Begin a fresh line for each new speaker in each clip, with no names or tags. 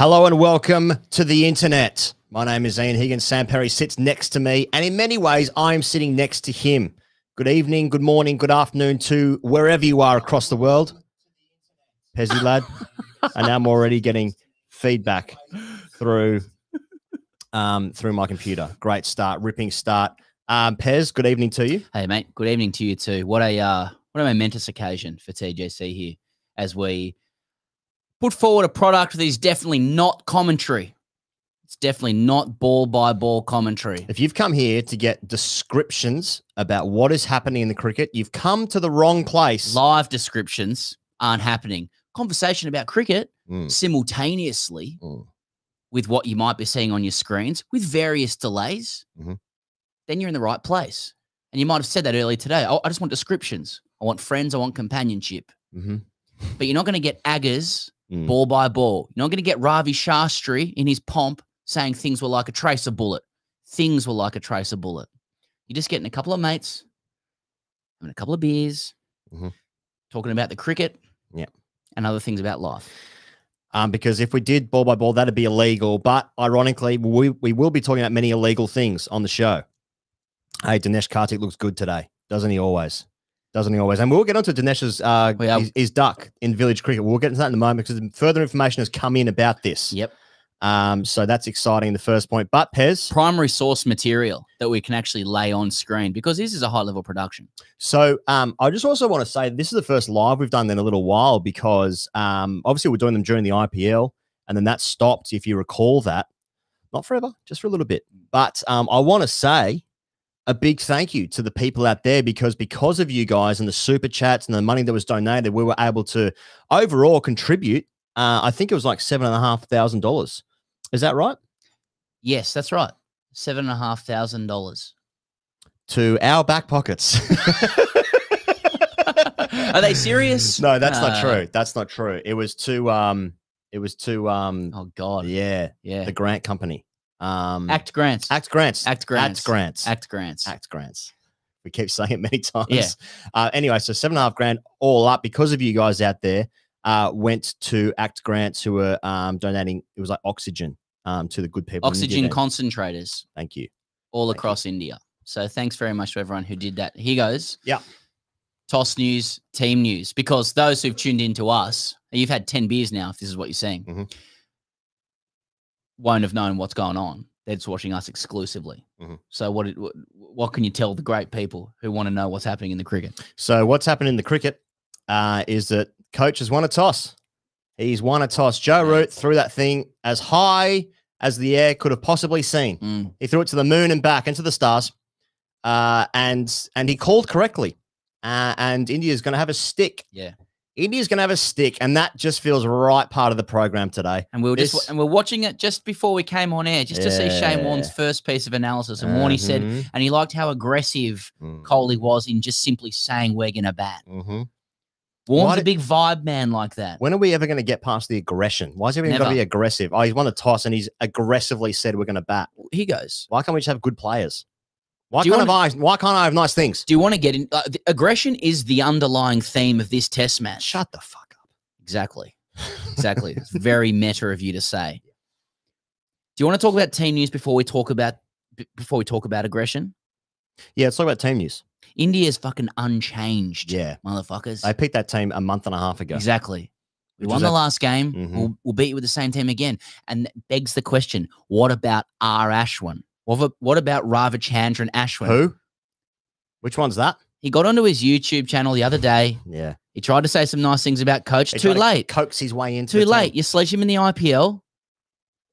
Hello and welcome to the internet. My name is Ian Higgins. Sam Perry sits next to me, and in many ways, I am sitting next to him. Good evening, good morning, good afternoon to wherever you are across the world. Pezzy lad. and I'm already getting feedback through um, through my computer. Great start, ripping start. Um, Pez, good evening to you.
Hey, mate. Good evening to you too. What a uh, what a momentous occasion for TGC here as we put forward a product that is definitely not commentary. It's definitely not ball by ball commentary.
If you've come here to get descriptions about what is happening in the cricket, you've come to the wrong place.
Live descriptions aren't happening. Conversation about cricket
Mm.
simultaneously
Mm.
with what you might be seeing on your screens with various delays,
Mhm.
then you're in the right place. And you might have said that earlier today. Oh, I just want descriptions. I want friends. I want companionship.
Mhm.
But you're not going to get Aggers
Mm.
ball by ball. You're not going to get Ravi Shastri in his pomp saying things were like a tracer bullet. Things were like a tracer bullet. You're just getting a couple of mates, having a couple of beers,
Mhm.
talking about the cricket,
Yeah.
and other things about life.
Um, because if we did ball by ball, that'd be illegal. But ironically, we, we will be talking about many illegal things on the show. Hey, Dinesh Karthik looks good today, doesn't he always? Doesn't he always? And we'll get onto Dinesh's uh,
We are-
his, his duck in village cricket. We'll get into that in a moment because further information has come in about this.
Yep.
Um, so that's exciting. The first point, but Pez.
Primary source material that we can actually lay on screen because this is a high level production.
So um, I just also want to say this is the first live we've done in a little while because um, obviously we're doing them during the IPL and then that stopped, if you recall that. Not forever, just for a little bit. But um, I want to say a big thank you to the people out there because because of you guys and the super chats and the money that was donated, we were able to overall contribute. Uh, I think it was like seven and a half thousand dollars. Is that right?
Yes, that's right. Seven and a half thousand dollars.
To our back pockets.
Are they serious?
No, that's not
Uh,
true. That's not true. It was to um it was to um
Oh God.
yeah,
Yeah.
the grant company. Um
Act grants.
Act grants.
Act grants.
Act grants.
Act grants.
Act grants. We keep saying it many times.
Yeah.
Uh, anyway, so seven and a half grand all up because of you guys out there. Uh, went to Act Grants who were um, donating. It was like oxygen um, to the good people.
Oxygen concentrators
Thank you.
all
Thank you.
across India. So thanks very much to everyone who did that. Here goes.
Yeah.
Toss news, team news. Because those who've tuned in to us, you've had 10 beers now, if this is what you're saying,
Mhm.
Won't have known what's going on. They're just watching us exclusively.
Mhm.
So what, what what can you tell the great people who want to know what's happening in the cricket?
So what's happened in the cricket uh, is that coach has won a toss. He's won a toss. Joe Root threw that thing as high as the air could have possibly seen.
Mm,
He threw it to the moon and back into the stars, uh, and and he called correctly. Uh, and is going to have a stick.
yeah.
India's going to have a stick, and that just feels right part of the program today.
And we were just and we're watching it just before we came on air, just to see Shane Warne's first piece of analysis and Warney said, and he liked how aggressive
Mm,
Kohli was in just simply saying we're gonna bat.
mhm.
Warren's
Why
a big vibe man like that.
When are we ever going to get past the aggression? Why is everything going to be aggressive? Oh, he's won a toss, and he's aggressively said we're going to bat.
He goes.
Why can't we just have good players? Why can't I have, why can't I have nice things?
Do you want to get in? Uh, the- aggression is the underlying theme of this test match.
Shut the fuck up.
Exactly. Exactly. it's very meta of you to say. Do you want to talk about team news before we talk about before we talk about aggression?
Yeah, let's talk about team news.
India's fucking unchanged.
Yeah.
motherfuckers.
I picked that team a month and a half ago.
Exactly. We
Which
won the
at-
last game.
Mhm.
We'll, we'll beat you with the same team again. And that begs the question what about R. Ashwin? What, what about Ravichandran Ashwin?
Who? Which one's that?
He got onto his YouTube channel the other day.
Yeah.
He tried to say some nice things about coach.
He
Too
tried to
late.
Coax his way into
Too late.
team.
You sledge him in the IPL.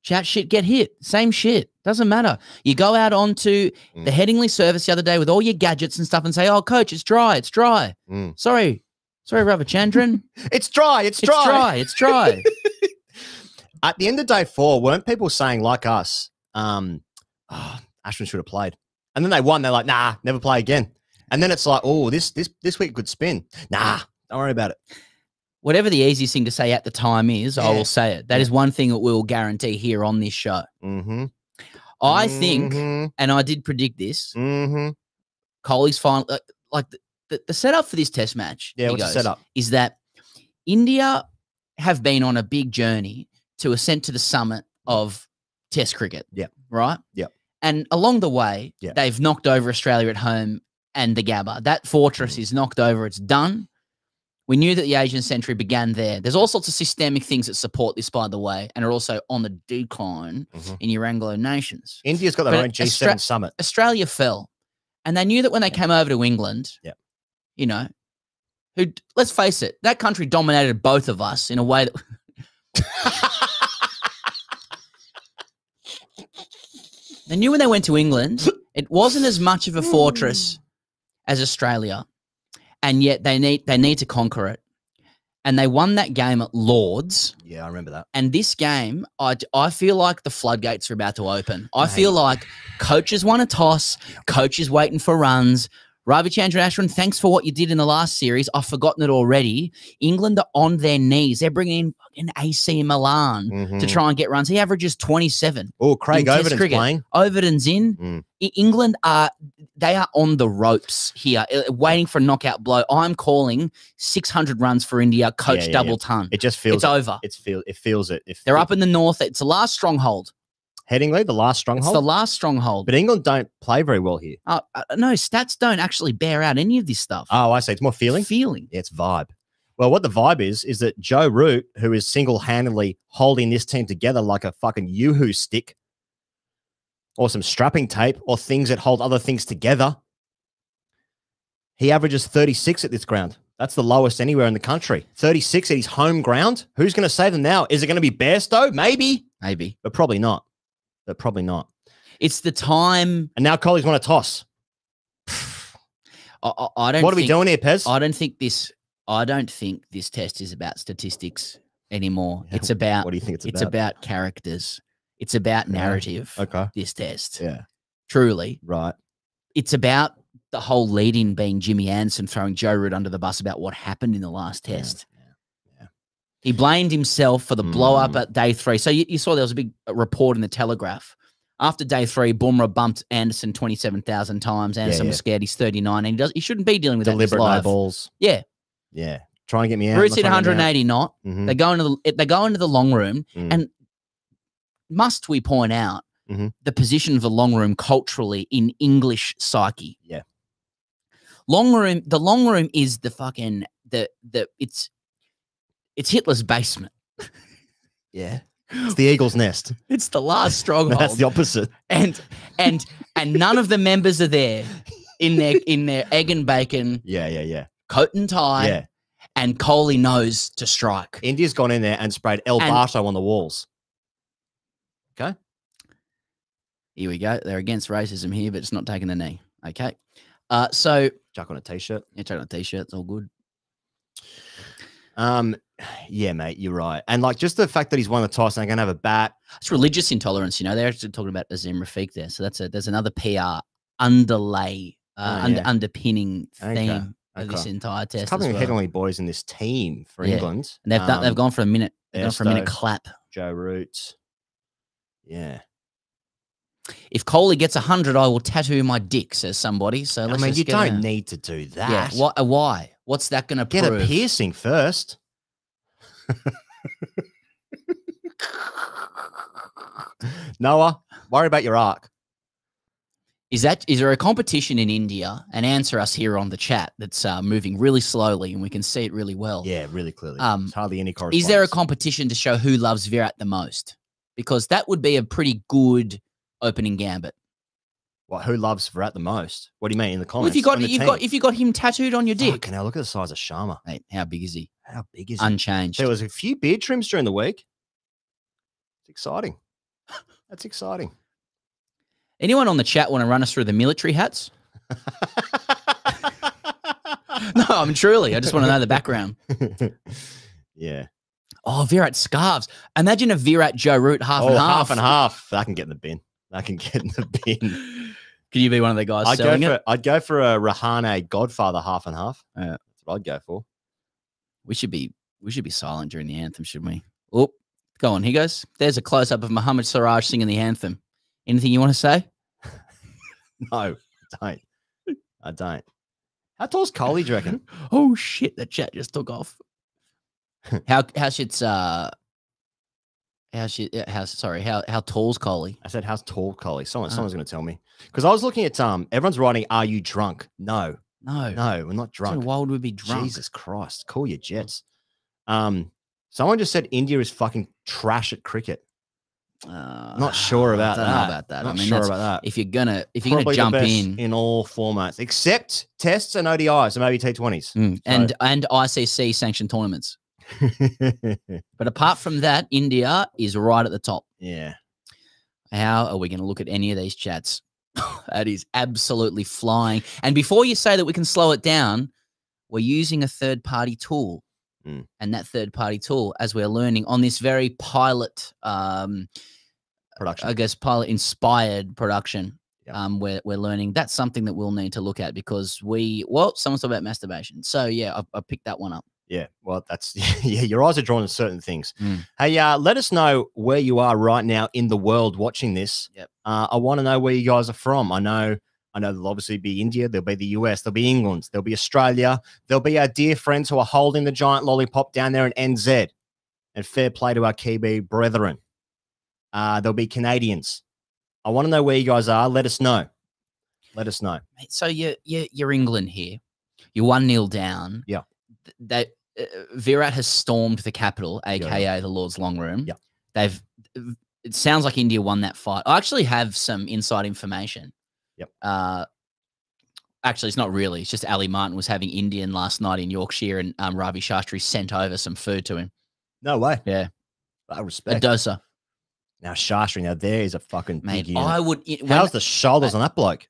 Chat shit, get hit. Same shit. Doesn't matter. You go out onto
Mm.
the Headingley service the other day with all your gadgets and stuff and say, oh, coach, it's dry. It's dry.
Mm.
Sorry. Sorry, Ravichandran.
It's dry. It's dry.
it's
dry.
dry. It's dry.
At the end of day four, weren't people saying like us, um, oh, Ashwin should have played, and then they won. They're like, nah, never play again. And then it's like, oh, this this this week could spin. Nah, don't worry about it.
Whatever the easiest thing to say at the time is, I will say it. That is one thing that we will guarantee here on this show.
Mm-hmm.
I think,
Mm-hmm.
and I did predict this,
mm-hmm.
Kohli's final, like, like the, the, the setup for this test match.
Yeah, what's the setup?
is that India have been on a big journey to ascent to the summit of Test cricket.
Yeah.
Right.
Yep.
And along the way,
Yeah.
they've knocked over Australia at home and the Gabba. That fortress
Mm.
is knocked over. It's done. We knew that the Asian century began there. There's all sorts of systemic things that support this, by the way, and are also on the decline
Mhm.
in your Anglo nations.
India's got their
But
own G7
Austra-
summit.
Australia fell, and they knew that when they
Yeah.
came over to England,
Yeah.
you know, who let's face it, that country dominated both of us in a way that they knew when they went to England, it wasn't as much of a fortress hmm. as Australia, and yet they need they need to conquer it, and they won that game at Lords.
Yeah, I remember that.
And this game, I, I feel like the floodgates are about to open. I
Mate.
feel like coaches want a toss, coaches waiting for runs. Ravi Chandrashwan, thanks for what you did in the last series. I've forgotten it already. England are on their knees. They're bringing in AC Milan to
Mhm.
try and get runs. He averages 27.
Oh, Craig Overton's playing.
Overton's in.
Mm.
England are they are on the ropes here, uh, waiting for a knockout blow. I'm calling 600 runs for India, coach
yeah, yeah.
double ton.
It just feels
It's
it.
over.
It's feel it feels it. If
They're
if-
up in the north. It's the last stronghold.
Headingley, the last stronghold.
It's the last stronghold.
but England don't play very well here.
Uh, uh, no, stats don't actually bear out any of this stuff.
Oh, I see. it's more feeling.
Feeling.
Yeah, it's vibe. Well, what the vibe is is that Joe Root, who is single-handedly holding this team together like a fucking yoo-hoo stick, or some strapping tape, or things that hold other things together, he averages 36 at this ground. That's the lowest anywhere in the country. 36 at his home ground. Who's going to save them now? Is it going to be Bairstow? Maybe,
Maybe
but probably not. But probably not.
it's the time.
And now colleagues want to toss.
I, I, I don't.
What are we doing here, Pez?
I don't think this. I don't think this test is about statistics anymore.
Yeah,
It's about.
what do you think it's,
it's
about?
about characters. It's about
Yeah.
narrative.
Okay.
This test,
Yeah.
truly,
Right.
it's about the whole lead-in being Jimmy Anderson throwing Joe Root under the bus about what happened in the last test.
yeah.
He blamed himself for the blow up
Mm.
at day three. So you, you saw there was a big uh, report in the Telegraph. After day three, Bumrah bumped Anderson 27,000 times. Anderson
yeah.
was scared. He's 39 and he, does, he shouldn't be dealing with
Deliberate
that. in
no balls.
Yeah.
Yeah. Try and get me out.
Root's hit 180 not.
Mm-hmm.
They go into the they go into the long room.
Mm.
And must we point out
Mhm.
the position of the long room culturally in English psyche?
Yeah.
Long room, the long room is the fucking the the it's it's Hitler's basement.
Yeah. It's the eagle's nest.
It's the last stronghold.
That's the opposite.
and and and none of the members are there in their in their egg and bacon
Yeah, yeah, yeah.
coat and tie
yeah.
and Kohli knows to strike.
India's gone in there and sprayed El
And-
Barto on the walls. Okay.
Here we go. They're against racism here, but it's not taking the knee. Okay. Uh so
Chuck on a t-shirt.
yeah, check out a t-shirt. It's all good.
Um, yeah, mate, you're right. And like just the fact that he's won the toss and they're gonna have a bat.
It's religious intolerance, you know. They're actually talking about Azeem Rafiq there. So that's a there's another PR underlay, uh,
Oh,
under,
yeah.
underpinning
Okay,
thing of this entire test.
couple
well.
heavenly boys in this team for
Yeah.
England.
And they've done, they've
Um,
gone for a minute. They've gone for a minute clap.
Joe Root. Yeah.
If Kohli gets hundred, I will tattoo my dick, says somebody. So
I
let's
mean, you don't
a-
need to do that.
Yeah. Why? why? What's that going to
Get
prove?
a piercing first. Noah, worry about your arc.
Is that is there a competition in India? And answer us here on the chat. That's uh, moving really slowly, and we can see it really well.
Yeah, really clearly.
Um,
There's hardly any correspondence.
Is there a competition to show who loves Virat the most? Because that would be a pretty good opening gambit.
What, who loves Virat the most? What do you mean in the
Well,
comments?
if you got
you
got if you got him tattooed on your dick,
Fucking hell, look at the size of Sharma.
mate, how big is he?
How big is he?
Unchanged.
There was a few beard trims during the week. It's exciting. That's exciting.
Anyone on the chat want to run us through the military hats? No, I'm truly. I just want to know the background.
yeah.
Oh, Virat scarves. Imagine a Virat Joe Root half
oh,
and half.
half and half. That can get in the bin. That can get in the bin.
Can you be one of the guys
I'd go
selling
for
it?
I'd go for a Rahane Godfather half and half.
Yeah.
That's what I'd go for.
We should be we should be silent during the anthem, shouldn't we? Oh, go on. Here goes. There's a close up of Muhammad Siraj singing the anthem. Anything you want to say?
No, I don't. I don't. How tall's Kohli, do you reckon?
Oh shit! The chat just took off. how how shit's uh How she? uh, How sorry? How how tall's Kohli?
I said, "How's tall, Kohli?" Someone,
Ah.
someone's going to tell me because I was looking at um. Everyone's writing, "Are you drunk?" No,
No,
no, we're not
So
drunk.
why would we be drunk?
Jesus Christ, call your jets. Um, someone just said India is fucking trash at cricket.
Uh,
Not sure about that.
about that.
Not
I mean,
sure about that.
if you're gonna if you're
Probably
gonna jump in,
in all formats except tests and ODIs, so maybe T20s.
Mm, and and ICC sanctioned tournaments. But apart from that, India is right at the top.
yeah,
How are we going to look at any of these chats? that is absolutely flying. And before you say that we can slow it down, we're using a third party tool.
Mm.
And that third party tool, as we're learning on this very pilot, um,
production.
I guess, pilot inspired production,
Yeah.
um, we're, we're learning that's something that we'll need to look at because we, well, someone's talking about masturbation. So, yeah, I, I picked that one up.
Yeah, well, that's yeah. Your eyes are drawn to certain things.
Mm.
Hey, uh, let us know where you are right now in the world watching this.
Yep.
Uh, I want to know where you guys are from. I know, I know there'll obviously be India, there'll be the US, there'll be England, there'll be Australia, there'll be our dear friends who are holding the giant lollipop down there in NZ. And fair play to our Kiwi brethren. Uh, there'll be Canadians. I want to know where you guys are. Let us know. Let us know.
So you're you're, you're England here. You're one 0 down.
Yeah.
Th- That uh, Virat has stormed the capital,
yeah.
aka the Lord's Long Room.
Yeah.
They've. It sounds like India won that fight. I actually have some inside information.
Yep.
Uh, actually, it's not really. It's just Ali Martin was having Indian last night in Yorkshire, and um, Ravi Shastri sent over some food to him.
No way.
Yeah.
I respect.
dosa,
now, Shastri, now there is a fucking
mate. I would. i- when-
How's the shoulders on that bloke?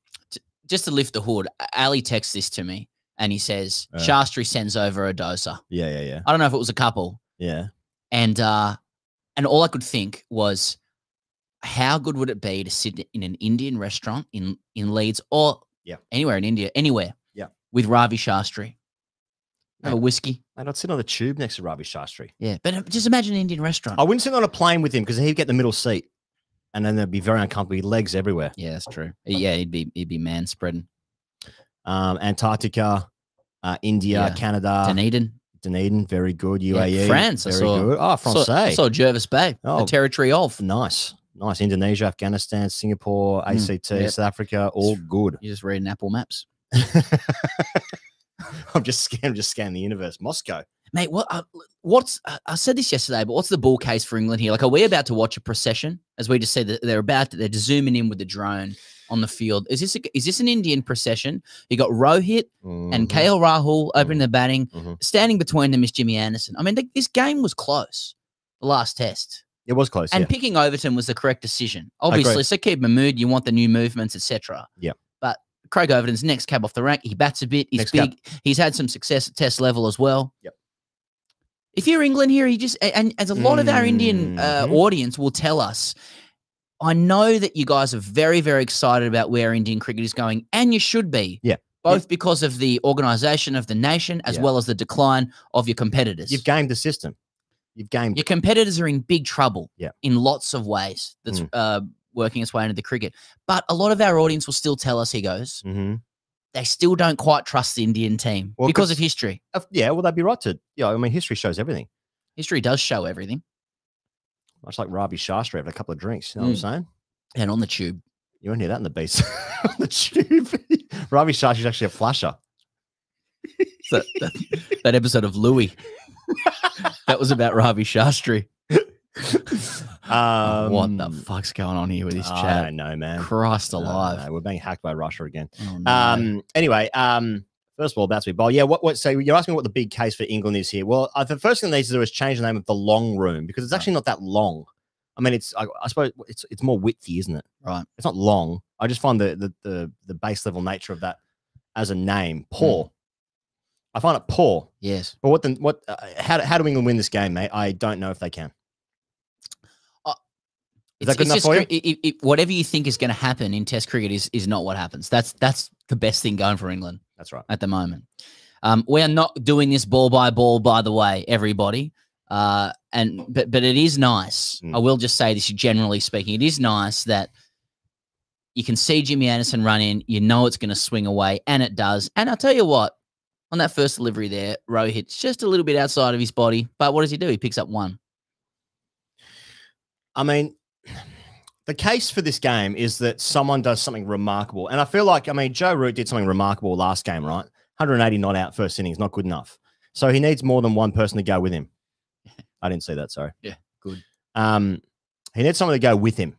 just to lift the hood? Ali texts this to me, and he says
Uh.
Shastri sends over a dosa.
Yeah, yeah, yeah.
I don't know if it was a couple.
Yeah.
and uh and all I could think was how good would it be to sit in an Indian restaurant in in Leeds or
Yeah.
anywhere in India, anywhere.
Yeah.
With Ravi Shastri. Have a whiskey.
And I'd sit on the tube next to Ravi Shastri.
Yeah. But uh, just imagine an Indian restaurant.
I wouldn't sit on a plane with him because he'd get the middle seat. And then there'd be very uncomfortable. He'd legs everywhere.
yeah, that's true. Yeah, he'd be he'd be man spreading.
Um, Antarctica, uh, India,
Yeah.
Canada,
Dunedin.
Dunedin, very good.
Yeah,
UAE,
France, I
very
saw-
good. Oh,
Saw,
Francais.
saw Jervis Bay,
Oh.
the territory of.
nice. Nice. Indonesia, Afghanistan, Singapore,
Mm,
ACT,
yep.
South Africa, all good.
You just reading Apple Maps.
I'm just scanning, just scanning the universe. Moscow.
Mate, what? Uh, what's? Uh, I said this yesterday, but what's the bull case for England here? Like, are we about to watch a procession? As we just said, that they're about to, they're zooming in with the drone on the field. Is this a, is this an Indian procession? You got Rohit and
Mhm.
KL Rahul opening the batting.
Mhm.
Standing between them is Jimmy Anderson. I mean, th- this game was close. The last test,
It was close.
and
yeah.
picking Overton was the correct decision. Obviously, so keep him in mood. You want the new movements, etc.
Yeah.
But Craig Overton's next cab off the rank. He bats a bit. He's
Next cab.
big. He's had some success at test level as well.
Yep.
If you're England here, you just and as a lot of our Indian uh,
Mhm.
audience will tell us. I know that you guys are very, very excited about where Indian cricket is going, and you should be.
Yeah.
Both because of the organisation of the nation as
Yeah.
well as the decline of your competitors.
You've gamed the system. You've gamed.
Your competitors are in big trouble
Yeah.
in lots of ways that's
Mm.
uh, working its way into the cricket. But a lot of our audience will still tell us, he goes,
hmm
they still don't quite trust the Indian team
Well,
because
'cause-
of history.
Yeah, well, they'd be right to. Yeah, I mean, history shows everything.
History does show everything.
Much like Ravi Shastri having a couple of drinks. You know what I'm
Mm.
saying?
And on the tube.
You won't hear that in the beast on the tube. Ravi Shastri's actually a flasher.
that, that, that episode of Louis. that was about Ravi Shastri.
Um,
what the fuck's going on here with this
I
chat?
I don't know, man.
Christ alive.
know. We're being hacked by Russia again.
Oh, no.
Um. Anyway, um. First of all, about to be bowl. Yeah. What? What? So you're asking what the big case for England is here? Well, uh, the first thing they need to do is change the name of the long room because it's actually not that long. I mean, it's. I, I suppose it's. It's more widthy, isn't it?
Right.
It's not long. I just find the the the, the base level nature of that as a name poor. I find it poor.
yes.
But what then? what? Uh, how, how do England win this game, mate? I don't know if they can. Is that good enough
just
for you?
it- it- whatever you think is going to happen in Test cricket is is not what happens. That's that's the best thing going for England
That's right.
at the moment. Um, we are not doing this ball by ball, by the way, everybody. Uh, and but but it is nice.
Mm.
I will just say this, generally speaking, it is nice that you can see Jimmy Anderson run in. You know it's going to swing away, and it does. And I'll tell you what, on that first delivery there, Rowe hits just a little bit outside of his body. But what does he do? He picks up one.
I mean, the case for this game is that someone does something remarkable. And I feel like, I mean, Joe Root did something remarkable last game, right? 180 not out first innings, not good enough. So he needs more than one person to go with him. I didn't see that, sorry.
Yeah, good.
Um, he needs someone to go with him.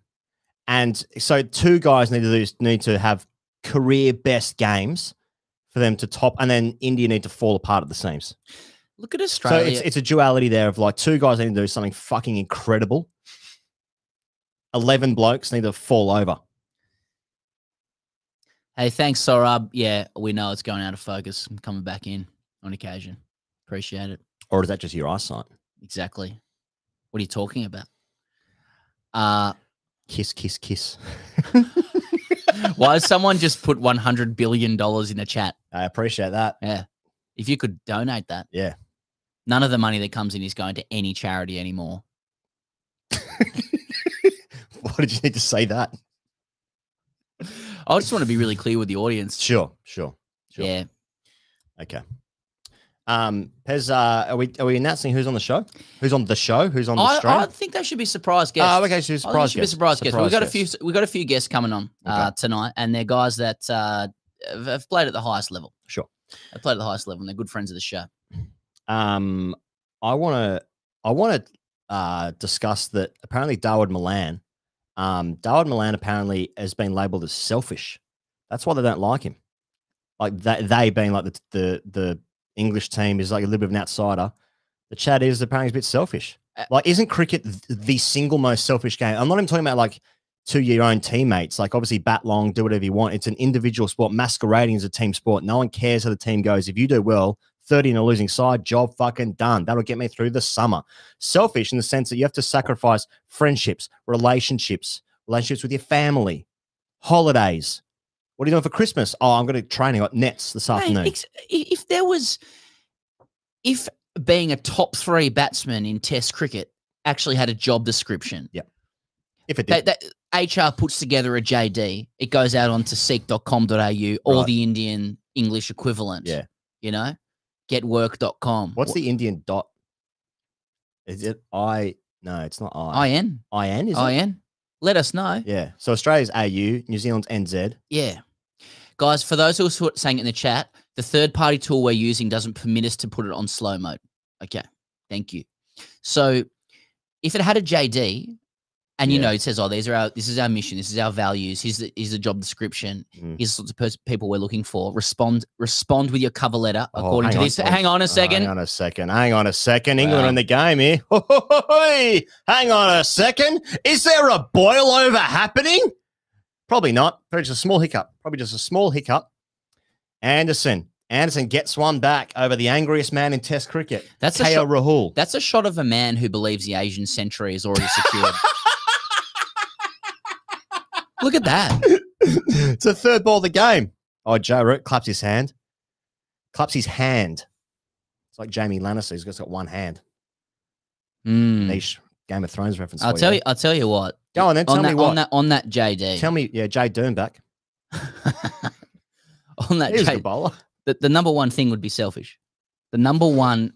And so two guys need to do, need to have career best games for them to top, and then India need to fall apart at the seams.
Look at Australia.
So it's it's a duality there of like two guys need to do something fucking incredible. Eleven blokes need to fall over.
hey, thanks, Sorab. Yeah, we know it's going out of focus. I'm coming back in on occasion. Appreciate it.
Or is that just your eyesight?
Exactly. What are you talking about? Uh,
Kiss, kiss, kiss.
why does someone just put $100 billion in a chat?
I appreciate that.
Yeah. If you could donate that.
Yeah.
None of the money that comes in is going to any charity anymore.
Why did you need to say that?
I just want to be really clear with the audience.
Sure, sure, sure.
Yeah.
Okay. Um, Pez, uh, are we are we announcing who's on the show? Who's on the show? Who's on the
I,
stream?
I think they should be surprised guests.
Oh, okay. So surprise
should be
guest.
surprise guests. We've
Surprise
got a few. We've got a few guests coming on uh, tonight, and they're guys that uh, have- have played at the highest level.
Sure.
They played at the highest level, and they're good friends of the show.
Um, I want to I want to uh, discuss that apparently Dawid Malan, um, Dawid Malan apparently has been labelled as selfish. That's why they don't like him. Like they, they being like the, the the English team is like a little bit of an outsider. The chat is apparently a bit selfish.
Uh,
Like, isn't cricket the single most selfish game? I'm not even talking about like to your own teammates. Like, obviously, bat long, do whatever you want. It's an individual sport masquerading as a team sport. No one cares how the team goes. If you do well, 30 in a losing side, job fucking done. That'll get me through the summer. Selfish in the sense that you have to sacrifice friendships, relationships, relationships with your family, holidays. What are you doing for Christmas? Oh, I'm going to training at Nets this afternoon.
if there was, if being a top three batsman in Test cricket actually had a job description, Yeah.
if it did.
that, that HR puts together a JD, it goes out onto seek.com.au or
Right.
the Indian English equivalent.
Yeah.
You know, getwork.com.
What's the Indian dot? Is it I? No, it's not I.
IN?
IN, is it?
IN? Let us know.
Yeah. So Australia's AU, New Zealand's NZ.
Yeah. Guys, for those who are saying it in the chat, the third party tool we're using doesn't permit us to put it on slow mode. Okay. Thank you. So if it had a JD and you
Yeah.
know it says, oh, these are our this is our mission, this is our values, here's the here's the job description,
Mm.
here's the sorts of pers- people we're looking for. Respond respond with your cover letter
Oh,
according to
hang on,
this. Hang on a
Oh,
second.
hang on a second. Hang on a second. England
Wow.
in the game here. Hoi! Hang on a second. Is there a boil over happening? Probably not. Probably just a small hiccup. Probably just a small hiccup. Anderson. Anderson gets one back over the angriest man in Test cricket.
That's a shot,
Rahul.
that's a shot of a man who believes the Asian century is already secured. Look at that.
it's the third ball of the game. Oh, Joe Root claps his hand. Claps his hand. It's like Jaime Lannister. He's just got one hand.
Mm.
Niche Game of Thrones reference.
I'll
for
tell you. I'll tell you what.
Go on then. Tell
on
me
that,
what.
on that on that JD.
Tell me, yeah, Jade Dernbach.
on that
He's a bowler.
the, the number one thing would be selfish. The number one,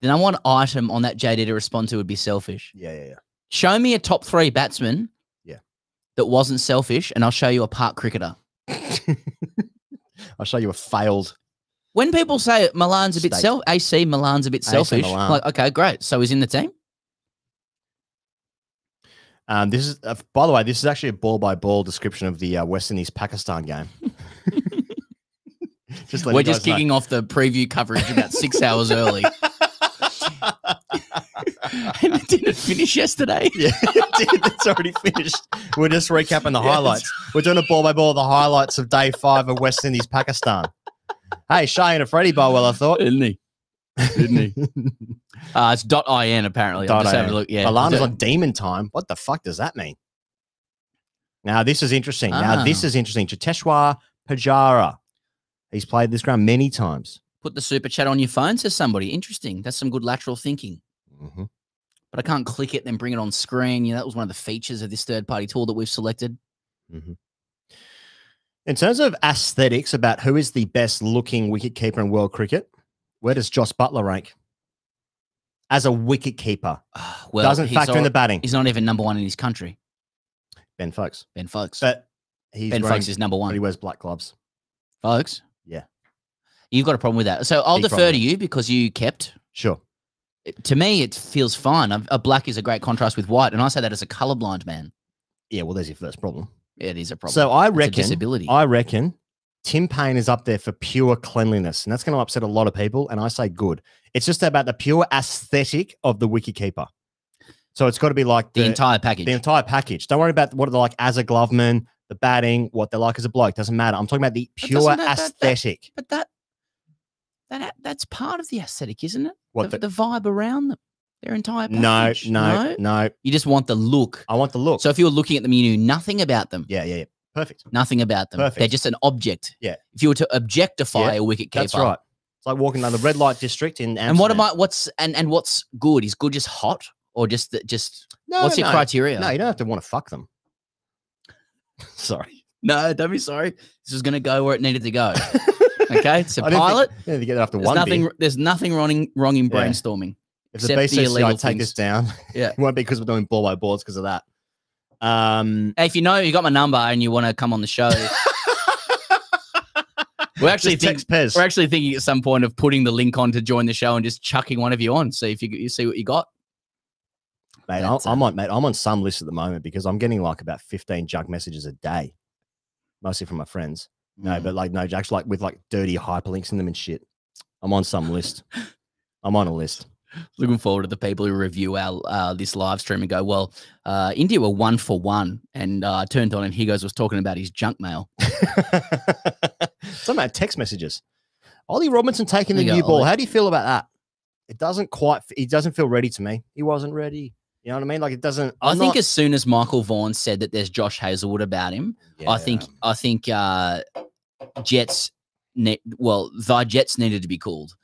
the number one item on that JD to respond to would be selfish.
Yeah, yeah, yeah,
Show me a top three batsman. That wasn't selfish, and I'll show you a park cricketer.
I'll show you a failed.
When people say Milan's a bit
State.
self, AC Milan's a bit selfish. Like, okay, great. So he's in the team.
Um, this is, uh, by the way, this is actually a ball by ball description of the uh, West Indies Pakistan game. just
We're just
guys know.
kicking off the preview coverage about six hours early. and it didn't finish yesterday.
Yeah, it did. it's already finished. We're just recapping the highlights. We're doing a ball by ball the highlights of day five of West Indies Pakistan. Hey, Shay and a Freddie bowl, well, I thought.
Didn't he? Didn't he? Uh, it's dot .in apparently. I'm
Dot
just having a look. Yeah.
Alana's on demon time. What the fuck does that mean? Now, this is interesting. Now, this
Ah.
is interesting. Cheteshwar Pujara. He's played this ground many times.
Put the super chat on your phone, says somebody. Interesting. That's some good lateral thinking.
Mhm.
But I can't click it, then bring it on screen. You know, that was one of the features of this third party tool that we've selected.
Mhm. In terms of aesthetics, about who is the best looking wicketkeeper in world cricket, where does Jos Buttler rank? as a wicket keeper.
Ah, well,
Doesn't factor in the batting.
He's not even number one in his country.
Ben Foakes.
Ben Foakes.
But he's
ben Foakes is number
but he wears black gloves.
Foakes.
Yeah.
You've got a problem with that. So I'll
Big
defer
problem.
to you because you kept.
Sure.
It- To me, it feels fine. A, a black is a great contrast with white, and I say that as a colorblind man.
Yeah, well, there's your first problem.
It is a problem.
So I reckon,
disability.
I reckon Tim Paine is up there for pure cleanliness, and that's going to upset a lot of people. And I say good. It's just about the pure aesthetic of the wiki keeper. So it's got to be like
the,
the,
entire package.
the entire package. Don't worry about what they're like as a gloveman, the batting, what they're like as a bloke. Doesn't matter. I'm talking about the pure
that- that- that-
aesthetic.
but that that that's part of the aesthetic, isn't it?
What
the,
the,
the vibe around them, their entire
no,
package.
no, no.
You just want the look.
I want the look.
So if you were looking at them, you knew nothing about them.
yeah, yeah, yeah. Perfect.
Nothing about them.
Perfect.
They're just an object.
Yeah.
If you were to objectify
Yeah,
a wicket keeper.
That's right. It's like walking down the red light district in Amsterdam.
And what am I? What's and and what's good? Is good just hot or just that? Just
No,
what's your criteria?
No, you don't have to want to fuck them. Sorry.
No, don't be sorry. This is going to go where it needed to go. Okay, so
I didn't think-
pilot.
Yeah, to get it after
There's
one
nothing.
beer.
There's nothing wrong. Wrong in
Yeah.
brainstorming.
If the
the
BCCI
illegal
take
things.
us down,
Yeah.
it won't be because we're doing ball by boards because of that. Um,
Hey, if you know you got my number and you want to come on the show, we're actually think,
Pez.
we're actually thinking at some point of putting the link on to join the show and just chucking one of you on. See if you you see what you got.
Mate, I'm
uh,
on mate. I'm on some list at the moment because I'm getting like about 15 junk messages a day, mostly from my friends. No,
Mm.
but like no jokes, like with like dirty hyperlinks in them and shit. I'm on some list. I'm on a list.
looking forward to the people who review our uh, this live stream and go, well, uh, India were one for one, and uh, turned on and Higos was talking about his junk mail.
Some about text messages. Ollie Robinson taking the
There
new
go,
ball.
Ollie.
How do you feel about that? It doesn't quite. He doesn't feel ready to me. He wasn't ready. You know what I mean? Like it doesn't.
i
I'm
think
not-
as soon as Michael Vaughan said that there's Josh Hazlewood about him, I think I think uh, Jets, ne- well, the Jets needed to be called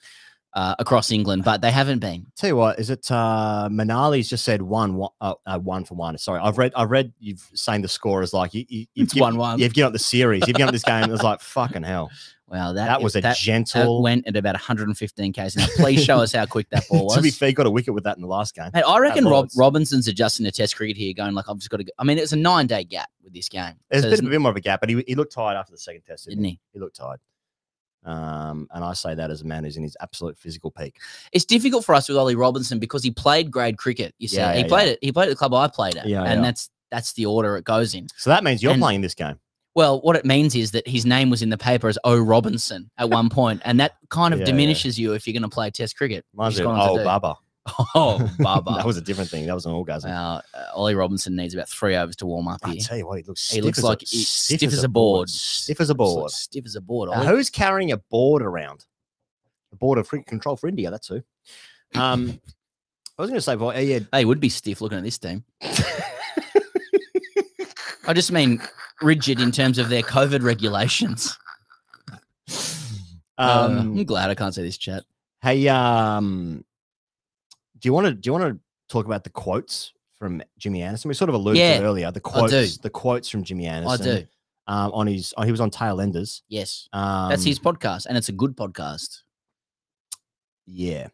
uh, across England, but they haven't been.
Tell you what, is it uh Manali's just said one one uh, uh, one for one. Sorry, I've read I've read you've saying the score is like you, you you've
It's
given-
1-1.
You've given up the series. You've given up this game. It's like fucking hell.
Wow, that,
That was a
that, that
gentle.
went at about 115 k's. Now, please show us how quick that ball was.
to be fair, he got a wicket with that in the last game.
Hey, I reckon Rob, Robinson's adjusting to Test cricket here, going like, I've just got to. go. I mean, it's a nine day gap with this game,
There's
so
a bit, a bit more of a gap, but he, he looked tired after the second test, didn't,
didn't
he?
he?
He looked tired. Um, and I say that as a man who's in his absolute physical peak.
It's difficult for us with Ollie Robinson because he played grade cricket. You see,
Yeah,
he played
yeah.
it. He played at the club I played at,
Yeah,
and
yeah.
that's that's the order it goes in.
So that means you're
And-
playing this game.
Well, what it means is that his name was in the paper as O Robinson at one point, and that kind of
Yeah, yeah.
diminishes you if you're going to play Test cricket.
Mine's
He's
like,
gone on
oh, Baba.
Oh, Baba.
that was a different thing. That was an orgasm.
Uh, Ollie Robinson needs about three overs to warm up
I
here.
tell you what, he looks.
He
stiff
looks
as
like
a,
he- stiff as a board.
Stiff as a
Looks like
board.
stiff as a board.
Now, who's carrying a board around? A board of free control for India. That's who. Um, I was going to say, well, yeah,
They would be stiff looking at this team. I just mean rigid in terms of their COVID regulations. Uh,
um,
I'm glad I can't see this chat.
Hey, um, do you want to do you want to talk about the quotes from Jimmy Anderson? We sort of alluded to
Yeah,
it earlier. The quotes, the quotes from Jimmy Anderson.
I do.
Um, on his, oh, he was on Tailenders.
Yes.
Um,
That's his podcast, and it's a good podcast.
Yeah.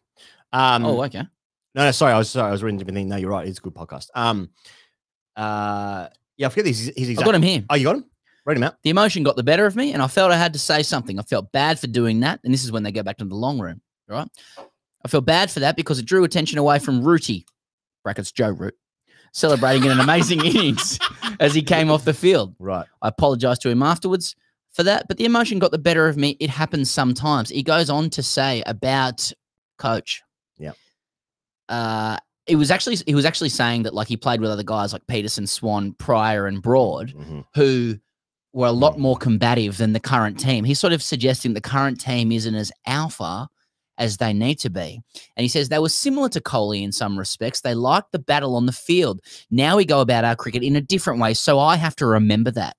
Um,
oh, okay.
no, no, sorry, I was sorry, I was reading different thing. No, you're right. It's a good podcast. Um, uh, yeah, I forget his, his
I've got him here.
Oh, you got him. Read him out.
The emotion got the better of me, and I felt I had to say something. I felt bad for doing that, and this is when they go back to the long room, right? I feel bad for that because it drew attention away from Rooty, brackets Joe Root, celebrating an amazing innings as he came off the field.
Right.
I apologized to him afterwards for that, but the emotion got the better of me. It happens sometimes. He goes on to say about coach.
Yeah.
Uh it was actually he was actually saying that like he played with other guys like Pietersen, Swann, Prior, and Broad,
Mhm.
who were a lot more combative than the current team. He's sort of suggesting the current team isn't as alpha as they need to be. And he says they were similar to Kohli in some respects. They liked the battle on the field. Now we go about our cricket in a different way. So I have to remember that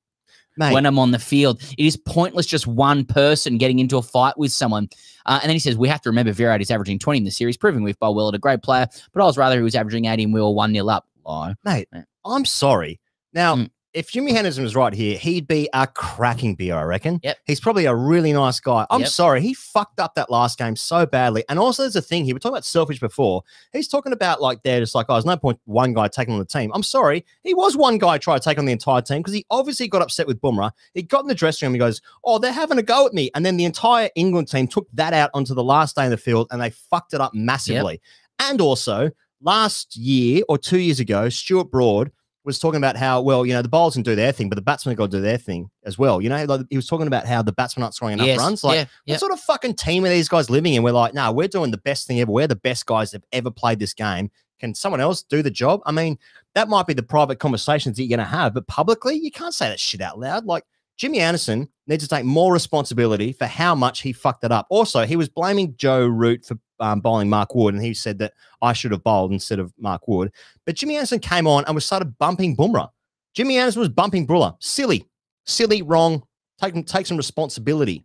Mate,
when I'm on the field. It is pointless just one person getting into a fight with someone. Uh, and then he says, We have to remember Virat is averaging 20 in the series, proving we've well at a great player. But I was rather he was averaging 80 and we were 1 0 up. Lie.
mate,
Yeah.
I'm sorry. Now,
Mm.
If Jimmy Anderson was right here, he'd be a cracking beer, I reckon.
Yep.
He's probably a really nice guy. I'm
Yep.
sorry, he fucked up that last game so badly. And also, there's a thing here. We're talking about selfish before. He's talking about like they're just like, oh, there's no point one guy taking on the team. I'm sorry, he was one guy trying to take on the entire team because he obviously got upset with Bumrah. He got in the dressing room. He goes, oh, they're having a go at me. And then the entire England team took that out onto the last day in the field and they fucked it up massively. And also, last year or two years ago, Stuart Broad was talking about how well you know the bowlers can do their thing, but the batsmen got to do their thing as well. You know, like he was talking about how the batsmen aren't scoring enough
Yes,
runs. Like,
yeah,
what sort of fucking team are these guys living in? We're like, no, we're doing the best thing ever. We're the best guys that have ever played this game. Can someone else do the job? I mean, that might be the private conversations that you're going to have, but publicly, you can't say that shit out loud. Like Jimmy Anderson needs to take more responsibility for how much he fucked it up. Also, he was blaming Joe Root for um, bowling Mark Wood, and he said that I should have bowled instead of Mark Wood. But Jimmy Anderson came on and was started bumping Bumrah. Jimmy Anderson was bumping Brula. Silly, silly, wrong. Take, take some responsibility.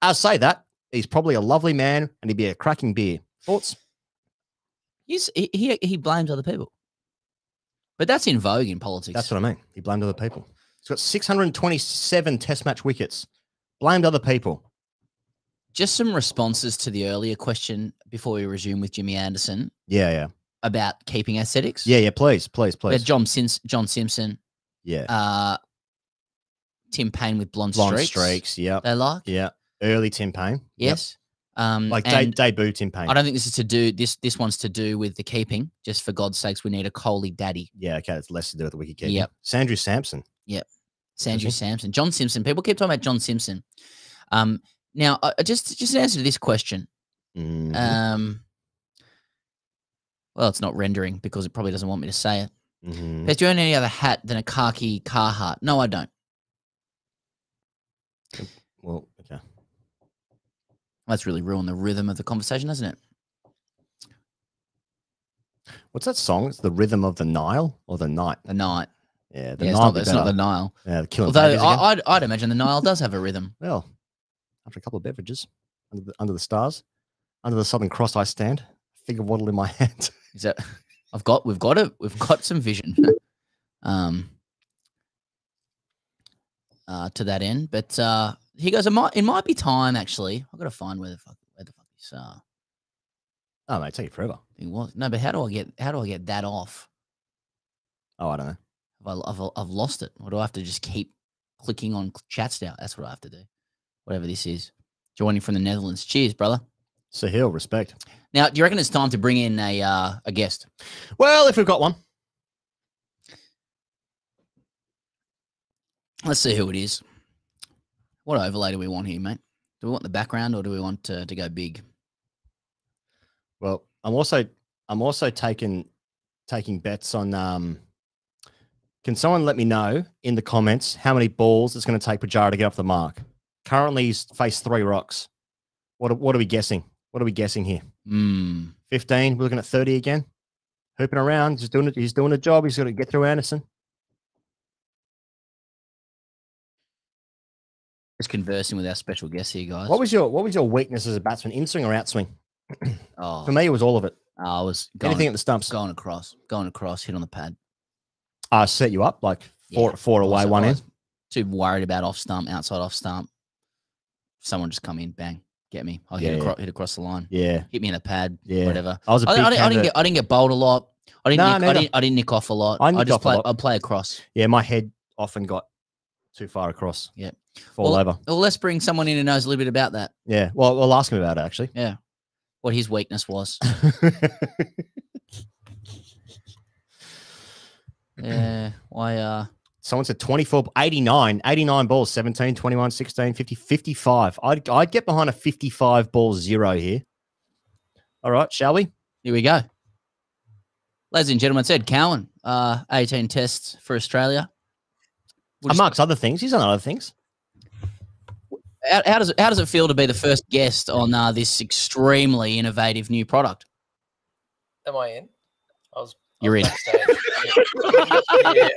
I say that he's probably a lovely man and he'd be a cracking beer. Thoughts?
He's, he, he he blames other people, but that's in vogue in politics.
That's what I mean. He blamed other people. He's got 627 test match wickets. Blamed other people.
Just some responses to the earlier question before we resume with Jimmy Anderson
Yeah, yeah.
about keeping aesthetics.
Yeah, yeah. Please, please, please.
John Sims, John Simpson,
Yeah.
uh, Tim Paine with blonde,
Blonde
streaks.
streaks. Yeah.
They like.
Yeah. Early Tim Paine. Yep.
Yes. Um,
Like de- debut Tim Paine.
I don't think this is to do this. This one's to do with the keeping. Just for God's sakes, we need a Kohli daddy.
yeah, okay. It's less to do with the wicket keeping.
Yep.
Sandra Sampson.
Sandra
he?
Sampson, John Simpson. People keep talking about John Simpson. Um, now, uh, just just an answer to this question.
Mhm.
Um, well, it's not rendering because it probably doesn't want me to say it.
Mhm.
Pez, do you own any other hat than a khaki Carhartt? No, I don't.
Well, okay.
That's really ruined the rhythm of the conversation, hasn't it?
What's that song? It's the rhythm of the Nile or the night.
The night.
Yeah, the
Yeah, it's
Nile.
not, it's not the Nile.
Yeah, the killing
Although. I, I'd, I'd imagine the Nile does have a rhythm.
Well, after a couple of beverages under the, under the stars, under the Southern Cross, I stand, figure waddle in my hand.
Is that? I've got. We've got it. We've got some vision. um. Uh, to that end, but uh, he goes. It might. It might be time. Actually, I've got to find where the fuck. Where the fuck this uh
oh, mate, take it forever.
thing was. No, but how do I get? How do I get that off?
Oh, I don't know.
Have I, I've, I've lost it. Or do I have to just keep clicking on chats now? That's what I have to do. Whatever this is. Joining from the Netherlands. Cheers, brother.
Sahil, respect.
Now, do you reckon it's time to bring in a uh, a guest?
Well, if we've got one,
Let's see who it is. What overlay do we want here, mate? Do we want the background or do we want to, to go big?
well, I'm also I'm also taking taking bets on. Um, can someone let me know in the comments how many balls it's going to take Pujara to get off the mark? Currently, he's faced three rocks. What are, what are we guessing? What are we guessing here?
Hmm.
15. We're looking at 30 again. Hooping around, just doing it. He's doing a job. He's got to get through Anderson.
Just conversing with our special guest here, guys.
What was your What was your weakness as a batsman, in swing or out swing?
oh,
For me, it was all of it.
I was going,
Anything at the stumps.
going across, going across, hit on the pad.
Uh, set you up like four
Yeah,
four away, one
I
in.
Too worried about off stump, outside off stump. Someone just come in, bang, get me. I'll hit,
Yeah, yeah.
across, hit across the line.
Yeah,
Hit me in the pad,
yeah.
whatever.
I was a
I,
big
I, didn't- I didn't get I didn't get bowled a lot. I didn't,
Nah,
nick, I didn't I didn't nick off a lot.
I
I, just
a
play
lot.
I play across.
Yeah, my head often got too far across.
Yeah.
Fall
well,
over.
Well, let's bring someone in who knows a little bit about that.
Yeah. Well, we'll ask him about it actually.
Yeah. What his weakness was. yeah. Why uh
Someone said 24, 89, 89 balls, 17, 21, 16, 50, 55. I'd, I'd get behind a 55 ball zero here. All right, shall we?
here we go. Ladies and gentlemen, Ed Cowan, uh, 18 tests for Australia. We'll just-
Amongst other things. He's done other things.
how, how does it how does it feel to be the first guest on uh, this extremely innovative new product?
Am I in? I was.
You're
was
in.
backstage. Yeah.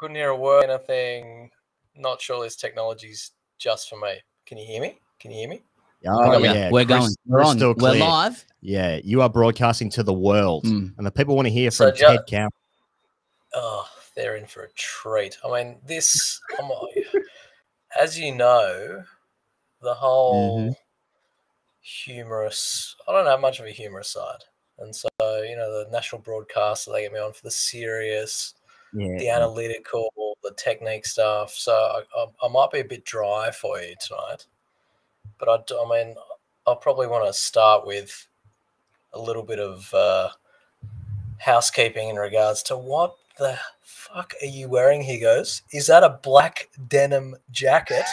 Yeah, oh. Couldn't hear a word. Anything. Not sure this technology's just for me. Can you hear me? Can you hear me?
Oh,
yeah,
yeah.
we're
Chris-
going. We're on.
crystal
We're live.
Yeah, you are broadcasting to the world.
Mm.
And the people want to hear
So
from
ju-
Ted Cow.
Oh, they're in for a treat. I mean, this, I'm, as you know, the whole humorous. I don't have much of a humorous side, and so you know the national broadcaster they get me on for the serious,
Yeah.
the analytical, the technique stuff. So I, I, I might be a bit dry for you tonight, but I, I mean, I'll probably want to start with a little bit of uh, housekeeping in regards to what the fuck are you wearing? He goes, is that a black denim jacket?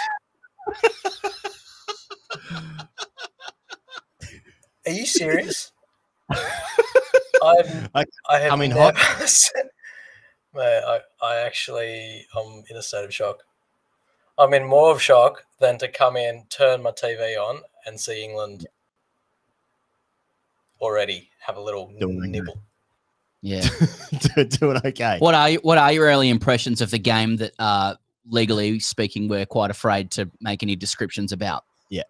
Are you serious? I've,
I-
I have
I'm
never
hot-
seen- Mate, I, I actually I'm in a state of shock. I'm in more of shock than to come in, turn my TV on, and see England already have a little
Doing okay.
nibble.
Yeah.
Do- Doing okay.
What are you, what are your early impressions of the game that, uh, legally speaking, we're quite afraid to make any descriptions about? Yeah.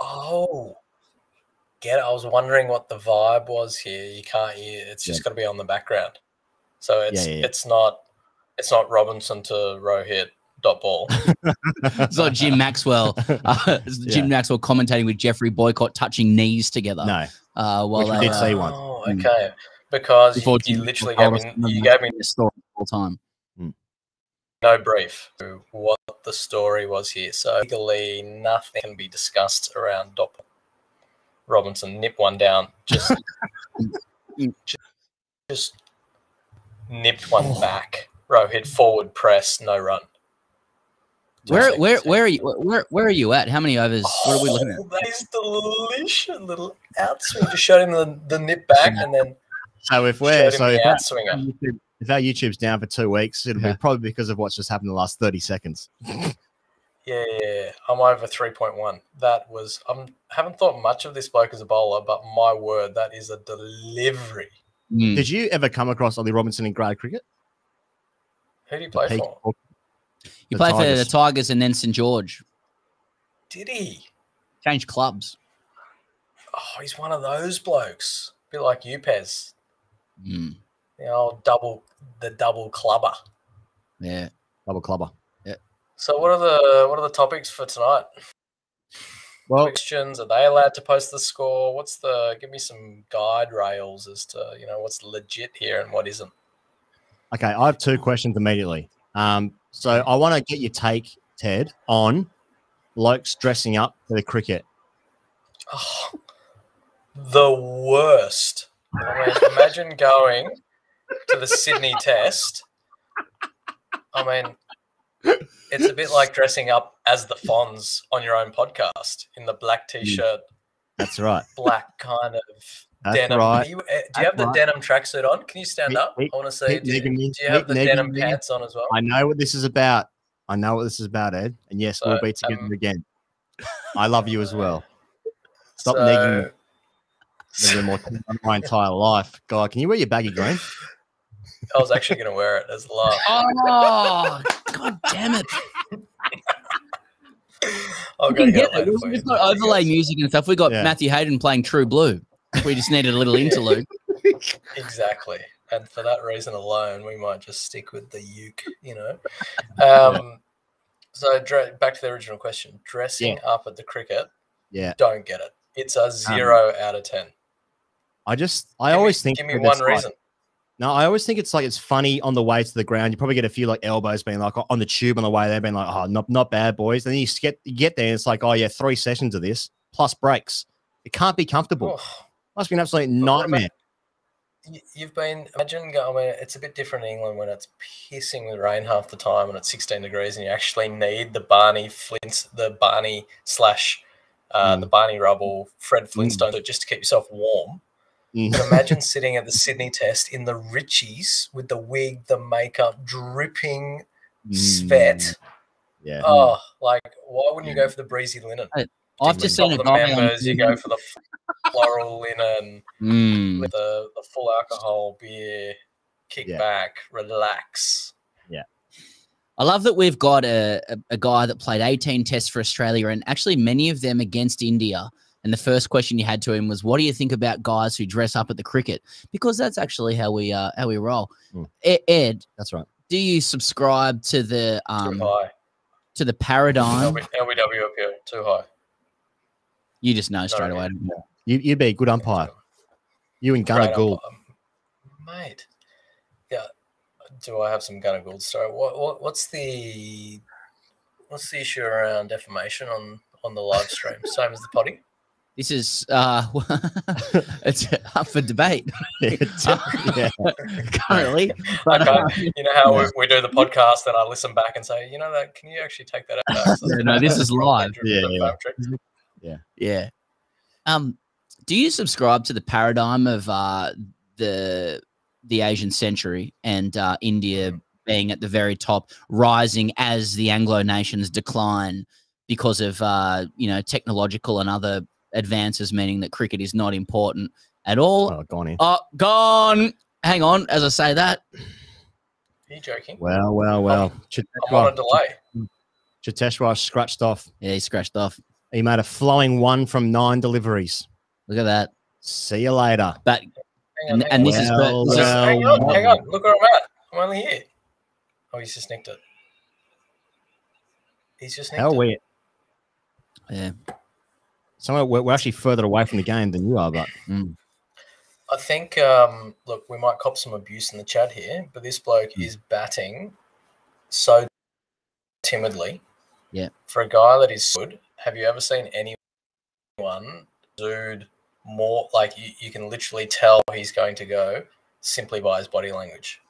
Oh, get it. I was wondering what the vibe was here. You can't. You, it's just got to be on the background. So it's
yeah, yeah.
it's not it's not Robinson to Rohit dot ball.
It's not Jim Maxwell. Uh, it's
Yeah.
Jim Maxwell commentating with Geoffrey Boycott touching knees together.
no.
Uh, while
Which we did
were,
see one.
Oh,
Mm.
okay. Because you,
before
you
Jim
literally gave me you
the-
gave me
the story all the time.
no brief to what the story was here. So legally, nothing can be discussed around dot ball. Robinson nip one down. Just just, just nipped one
Oh.
back. Rohit forward press, no run.
Where
Just-
where where are you where where are you at? How many overs? What are we looking at?
Oh, That is delicious. Little outswing. Just showed him the, the nip back and then
So if we're
showed
so if, our. YouTube- if our YouTube's down for two weeks, it'll
Yeah.
be probably because of what's just happened in the last thirty seconds.
Yeah, yeah, yeah. I'm over 3.1. That was, I'm haven't thought much of this bloke as a bowler, but my word, that is a delivery.
Mm.
Did you ever come across Ollie Robinson in grade cricket?
Who do you
The
play
peak-
for?
You
the
played for the
Tigers.
Tigers and then St George.
Did he?
change clubs.
Oh, he's one of those blokes. A bit like you, Pez.
Mm.
The old double, the double clubber.
Yeah.
double clubber. Yeah.
So what are the what are the topics for tonight?
Well,
Questions? Are they allowed to post the score? What's the? Give me some guide rails as to you know what's legit here and what isn't.
okay, I have two questions immediately. Um, so I want to get your take, Ted, on blokes dressing up for the cricket.
Oh, the worst. I mean, imagine going to the Sydney Test. I mean, it's a bit like dressing up as the Fonz on your own podcast in the black t-shirt,
That's right.
black kind of
That's
denim.
right.
Do you, eh, do you have the
right.
denim tracksuit on? Can you stand
Keep-
up? I want to see.
keep
Do, you- do you have the
negging
denim
me.
pants on as well?
I know what this is about. I know what this is about, Ed. And yes, we'll be together
um,
again. I love you as well. Stop negging me.
So,
Never more my entire life. God, can you wear your baggy green?
I was actually going to wear it as a laugh.
Oh, god damn it!
I'll
We
go
can
get
get
it
it. We've
for you.
just got overlay music and stuff. We got
Yeah.
Matthew Hayden playing True Blue. We just needed a little interlude.
Exactly. And for that reason alone, we might just stick with the uke, you know. Um, so dre- back to the original question: dressing up at the cricket,
Yeah.
don't get it. It's a zero out of ten.
I just, I
Give me-
always think.
Give me one
it's like-
reason.
No, I always think it's like it's funny on the way to the ground. You probably get a few like elbows being like on the tube on the way there, being like, oh, not, not bad, boys. And then you get, you get there and it's like, oh, yeah, three sessions of this plus breaks. It can't be comfortable.
Oh,
Must be an absolute
But what about-
nightmare.
you've been imagine. I mean, it's a bit different in England when it's pissing with rain half the time and it's 16 degrees, and you actually need the Barney Flint, the Barney slash. Uh,
Mm.
The Barney Rubble, Fred Flintstone, so just to keep yourself warm.
Mm.
But imagine sitting at the Sydney Test in the Richies with the wig, the makeup, dripping sweat.
Mm. Yeah.
Oh, like why wouldn't you go for the breezy linen?
I've just
Top
seen
of
a
the
guy. on
members, you go for the floral linen
Mm.
with the, the full alcohol beer. Kick
Yeah.
back, relax. Yeah.
I love that we've got a, a, a guy that played 18 tests for Australia and actually many of them against India And the first question you had to him was, "What do you think about guys who dress up at the cricket?" Because that's actually how we uh, how we roll.
Mm.
Ed,
That's right.
do you subscribe to the
Too
um
high.
to the paradigm?
LBW up here. Too high.
You just know straight
No,
away.
You, you'd be a good umpire. You and Gunner
Great
Gould.
umpire. Mate. Yeah. Do I have some Gunner Gould story? What, what what's the what's the issue around defamation on on the live stream? Same as the potty?
This is uh, it's up for debate
yeah.
currently. But,
Okay.
uh,
You know how we, we do the podcast and I listen back and say, you know that can you actually take that out?
Yeah, no, this is live.
Yeah, yeah.
Yeah. Um, do you subscribe to the paradigm of uh the the Asian century and uh, India being at the very top, rising as the Anglo nations decline because of uh, you know technological and other advances, meaning that cricket is not important at all.
Oh, gone in.
Oh, gone. Hang on, as I say that.
Are you joking?
Well, well, well.
Oh, I'm on a delay.
Cheteshwar scratched off.
Yeah, he scratched off.
He made a flowing one from nine deliveries.
Look at that.
See you later.
But
Hang on,
and,
hang
and
on.
this is
Well,
but-
well,
hang on, hang on. Look where I'm at. I'm only here. Oh, he's just nicked it. He's just nicked
How
it.
weird.
yeah.
Somewhere we're, we're actually further away from the game than you are, but
Mm.
I think, um, look, we might cop some abuse in the chat here, but this bloke
Hmm.
is batting so timidly.
Yeah.
For a guy that is good, have you ever seen anyone dude more like you, you can literally tell he's going to go simply by his body language?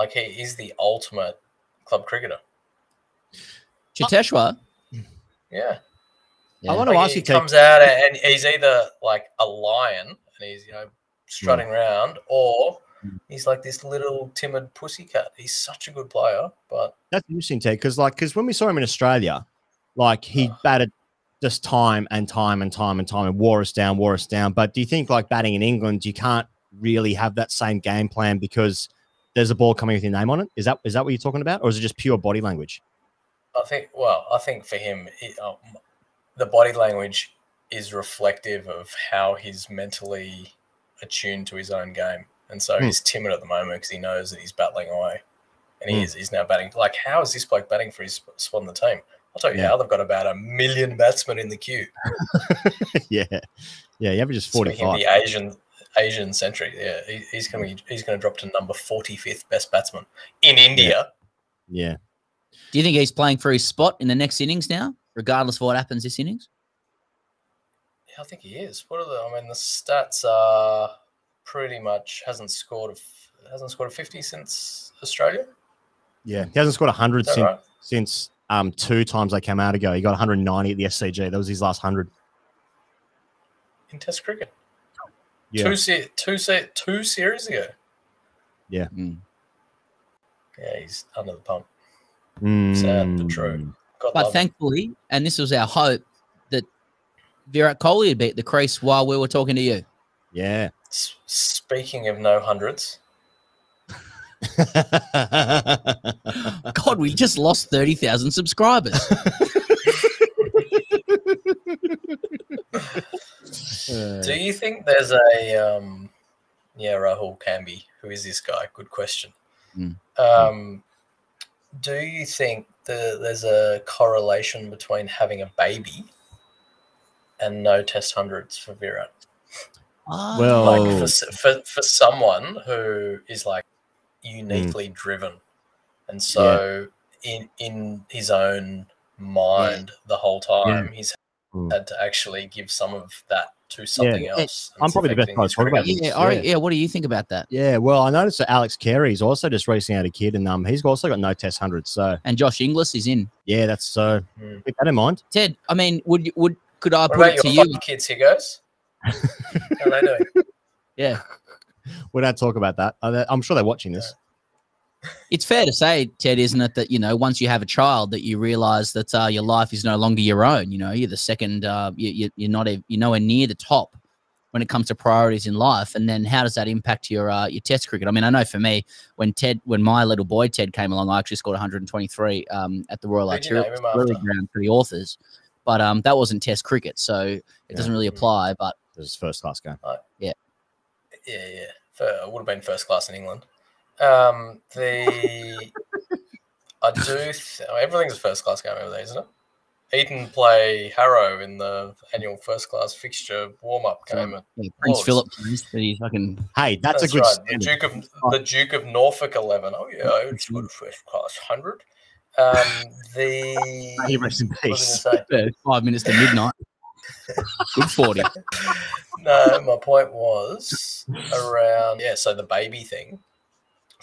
Like he is the ultimate club cricketer.
Cheteshwar.
Yeah.
Yeah.
I want to
Like,
ask
he
you, Ted,
comes out and he's either like a lion and he's you know strutting around, or
Mm.
he's like this little timid pussycat. He's such a good player, but
that's interesting, Ted, because like, because when we saw him in Australia, like he
Ugh.
batted just time and time and time and time and wore us down, wore us down. But do you think like batting in England, you can't really have that same game plan because there's a ball coming with your name on it? Is that is that what you're talking about, or is it just pure body language?
I think well, I think for him, it, um, the body language is reflective of how he's mentally attuned to his own game, and so
Hmm.
he's timid at the moment because he knows that he's battling away, and he
Hmm.
is. He's now batting. Like, how is this bloke batting for his spot in the team? I'll tell you
Yeah.
how they've got about a million batsmen in the queue.
yeah, yeah, he averages forty
Speaking of the Asian Asian century, yeah, he, he's going to he's going to drop to number forty fifth best batsman in India.
Yeah,
Do you think he's playing for his spot in the next innings now, regardless of what happens this innings?
Yeah, I think he is. What are the? I mean, the stats are pretty much hasn't scored a f- hasn't scored a fifty since Australia.
yeah, he hasn't scored hundred since
right?
since um two times they came out ago. He got 190 at the SCG. That was his last hundred.
In Test cricket,
Yeah,
two se- two se- two series ago.
Mm.
Yeah, he's under the pump. Sad but true. God
But
love him.
thankfully, and this was our hope, that Virat Kohli would beat the crease while we were talking to you.
Yeah.
S- Speaking of no hundreds,
God, we just lost 30,000 subscribers.
do you think there's a um, yeah Rahul Kambi? Who is this guy? Good question.
Mm.
Um, do you think the, there's a correlation between having a baby and no test hundreds for Virat?
Ah,
Well-
Like for, for for someone who is like uniquely driven, and so in in his own mind the whole time he's
Mm.
had to actually give some of that to something
Yeah.
else.
I'm probably the best
affecting
guy to talk about
cricket.
this.
yeah, all right,
yeah.
yeah. What do you think about that?
Yeah, well, I noticed that Alex Carey's also just racing out a kid, and um, he's also got no test hundreds. So
And Josh Inglis is in.
yeah, that's so
Hmm.
keep that in mind.
Ted, I mean, would you would could I
What
put
about
it to
your
you?
kids? Here goes. How they doing?
Yeah,
We don't talk about that. Uh, I'm sure they're watching this.
It's fair to say, Ted, isn't it, that you know once you have a child, that you realise that uh, your life is no longer your own. You know, you're the second. Uh, you, you, you're not. A, you're nowhere near the top when it comes to priorities in life. And then how does that impact your uh, your Test cricket? I mean, I know for me, when Ted, when my little boy Ted came along, I actually scored 123 um, at the Royal
Who'd
Artillery
name him after?
Ground for the authors. but um, that wasn't Test cricket, so it doesn't really
Mm.
apply. But
It was his first class game.
Yeah, yeah. For, it would have been first class in England. Um, the I do th- everything's a first class game over there, isn't it? Eton play Harrow in the annual first class fixture warm up game.
yeah, Prince
Wolves.
Philip, plays, but he's fucking
Hey, that's, a good
right. The. Duke of the Duke of Norfolk eleven. Oh yeah, it's good first class hundred. Um, the
He rests in peace.
I gonna say?
five minutes to midnight. Good forty.
no, my point was around yeah. So the baby thing,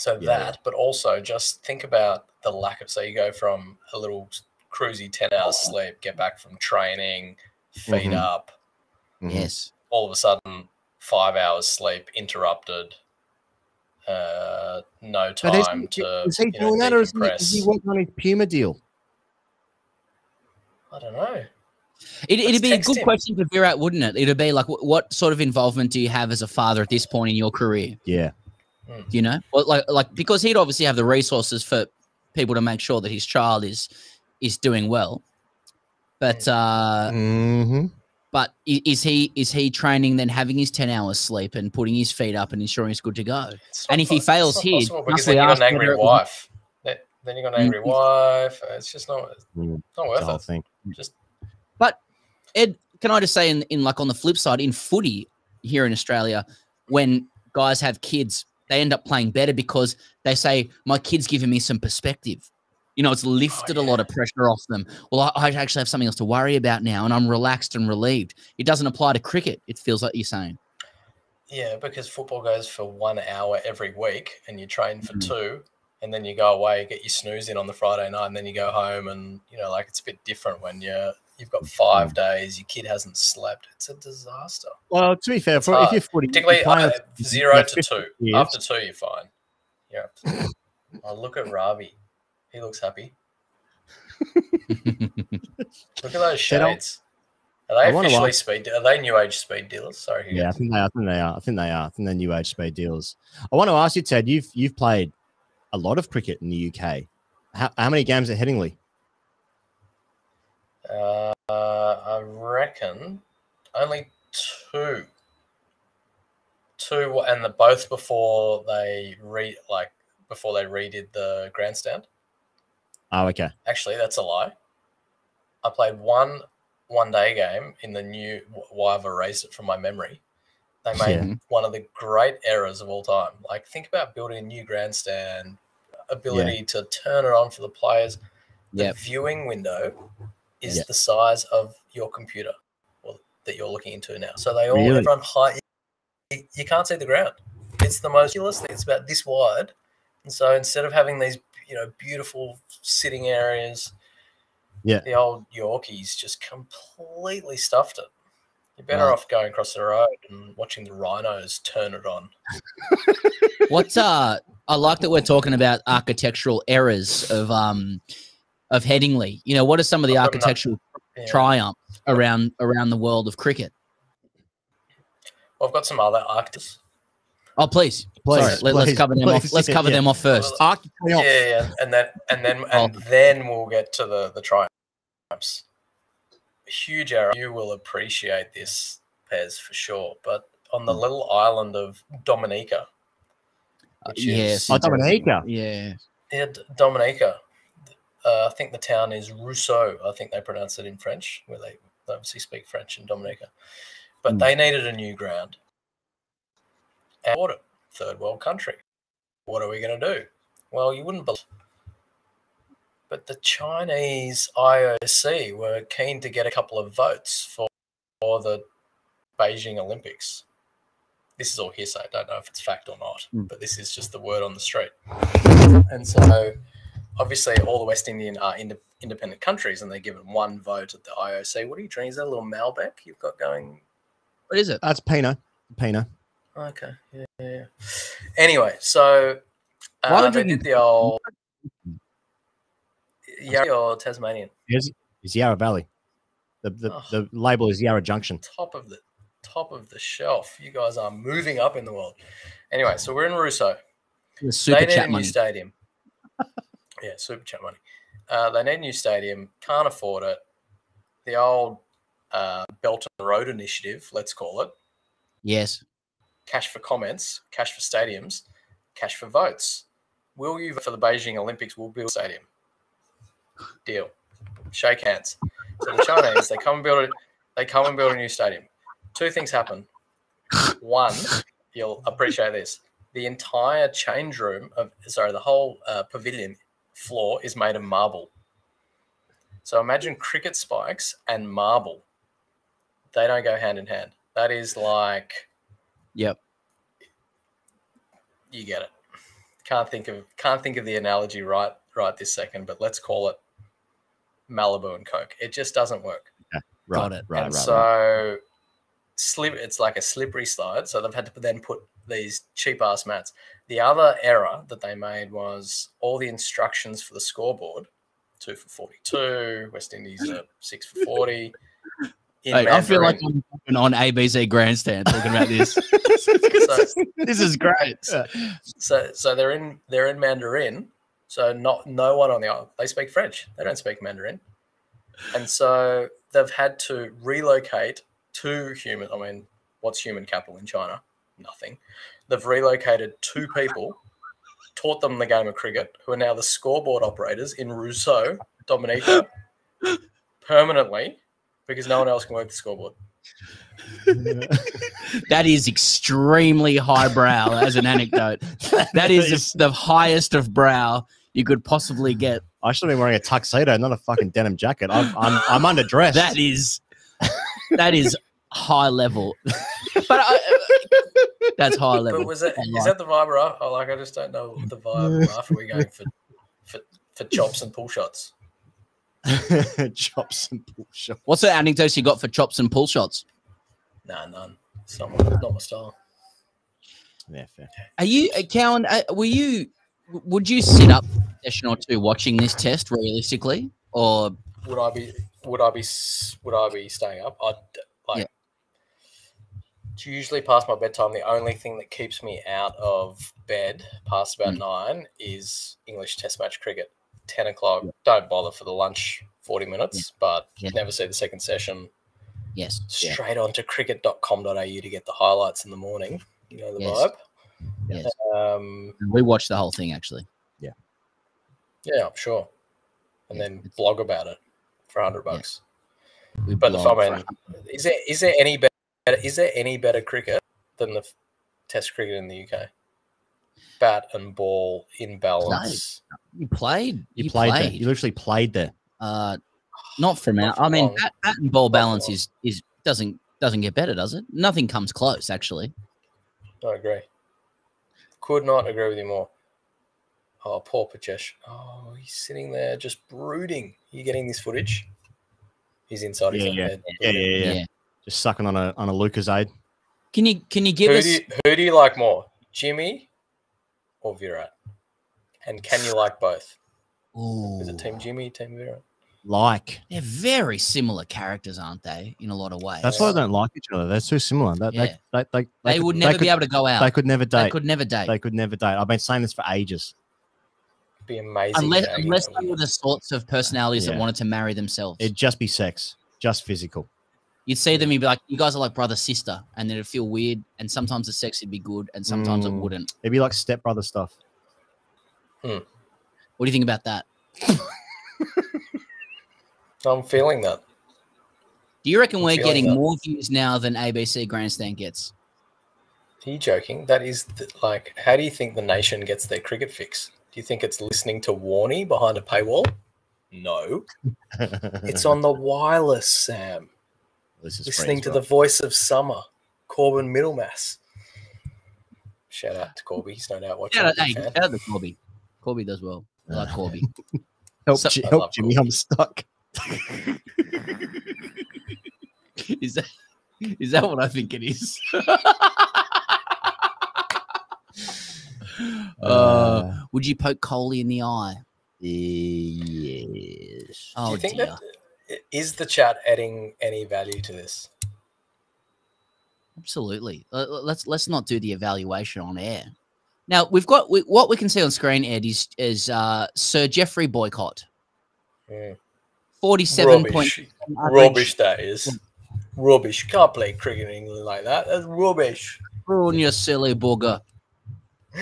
so
Yeah.
that, but also just think about the lack of. So you go from a little cruisy ten hours sleep, get back from training, feed
Mhm.
up,
Mhm.
Yes.
all of a sudden five hours sleep interrupted. Uh, no
But is,
time to
is he
you know,
doing that or is he, is he
decompress.
working on his Puma deal?
I don't know.
It, it'd be a good
him.
question for Virat, wouldn't it? It'd be like, wh- what sort of involvement do you have as a father at this point in your career?
Yeah.
You know, well, like, like because he'd obviously have the resources for people to make sure that his child is is doing well. But uh,
hmm
but is he is he training then having his ten hours sleep and putting his feet up and ensuring he's good to go?
It's
And
not
if he
po- it's
fails
not
here,
possible
must
because then you got an angry
whether it was-
wife. Then then you got an angry
Mm.
wife. It's just not,
Mm,
not worth
whole
it.
thing.
Just
Ed, can I just say in, in like on the flip side, in footy here in Australia, when guys have kids, they end up playing better because they say, My kid's giving me some perspective. You know, it's lifted a lot of pressure off them. Well, I, I actually have something else to worry about now, and I'm relaxed and relieved. It doesn't apply to cricket, it feels like you're saying.
yeah, because football goes for one hour every week, and you train for
Mm.
two, and then you go away, get your snooze in on the Friday night, and then you go home, and you know, like it's a bit different when you're you've got five days, your kid hasn't slept. It's a disaster.
Well, to be fair,
It's
if
hard.
you're footy,
Particularly
you
uh, zero to two.
years.
After two, you're fine. Yeah. I look at Ravi. He looks happy. Look at those shades. Are they
wanna
officially speed? Are they new age speed dealers? Sorry.
Yeah, I think they are. I think they are. I think they are. I think they're new age speed dealers. I want to ask you, Ted. You've you've played a lot of cricket in the UK. How, how many games at Headingley?
Uh, I reckon only two. Two, and the both before they re like before they redid the grandstand.
Oh, okay.
Actually, that's a lie. I played one one day game in the new. Why I've erased it from my memory. They made
Yeah.
one of the great errors of all time. Like think about building a new grandstand, ability to turn it on for the players. The
Yep.
viewing window is
Yeah.
the size of your computer, well, that you're looking into now. So they all
Really?
everyone high. You, you can't see the ground. It's the most ridiculous thing. It's about this wide, and so instead of having these, you know, beautiful sitting areas,
Yeah.
the old Yorkies just completely stuffed it. You're better
Right.
off going across the road and watching the rhinos turn it on.
What's uh I like that we're talking about architectural errors of um of Headingley. You know, what are some of the
I've got enough-
architectural
Yeah.
triumphs around around the world of cricket?
Well, I've got some other architects.
Oh, please,
Please,
Sorry, let, us cover them off. Let's cover
yeah.
them off first.
Well,
Arc-
Yeah, yeah, and then and then
Oh.
and then we'll get to the the triumphs. Huge error. You will appreciate this, Pez, for sure. But on the mm. little island of Dominica, which uh,
yes,
is
Oh, Dominica.
yeah.
yeah, D- Dominica. Uh, I think the town is Roseau. I think they pronounce it in French, where they obviously speak French in Dominica. But
Mm.
they needed a new ground. And bought it. Third world country. What are we going to do? Well, you wouldn't believe. But the Chinese IOC were keen to get a couple of votes for, for the Beijing Olympics. This is all hearsay. I don't know if it's fact or not,
Mm.
but this is just the word on the street. And so, obviously, all the West Indian are ind- independent countries, and they're given one vote at the IOC. What are you drinking? Is that a little Malbec you've got going?
What is it?
That's Pinot. Pinot.
Okay, yeah, yeah. yeah. Anyway, so
Why
uh,
would
they
you-
did the old Yarra or Tasmanian
Is it's Yarra Valley. The the,
Oh.
the label is Yarra Junction.
top of the top of the shelf. You guys are moving up in the world. Anyway, so we're in Roseau.
The super chat
new
money.
stadium. Yeah, super chat money. Uh, they need a new stadium. Can't afford it. the old uh, Belt and Road initiative, let's call it,
Yes.
cash for comments, cash for stadiums, cash for votes. Will you vote for the Beijing Olympics? We'll build a stadium. Deal. Shake hands. So the Chinese, they come and build it. They come and build a new stadium. Two things happen. One, you'll appreciate this. The entire change room of sorry, the whole uh, pavilion floor is made of marble. So imagine cricket spikes and marble. They don't go hand in hand. That is like
Yep.
you get it. Can't think of can't think of the analogy right right this second, but let's call it Malibu and Coke. It just doesn't work.
Right,
Got it.
Right,
and
right,
so
right.
slip it's like a slippery slide. So they've had to then put these cheap ass mats. The other error that they made was all the instructions for the scoreboard, two for forty two, West Indies are six for forty.
Hey, I feel like I'm on ABC Grandstand talking about this.
So-
this is great.
So so they're in they're in Mandarin. So not no one on the island. They speak French. They don't speak Mandarin. And so they've had to relocate two human. I mean, what's human capital in China? Nothing. They've relocated two people, taught them the game of cricket, who are now the scoreboard operators in Roseau, Dominica, permanently, because no one else can work the scoreboard.
That is extremely highbrow as an anecdote. That is the, the highest of brow you could possibly get.
I should have been wearing a tuxedo, not a fucking denim jacket. I'm I'm, I'm underdressed.
That is that is high level. but I, that's high level.
But was it
I
is that the vibe? Or, oh, like I just don't know the vibe. After we going for for for chops and pull shots.
chops and pull shots.
What's the anecdotes you got for chops and pull shots?
Nah, none. It's not my, not my style.
Yeah, fair.
Are you, uh, Cowan? Uh, were you? Would you sit up a session or two watching this test realistically, or
Would I be? Would I be? Would I be staying up? I'd like.
Yeah.
It's usually past my bedtime. The only thing that keeps me out of bed past about
Mm.
nine is English Test match cricket. Ten o'clock. Don't bother for the lunch. Forty minutes, but
Yeah.
never see the second session.
yes? Yeah.
straight on to cricket.com.au to get the highlights in the morning. You know the
Yes.
vibe.
yes.
Um,
We watched the whole thing actually.
yeah, I'm sure. And
Yeah,
then blog about it for hundred bucks.
We
But the I is there is there any better is there any better cricket than the Test cricket in the UK? Bat and ball in balance.
you played.
You, played, there. You literally played there.
Uh, not from
Not
out.
for
I mean, bat, bat and ball
Not
balance is is doesn't doesn't get better, does it? Nothing comes close, actually.
I agree. Could not agree with you more. Oh, poor Pachesh. Oh, he's sitting there just brooding. You getting this footage? He's inside his
Yeah,
own
yeah.
head.
Yeah, yeah, yeah. Just sucking on a on a Lucozade.
Can you can you give
Who
us?
do, you, who do you like more, Jimmy or Virat? And can you like both? Is it Team Jimmy, Team Virat?
Like.
They're very similar characters, aren't they? In a lot of ways.
That's why they don't like each other. They're too similar. That
Yeah.
they, they, they,
they
could-
would never
could,
be able to go out.
They could never date.
They could never date
They could never date. I've been saying this for ages.
It'd Be amazing.
unless
tagging
unless they were the sorts of personalities that wanted to marry themselves.
It'd just be sex, just physical.
You'd see them, you'd be like, "You guys are like brother sister," and then it'd feel weird. And sometimes the sex would be good, and sometimes it
Mm.
wouldn't.
It'd be like stepbrother stuff.
What do you think about that?
I'm feeling that.
Do you reckon
I'm
we're
feeling
getting
that.
more views now than ABC Grandstand gets?
Are you joking? That is the, like, how do you think the nation gets their cricket fix? Do you think it's listening to Warney behind a paywall? No, it's on the wireless, Sam.
This is
listening to
well.
the voice of summer, Corbin Middlemas. Shout out to Corby. He's no doubt watching.
Shout out,
Big
hey, shout out to Corby. Corby does well. I like Corby.
help,
so-
Ji- help
love
Jimmy.
Corby.
I'm stuck.
is that is that what I think it is? uh, would you poke Kohli in the eye?
yes.
Oh
Do you think
dear.
that is the chat adding any value to this?
Absolutely. Uh, Let's let's not do the evaluation on air. Now we've got we, what we can see on screen. Ed is is uh, Sir Geoffrey Boycott.
Mm.
Forty-seven point.
Rubbish. Rubbish that is. Rubbish. Can't play cricket in England like that. That's rubbish.
Ruin your silly booger.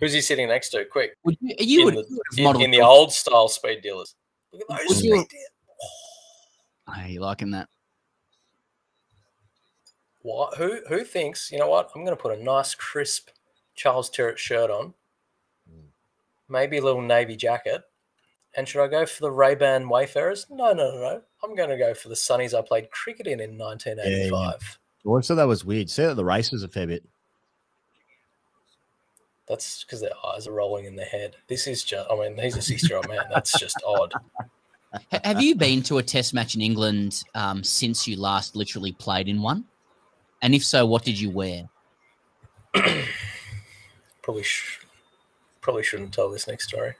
Who's he sitting next to? Quick.
Would you, you
in,
would
the,
you would have
in, in the old style speed dealers. Look at those speed
you-
dealers.
Are you liking that?
What? Who who thinks? You know what? I'm going to put a nice crisp Charles Tyrwhitt shirt on, maybe a little navy jacket, and should I go for the Ray Ban Wayfarers? No, no, no, no. I'm going to go for the Sunnies I played cricket in in 1985.
Also, that was weird. See that the races a fair bit.
That's because their eyes are rolling in their head. This is just. I mean, he's a 60 year old man. That's just odd.
Ha- Have you been to a test match in England um, since you last literally played in one? And if so, what did you wear?
Probably. Sh- probably shouldn't tell this next story.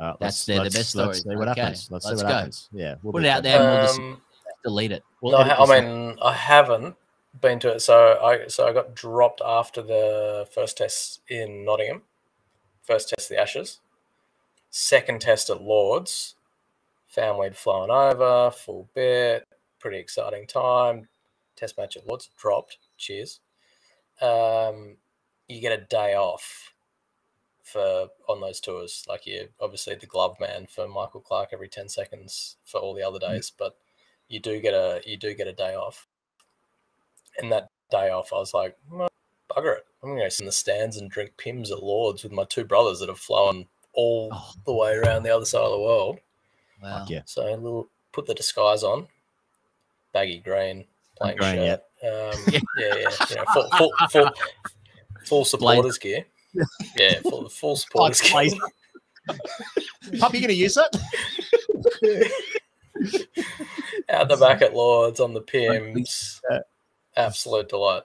Uh,
That's- they're the
let's,
best
let's
stories.
see what
Okay,
happens. Let's,
let's
see what
go.
happens. Yeah, we'll
Put it out
good.
there. and we'll just
Um,
delete it.
We'll
no, I,
edit
ha- I
out.
mean, I haven't been to it. So I so I got dropped after the first test in Nottingham. First test of the Ashes. Second test at Lords. Family had flown over, full bit, pretty exciting time. Test match at Lords dropped. Cheers. Um, you get a day off for on those tours. Like you obviously the glove man for Michael Clarke every ten seconds for all the other days, but you do get a you do get a day off. And that day off, I was like, "No, bugger it. I'm going to sit in the stands and drink Pimm's at Lords with my two brothers that have flown all
Oh.
the way around the other side of the world.
Wow.
Fuck yeah.
So a little put the disguise on, baggy green, plain
Green,
shirt. Um, yeah, yeah, you know, full, full, full, full supporters gear. Yeah, full, full supporters gear.
blazer. Pup, you gonna use that?
Out the back at Lords on the
Pimm's.
Absolute delight.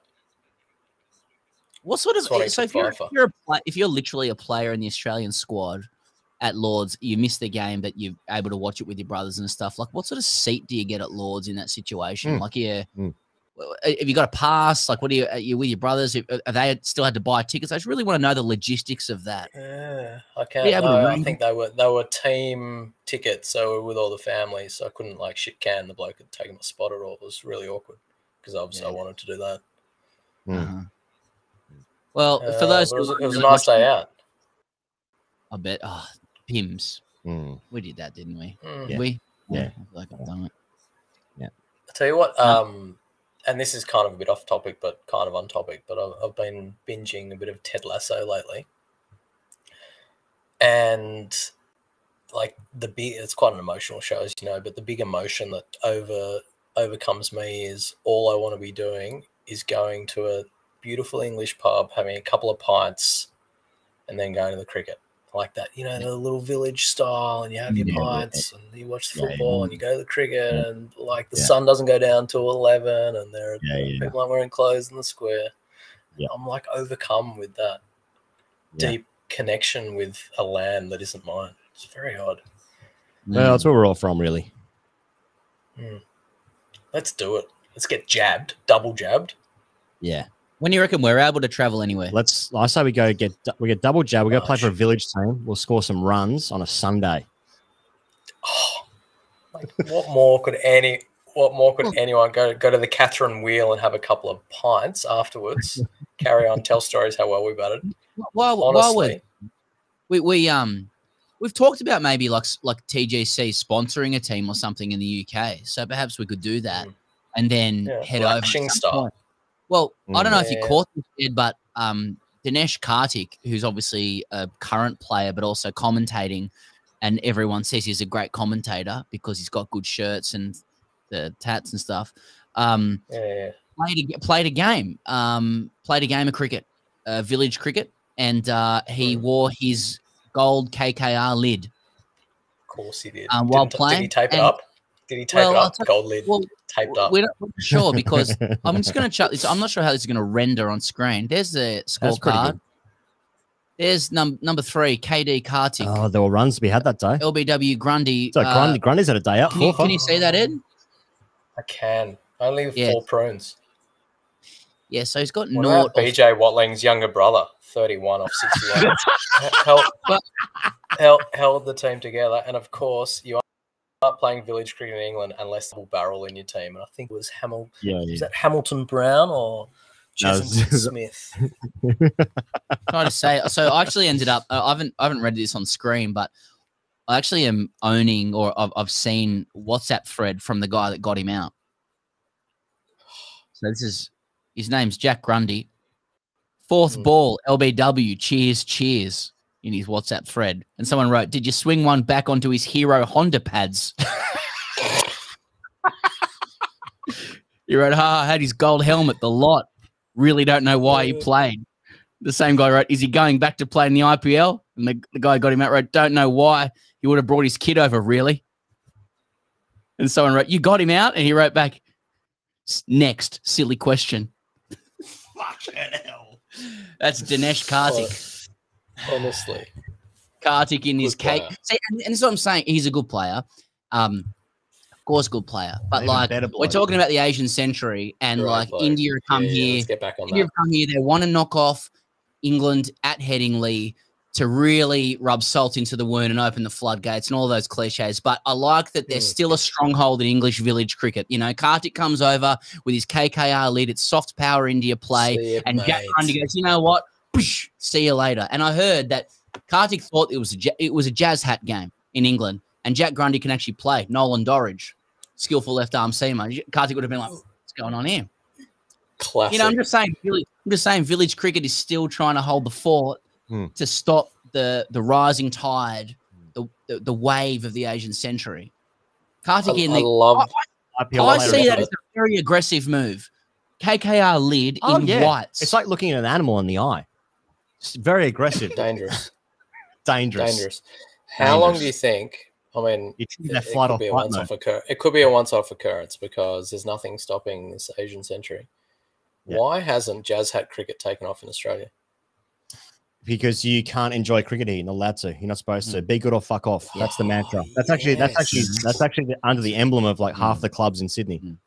What sort of
Swanee
so if you're, if you're a if you're literally a player in the Australian squad at Lords, you miss the game, but you're able to watch it with your brothers and stuff. Like, what sort of seat do you get at Lords in that situation?
Mm.
Like, yeah,
Mm.
uh, have you got a pass? Like, what do you are you with your brothers? Have have they still had to buy tickets? I just really want to know the logistics of that.
Yeah, I can't.
able.
I think they were they were team tickets, so with all the families. So I couldn't like shit can the bloke had taken my spot at all. It was really awkward because obviously I wanted to do that.
Mm.
Uh-huh. Well, for
Uh,
those,
it was, it was a nice day out.
I bet. Oh, Pimm's.
Mm.
We did that, didn't we?
Mm.
Did we?
Yeah.
I feel like I've done it.
I tell you what, um, and this is kind of a bit off topic, but kind of on topic. But I've, I've been binging a bit of Ted Lasso lately, and like the big, it's quite an emotional show, as you know. But the big emotion that over overcomes me is all I want to be doing is going to a beautiful English pub, having a couple of pints, and then going to the cricket. I Like that, you know, the little village style, and you have your
Yeah, yeah,
pints, and you watch the
Yeah, yeah.
football, and you go to the cricket,
Yeah.
and like the
Yeah.
sun doesn't go down till eleven, and there are
Yeah, yeah, yeah.
people aren't wearing clothes in the square.
Yeah.
I'm like overcome with that
Yeah.
deep connection with a land that isn't mine. It's very odd.
Well, that's mm. where we're all from, really. Hmm.
Let's do it. Let's get jabbed, double jabbed.
Yeah.
When do you reckon we're able to travel anywhere?
Let's. I say we go get we get double jab. We go play for a village team. We'll score some runs on a Sunday.
Oh, like what more could any? What more could anyone go go to the Catherine Wheel and have a couple of pints afterwards? carry on, tell stories how well we batted.
while, while we're we we um we've talked about maybe like like TGC sponsoring a team or something in the UK. So perhaps we could do that
Mm.
and then
Yeah,
head
like
over. at
Shing
some
style.
point. Well, I don't know if you caught this, Ed, but um Dinesh Karthik, who's obviously a current player but also commentating, and everyone says he's a great commentator because he's got good shirts and the tats and stuff. Um,
yeah, yeah.
played a, played a game, um, played a game of cricket, uh, village cricket, and uh, he
Hmm.
wore his gold KKR lid.
of course he did.
Um, while
Didn't- did he tape it
and-
up? Did he tape
Well,
it up? Gold lid
Well,
taped up.
we're not sure because I'm just going to chuck this. I'm not sure how this is going to render on screen. There's the
That's
scorecard. There's num- number three, KD Karthik,
Oh, there were runs to be had that day.
LBW Grundy.
So
uh,
Grundy, Grundy's had a day out.
can, you, can you see that, Ed?
I can. Only with
Yeah.
four prunes.
Yeah, so he's got
What
naught.
about BJ Watling's younger brother, 31 off 68. Help. held, held the team together. And of course, you aren't playing village cricket in England unless double barrel in your team. And I think it was Hamil.
Yeah,
Was that Hamilton Brown or
No,
Chesington
it's-
Smith?
trying to say. So I actually ended up. I haven't. I haven't read this on screen, but I actually am owning, or I've, I've seen WhatsApp thread from the guy that got him out. So this is his name's Jack Grundy. Fourth
Hmm.
ball, LBW. Cheers, cheers. In his WhatsApp thread, and someone wrote, "Did you swing one back onto his hero Honda pads?" he wrote, "Ha, had his gold helmet, the lot. Really don't know why he played." The same guy wrote, "Is he going back to play in the IPL?" And the, the guy got him out. Wrote, "Don't know why he would have brought his kid over, really." And someone wrote, "You got him out," and he wrote back, "Next, silly question." Fucking hell. That's Dinesh Karthik.
Honestly.
Karthik in his
Good
cake. See, and, and that's what I'm saying. He's a good player. Um, of course, good player. But
Even
like, we're talking about the Asian century, and
Great
like
bloke.
India have come
Yeah, yeah,
here.
Let's get back on
India
that.
have come here. They want to knock off England at Headingley to really rub salt into the wound and open the floodgates and all those cliches. But I like that there's
Mm.
still a stronghold in English village cricket. You know, Karthik comes over with his KKR lead. It's soft power India play.
See ya,
And Jack
mate.
Grundy goes, you know what? Psh, see you later. And I heard that Karthik thought it was a, it was a jazz hat game in England, and Jack Grundy can actually play. Knowle and Dorridge, skillful left arm seamer. Karthik would have been like, "What's going on here?"
Classic.
You know, I'm just saying. Village, I'm just saying. Village cricket is still trying to hold the fort
Hmm.
to stop the the rising tide, the, the the wave of the Asian century. Karthik
I,
in
I
the
love
IPL
I
later
see that as a very aggressive move. KKR lid
Oh,
in
yeah.
whites.
It's like looking at an animal in the eye. It's very aggressive,
dangerous.
dangerous.
dangerous. How long do you think? I mean,
You
it, it could be a
flight
once-off
mode.
occur. It could be a once-off occurrence because there's nothing stopping this Asian century.
Yeah.
Why hasn't jazz hat cricket taken off in Australia?
because you can't enjoy cricket here. You're not allowed to. You're not supposed
Hmm.
to. Be good or fuck off. That's the mantra. That's actually that's actually that's actually the, under the emblem of like half
Mm.
the clubs in Sydney.
Mm.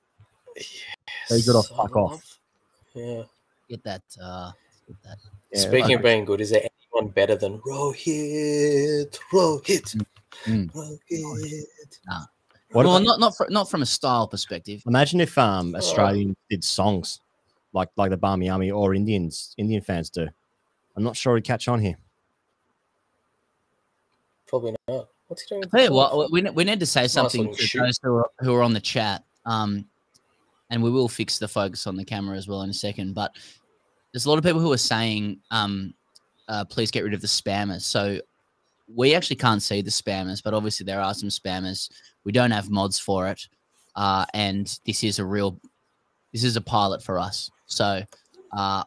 Very good off,
Yes,
fuck off.
Yeah.
get that. Uh, get that.
Yeah,
Speaking
like-
of being good, is there anyone better than Rohit? Rohit.
Mm.
Rohit.
What
well, not not fr- not from a style perspective.
Imagine if um
Oh.
Did songs like like the Barmy Army or Indians Indian fans do. I'm not sure he'd catch on here.
Probably not. What's he doing? With
Hey,
the
well, we, we need to say something
little
to
shoot.
those who are, who are on the chat. Um, and we will fix the focus on the camera as well in a second. But there's a lot of people who are saying, um, uh, please get rid of the spammers. So we actually can't see the spammers, but obviously there are some spammers. We don't have mods for it. Uh, and this is a real, this is a pilot for us. So uh,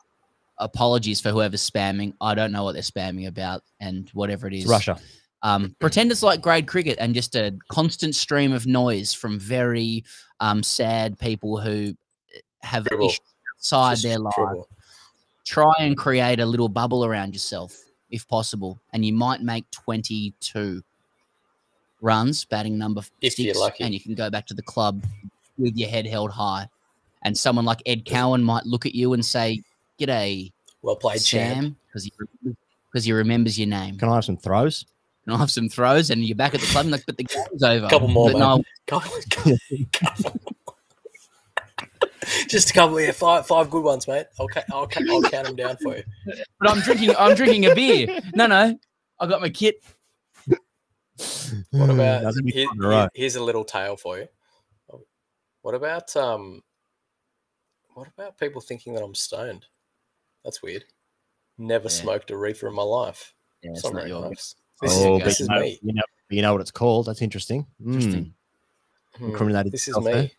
apologies for whoever's spamming. I don't know what they're spamming about and whatever it is.
It's Russia.
Um, pretend it's like grade cricket and just a constant stream of noise from very um, sad people who have
Dribble.
issues outside
Just
their life.
dribble.
Try and create a little bubble around yourself if possible, and you might make 22 runs, batting number
If
six,
you're lucky.
and you can go back to the club with your head held high. And someone like Ed Cowan might look at you and say, "G'day,
Well played, champ.
Sam," because he because he remembers your name
Can I have some throws?
and I'll have some throws, and you're back at the club. And like, but the game's over.
A couple more,
But no,
Couple, couple, Just a couple, yeah, five, five good ones, mate. I'll, ca- I'll, ca- I'll count them down for you.
but I'm drinking. I'm drinking a beer. No, no, I got my kit.
What about
that's gonna be
here-
fun to write.
here- here's a little tale for you. What about um what about people thinking that I'm stoned? That's weird. Never
Yeah.
smoked a reefer in my life.
Yeah,
It's
it's
not
not your.
This
oh,
is, this
you
is
know,
me.
you know, you know what it's called. That's interesting. Hmm,
Interesting.
Hmm,
incriminated
This is
yourself there.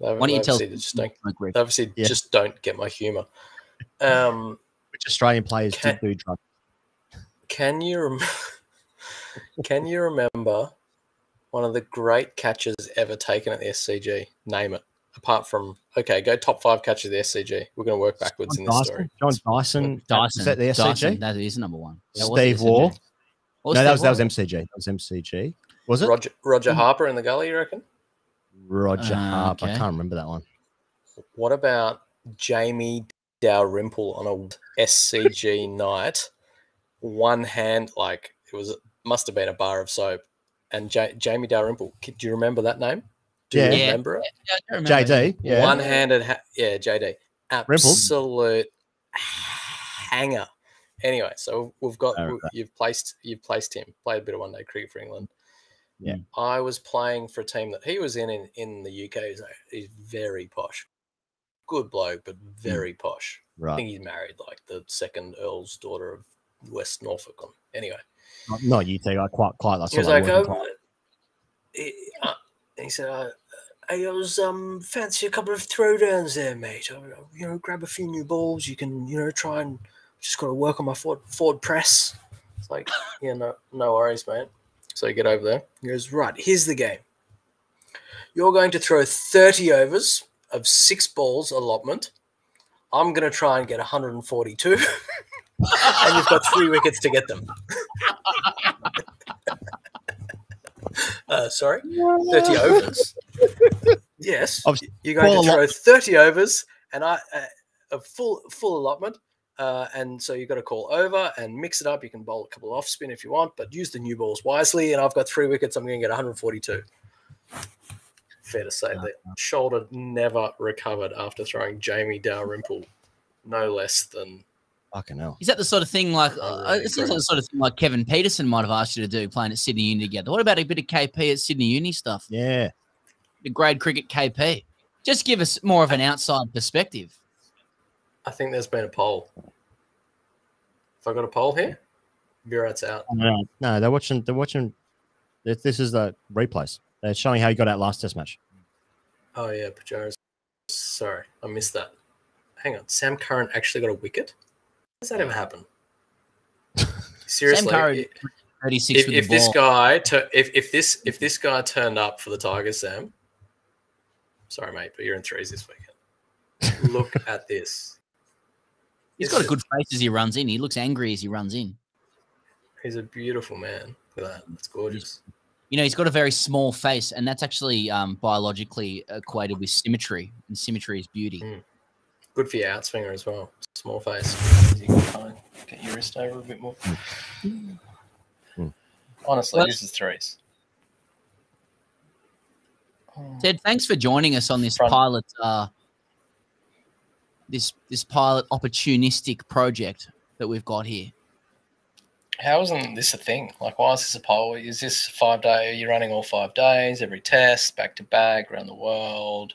Me. They
Why don't you tell?
obviously just don't, they obviously
Yeah.
just don't get my humor. Um,
Which Australian players
Can-
did do drugs?
can you rem- can you remember one of the great catches ever taken at the SCG? Name it. Apart from okay, go top five catches of the SCG. We're going to work backwards in this
Dyson,
story.
John Dyson,
Dyson.
Was that the SCG?
Dyson, that is number one. That was
Steve
SCG.
Waugh.
What
no, that was
Steve
that was MCG. That was MCG. Was it
Roger Roger
Hmm.
Harper in the gully, you reckon?
Roger
Uh,
Harp? I can't remember that one.
What about Jamie Dalrymple on a SCG night? One hand, like it was must have been a bar of soap. And J- Jamie Dalrymple, do you remember that name? Do
Yeah.
you
Yeah.
remember it?
Yeah, I remember.
JD. Yeah.
One-handed, ha- yeah, JD, absolute hanger. Anyway, so we've got
I
you've placed you've placed him. Played a bit of one day cricket for England.
Yeah.
I was playing for a team that he was in in, in the UK. He's, he's very posh, good bloke, but very posh. I
Right.
think he's married, like the second Earl's daughter of West Norfolk. Anyway,
Not, not you two. I quite quite. I
he was
that
like, oh, he, uh, he said, uh, "Hey, I was um fancy a couple of throwdowns there, mate. I, I- you know, grab a few new balls. You can, you know, try and just got to work on my forward forward press." It's like, yeah, no, no worries, mate. So you get over there. He goes, right. Here's the game. You're going to throw 30 overs of six balls allotment. I'm going to try and get 142, and you've got three wickets to get them. uh, sorry, 30 overs. Yes, you're going to throw 30 overs and I uh, a full full allotment. Uh, and so you've got to call over and mix it up. You can bowl a couple of off spin if you want, but use the new balls wisely. And I've got three wickets. I'm going to get 142. Fair to say that shoulder never recovered after throwing Jamie Dalrymple, no less than
Fucking hell.
Is that the sort of thing like uh,
really
it seems like the sort of thing like Kevin Pietersen might have asked you to do playing at Sydney Uni together? What about a bit of KP at Sydney Uni stuff?
Yeah.
The grade cricket KP. Just give us more of an outside perspective.
I think there's been a poll. Have I got a poll here, Virat's out.
Oh, no, no, they're watching. They're watching. This, this is the replays. They're showing how he got out last Test match.
Oh yeah, Pujara's. Sorry, I missed that. Hang on, Sam Curran actually got a wicket. How does that ever happen? Seriously,
Sam Curran,
i-
36
if,
with
if
the
this
ball.
guy, tu- if if this if this guy turned up for the Tigers, Sam. Sorry, mate, but you're in threes this weekend. Look at this.
He's got a good face as he runs in. He looks angry as he runs in.
He's a beautiful man. Look at that. That's gorgeous.
You know, he's got a very small face, and that's actually um, biologically equated with symmetry, and symmetry is beauty.
Mm. Good for your outswinger as well. Small face. You can kind of get your wrist over a bit more.
Mm.
Honestly,
Well-
this is threes.
Ted, thanks for joining us on this
Front.
pilot, uh, this this pilot opportunistic project that we've got here.
How isn't this a thing? Like, why is this a poll? Is this five day? Are you running all five days, every test, back to back, around the world?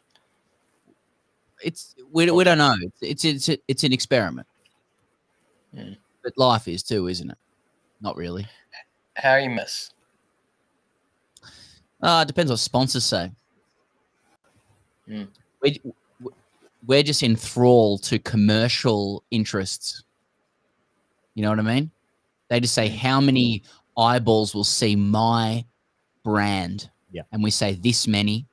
It's we, we don't know. It's it's it's, it's an experiment.
Hmm.
But life is too, isn't it? Not really.
How you miss?
Uh, it depends what sponsors say.
Hmm.
We, we're just enthralled to commercial interests. You know what I mean? They just say how many eyeballs will see my brand,
Yeah.
and we say this many,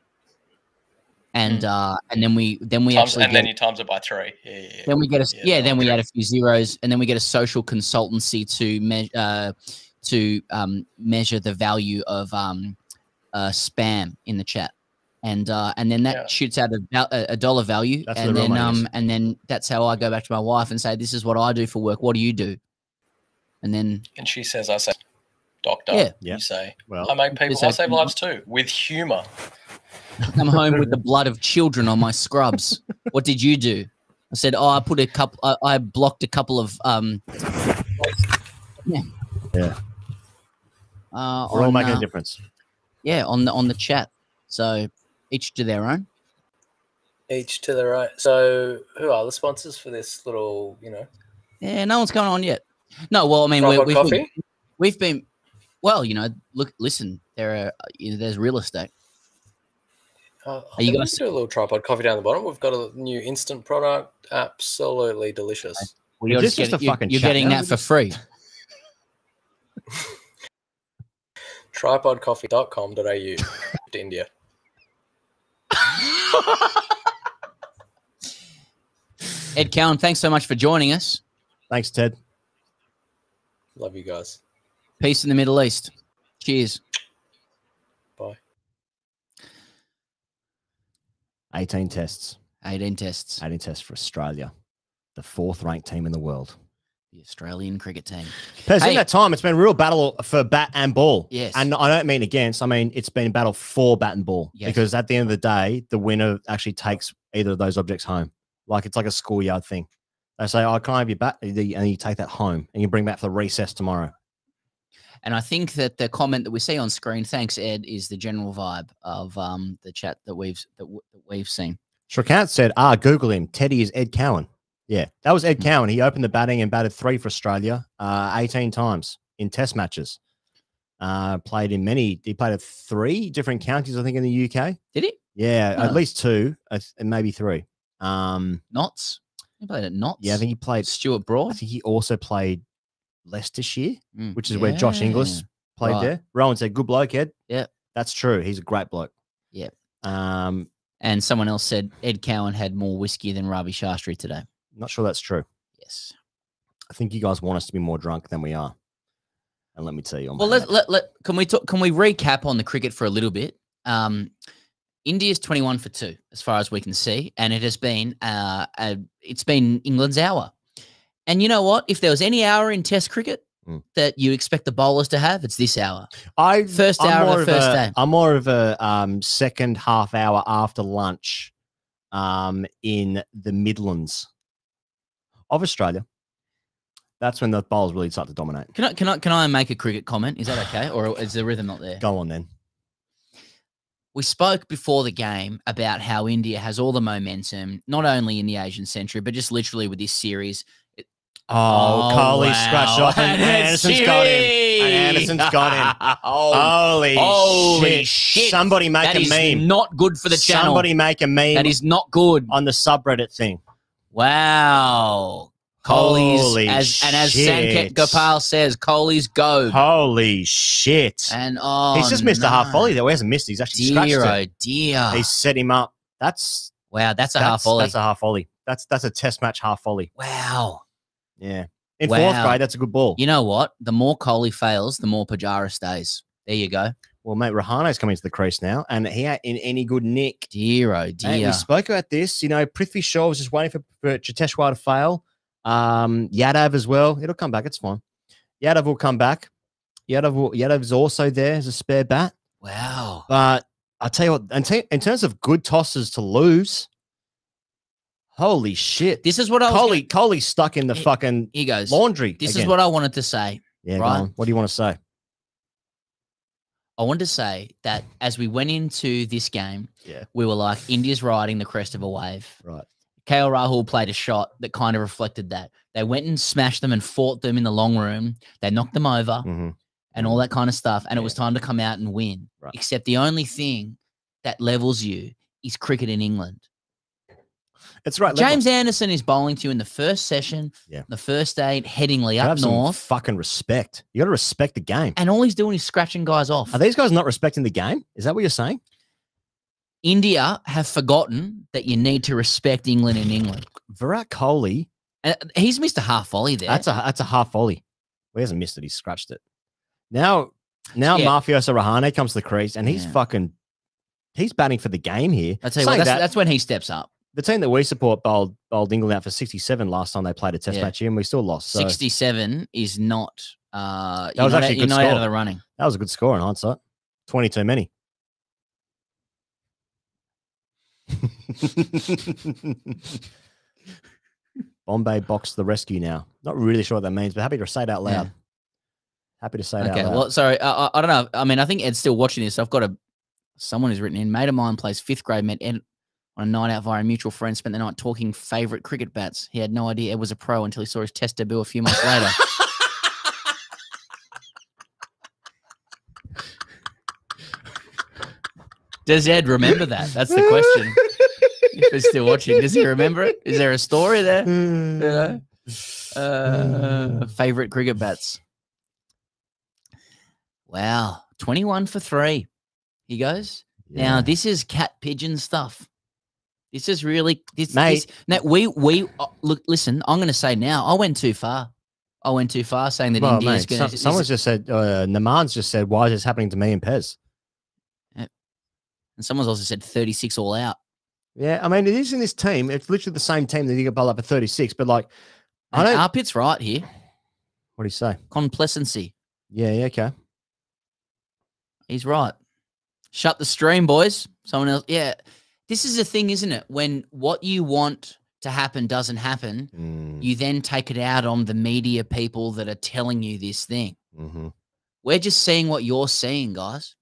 and uh, and then we then we.
Times,
actually
and
get,
then you times it by three. Yeah, yeah, yeah.
then we get a
Yeah,
yeah, then we
okay.
add a few zeros, and then we get a social consultancy to measure uh, to um, measure the value of um, uh, spam in the chat, and uh, and then that
Yeah.
shoots out a, a, a dollar value,
That's
and
the
then um and then that's how I go back to my wife and say, "This is what I do for work. What do you do?" And then
And she says, "I say, doctor."
Yeah.
Yeah.
You say,
Well,
"I make people. I save lives too with humor."
I come home with the blood of children on my scrubs. what did you do? I said, "Oh, I put a couple. I, I blocked a couple of um." Yeah.
Yeah.
Uh,
we're all
on,
making
uh,
a difference.
yeah on the on the chat so each to their own
Each to their own. So, who are the sponsors for this little? You know,
yeah no one's going on yet no well i mean we, we've, been, we've been well you know look listen there are you know, there's real estate
Uh,
Are you
think
guys-
we do a little tripod coffee down the bottom. We've got a new instant product. Absolutely delicious.
well, you're,
this
just
just a
getting, you-
fucking
you're getting that for free
Tripodcoffee.com.au to India.
ed cowan thanks so much for joining us
Thanks, Ted.
Love you guys.
peace in the middle east cheers
Bye.
18 tests.
18 tests
18 tests for Australia, the fourth ranked team in the world.
The Australian cricket team.
Pez,
Hey.
in that time, it's been a real battle for bat and ball.
Yes.
And I don't mean against, I mean it's been a battle for bat and ball.
Yes.
Because at the end of the day, the winner actually takes either of those objects home. Like it's like a schoolyard thing. They say, Oh, can I have your bat? And you take that home and you bring that for recess tomorrow.
And I think that the comment that we see on screen, thanks Ed, is the general vibe of um, the chat that we've that, that we've seen.
Shrikant said, Ah, Google him. Teddy is Ed Cowan. Yeah, that was Ed
Hmm.
Cowan. He opened the batting and batted three for Australia, uh, 18 times in test matches. Uh, played in many, he played at three different counties, I think, in the UK.
Did he?
Yeah,
Oh.
at least two, uh, and maybe three. Um,
Notts. He played at Notts.
yeah, I think he played.
Stuart
I think he also played Leicestershire,
Mm,
which is where Josh Inglis played
Right.
there. Rowan said, "Good bloke, Ed."
Yeah.
that's true. He's a great bloke.
Yeah.
Um,
And someone else said Ed Cowan had more whiskey than Ravi Shastri today.
Not sure that's true.
Yes.
I think you guys want us to be more drunk than we are. And let me tell you,
Well, let, let, let can we talk, can we recap on the cricket for a little bit? Um, India's twenty one for two, as far as we can see, and it has been uh, a, it's been England's hour. And you know what? If there was any hour in Test cricket
Mm.
that you expect the bowlers to have, it's this hour.
I
First
I'm
hour of
more
the
of
first
a-
day.
I'm more of a um, second half hour after lunch, um, in the Midlands of Australia. That's when the bowls really start to dominate.
Can I can I can I make a cricket comment? Is that okay, or is the rhythm not there?
Go on then.
we spoke before the game about how India has all the momentum, not only in the Asian century, but just literally with this series.
Oh, Kohli scratched off and, Anderson's got him. And Anderson's got him.
oh,
Holy,
holy
shit.
shit.
Somebody make
that
a
is
meme.
not good for the channel.
Somebody make a meme
that is not good.
on the subreddit thing.
Wow. Kohli's,
Holy
as, and as. Sanket Gopal says, Kohli's go.
Holy shit.
and oh,
he's just missed a half
no.
volley though. He hasn't missed. He's actually scratched
Dear,
it.
oh dear.
He set him up. That's
wow, that's a
that's,
half volley.
That's a half volley. That's that's a test match half volley.
wow.
Yeah. In fourth
Wow.
grade, that's a good ball.
You know what? The more Kohli fails, the more Pujara stays. There you go.
Well, mate, Rahane's coming to the crease now, and he ain't in any good nick.
Dear, oh
Mate, we spoke about this. You know, Prithvi Shaw was just waiting for, for Cheteshwar to fail. Um, Yadav as well. It'll come back. It's fine. Yadav will come back. Yadav will, Yadav's also there as a spare bat.
Wow.
But I'll tell you what, in, te- in terms of good tosses to lose, holy shit.
This is what I was.
Kohli, Kohli's stuck in the
He-
fucking
He goes.
laundry.
This is what I wanted to say.
Yeah,
right?
What do you want to say?
I wanted to say that as we went into this game,
Yeah.
we were like, India's riding the crest of a wave.
Right.
KL Rahul played a shot that kind of reflected that. They went and smashed them and fought them in the long room. They knocked them over
hmm
and all that kind of stuff. And it was time to come out and win.
Right.
Except the only thing that levels you is cricket in England.
It's right. level.
James Anderson is bowling to you in the first session,
Yeah.
the first eight, Headingley
You
up north.
fucking respect. You got to respect the game.
and all he's doing is scratching guys off.
Are these guys not respecting the game? Is that what you're saying?
India have forgotten that you need to respect England in England.
Virat Kohli,
And he's missed a half volley there.
that's a that's a half volley. Well, he hasn't missed it. He's scratched it. Now, now
Yeah.
Mafioso Rahane comes to the crease, and he's
Yeah.
fucking he's batting for the game here.
I tell you what, that's,
that,
that's when he steps up.
The team that we support bowled bowled England out for 67 last time they played a test
Yeah.
match here, and we still lost. So
67 is not. Uh,
That was
not,
actually a
you're
good
not out of the running.
that was a good score in hindsight. 20 too many. Bombay box the rescue now. Not really sure what that means, but happy to say it out
Yeah.
loud. Happy to say it
Okay.
out loud.
Well, sorry. I, I, don't know. I mean, I think Ed's still watching this. I've got a someone who's written in. Mate of mine plays fifth grade. Met Ed on a night out via a mutual friend. Spent the night talking favorite cricket bats. He had no idea Ed was a pro until he saw his test debut a few months later. Does Ed remember that? That's the question. if he's still watching, does he remember it? Is there a story there? You know? Uh, favorite cricket bats. Wow, twenty-one for three. He goes. Now this is cat pigeon stuff. This is really this.
Mate.
this we we uh, look. Listen, I'm going to say now. I went too far. I went too far saying that
Well,
India's
mate,
going
some-
to.
someone's just said, uh, Naman's just said, why is this happening to me and Pez?
and someone's also said 36 all out.
Yeah, I mean, it is in this team. It's literally the same team that you get bowled up at 36, but like, I
And
don't,
Arpit's right here.
What do you say?
Complacency.
Yeah, yeah, okay.
He's right. Shut the stream, boys. Someone else. Yeah. This is the thing, isn't it? When what you want to happen doesn't happen,
Mm,
you then take it out on the media people that are telling you this thing.
mhm.
We're just seeing what you're seeing, guys.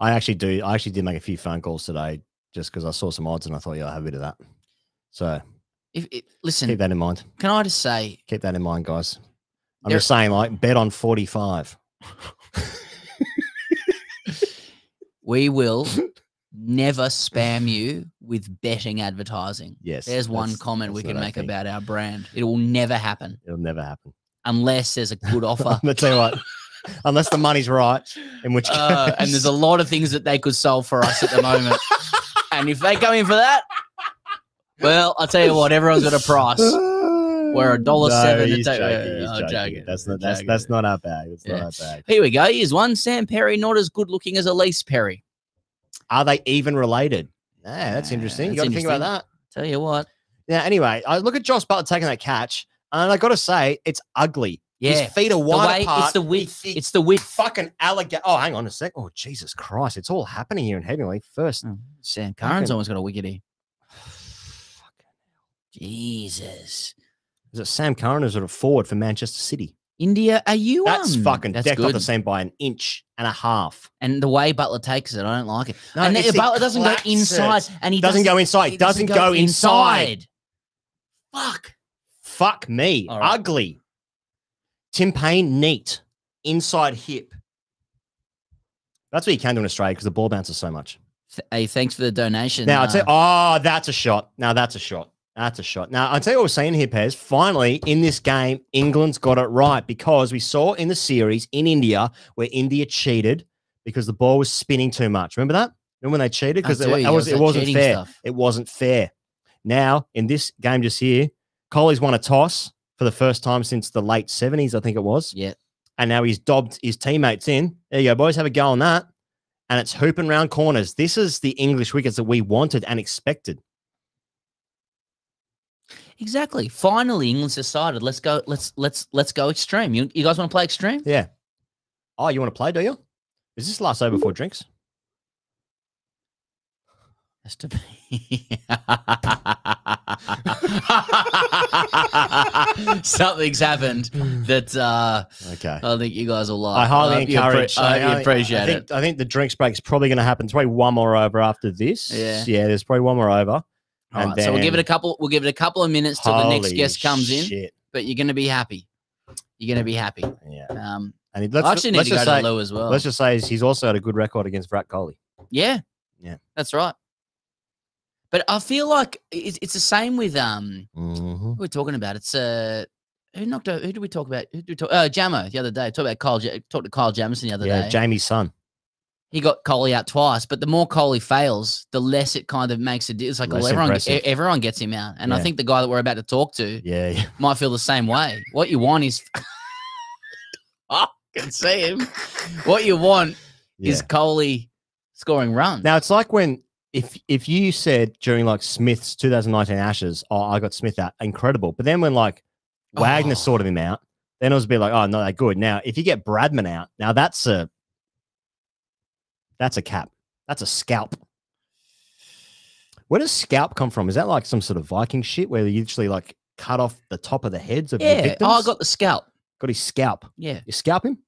I actually do. I actually did make a few phone calls today just because I saw some odds and I thought, yeah, I'll have a bit of that. So
If it, listen,
keep that in mind.
can I just say,
Keep that in mind, guys. I'm
There-
just saying, like, bet on 45.
we will never spam you with betting advertising.
Yes.
There's one
that's-
comment we
that's
can
what I
make
think.
about our brand. It will never happen
It'll never happen.
unless there's a good offer.
I'll tell you what, unless the money's right, in which case.
Uh, and there's a lot of things that they could solve for us at the moment. and if they come in for that, well, I'll tell you what, everyone's got a price. We're a dollar seven to
he's
take-
joking,
uh,
he's
I'm
joking.
joking,
That's
I'm
not that's
joking.
that's not our bag. It's
Yeah.
not our bag.
Here we go. Here's one. Sam Perry, not as good looking as Ellyse Perry.
Are they even related? Yeah, that's
Ah,
interesting. You got to think about that.
Tell you what.
Yeah. Anyway, I look at Jos Buttler taking that catch, and I got to say, it's ugly.
Yeah.
His feet are
The
wide
way,
apart.
it's the
He-
width.
he
it's the width.
fucking alligator. Oh, hang on a sec. Oh, Jesus Christ! It's all happening here in Headingley. First,
Oh, Sam Curran's almost got a wickety. Jesus.
is it Sam Curran or is it a forward for Manchester City?
India, are you?
That's
um,
fucking
That's
decked off
good.
the same by an inch and a half.
And the way Buttler takes it, I don't like it.
No,
and
it's
the,
the
Buttler doesn't go
collapses.
inside, and he
doesn't go inside. Doesn't go inside.
Fuck.
Fuck me.
All right.
Ugly. Tim Paine, neat. Inside hip. That's what you can do in Australia because the ball bounces so much.
Hey, thanks for the donation.
Now, tell you,
uh,
oh, that's a shot. Now, that's a shot. That's a shot. Now, I'll tell you what we're saying here, Pez. Finally, in this game, England's got it right because we saw in the series in India where India cheated because the ball was spinning too much. Remember that? Remember when they cheated? Because it, it, was, it wasn't fair.
stuff.
It wasn't fair. Now, in this game just here, Kohli's won a toss for the first time since the late 70s, I think it was.
yeah.
And now he's dobbed his teammates in. There you go, boys. Have a go on that. And it's hooping round corners. This is the English wickets that we wanted and expected.
Exactly. Finally, England's decided. Let's go. Let's let's let's go extreme. You, you guys want to play extreme?
Yeah. Oh, you want to play, do you? Is this last over before drinks?
Has to be. Something's happened that uh,
Okay.
I think you guys will like.
I highly
you appre-
encourage.
I
I- I-
appreciate
I think,
it.
I think the drinks break is probably going to happen. There's probably one more over after this.
Yeah.
Yeah, there's probably one more over.
All
and
right, so we'll give it a couple. We'll give it a couple of minutes till the next guest comes in. But you're going to be happy. You're going to be happy.
Yeah.
Um,
And it-
I
let's,
actually need
let's
to go
just
to
say,
Lou as well.
let's just say he's also had a good record against Virat Kohli.
Yeah.
Yeah.
That's right. But I feel like it's, it's the same with um who we're talking about. It's uh who knocked out who did we talk about? Who did we talk uh Jammo the other day. Talk about Kyle talked to Kyle Jamieson the other
Yeah,
day.
Yeah, Jamieson.
He got Kohli out twice, but the more Kohli fails, the less it kind of makes a di- It's like well, everyone,
impressive.
everyone gets him out, and I think the guy that we're about to talk to
Yeah. yeah.
might feel the same way. What you want is, I can see him. What you want is
yeah.
Kohli scoring runs.
Now it's like when if if you said during like Smith's 2019 Ashes, oh, I got Smith out, incredible. But then when like Wagner
Oh.
sorted him out, then it was bit like, oh, not that good. Now, if you get Bradman out, now that's a that's a cap. That's a scalp. Where does scalp come from? Is that like some sort of Viking shit where you literally like cut off the top of the heads of the
yeah.
victims?
Oh, I got the scalp.
got his scalp.
Yeah.
You scalp him?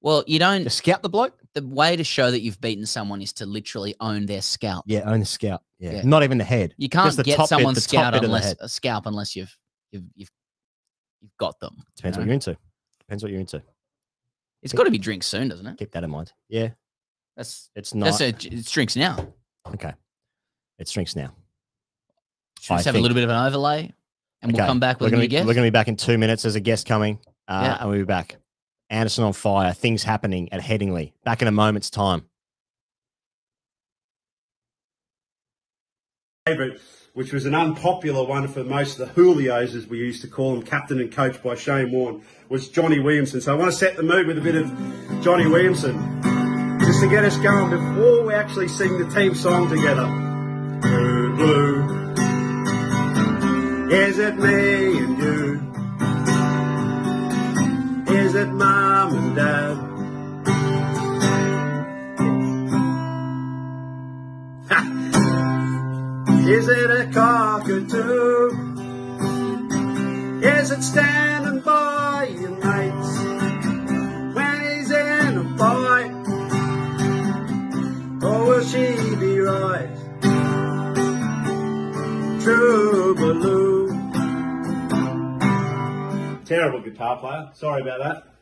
Well, you
You
don't.
scalp the bloke?
The way to show that you've beaten someone is to literally own their scalp.
Yeah, own the scalp. Yeah.
Yeah.
Not even the head.
You can't get
bit-
someone's scalp
bit the
unless a scalp unless you've you've you've you've got them.
Depends
Yeah.
what you're into. Depends what you're into.
It's got to be drinks soon, doesn't it?
Keep that in mind. Yeah.
That's
It's not.
that's a, it's drinks now.
okay. It's drinks now.
Should we
I
just have a little bit of an overlay, and we'll come back
we're
with a
gonna
new
be,
guest.
We're going to be back in two minutes. There's a guest coming, uh,
Yeah.
and we'll be back. Anderson on fire. Things happening at Headingley. Back in a moment's time.
favourite, which was an unpopular one for most of the Julios, as we used to call them, captain and coach by Shane Warne, was Johnny Williamson. So I want to set the mood with a bit of Johnny Williamson, just to get us going before we actually sing the team song together. Blue, blue, is it me and you? Is it mum and dad? Is it a cockatoo? Is it standing by Terrible guitar player. Sorry about that.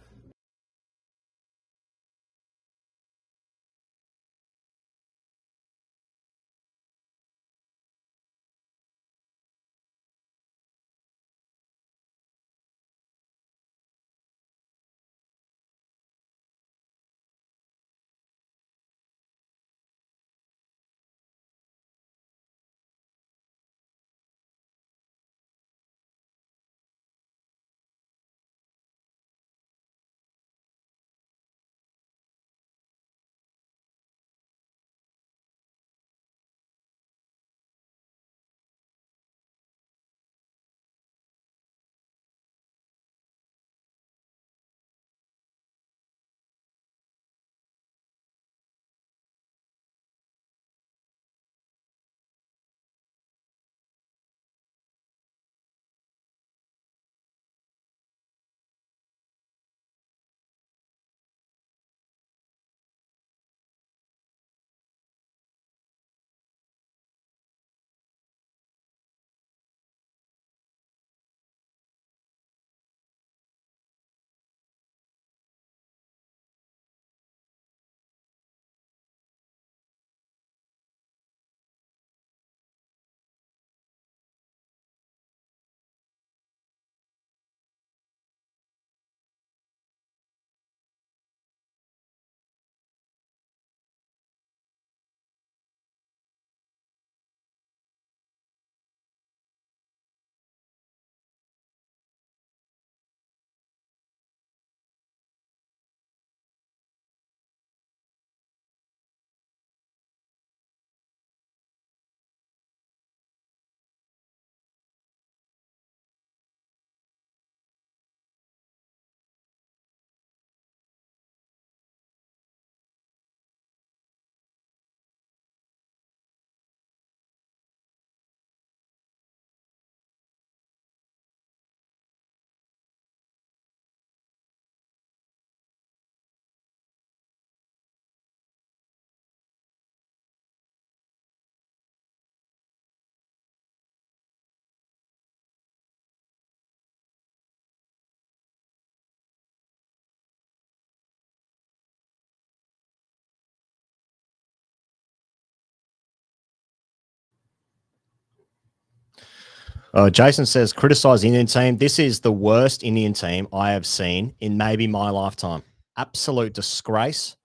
Uh, Jason says, criticize Indian team. This is the worst Indian team I have seen in maybe my lifetime. Absolute disgrace.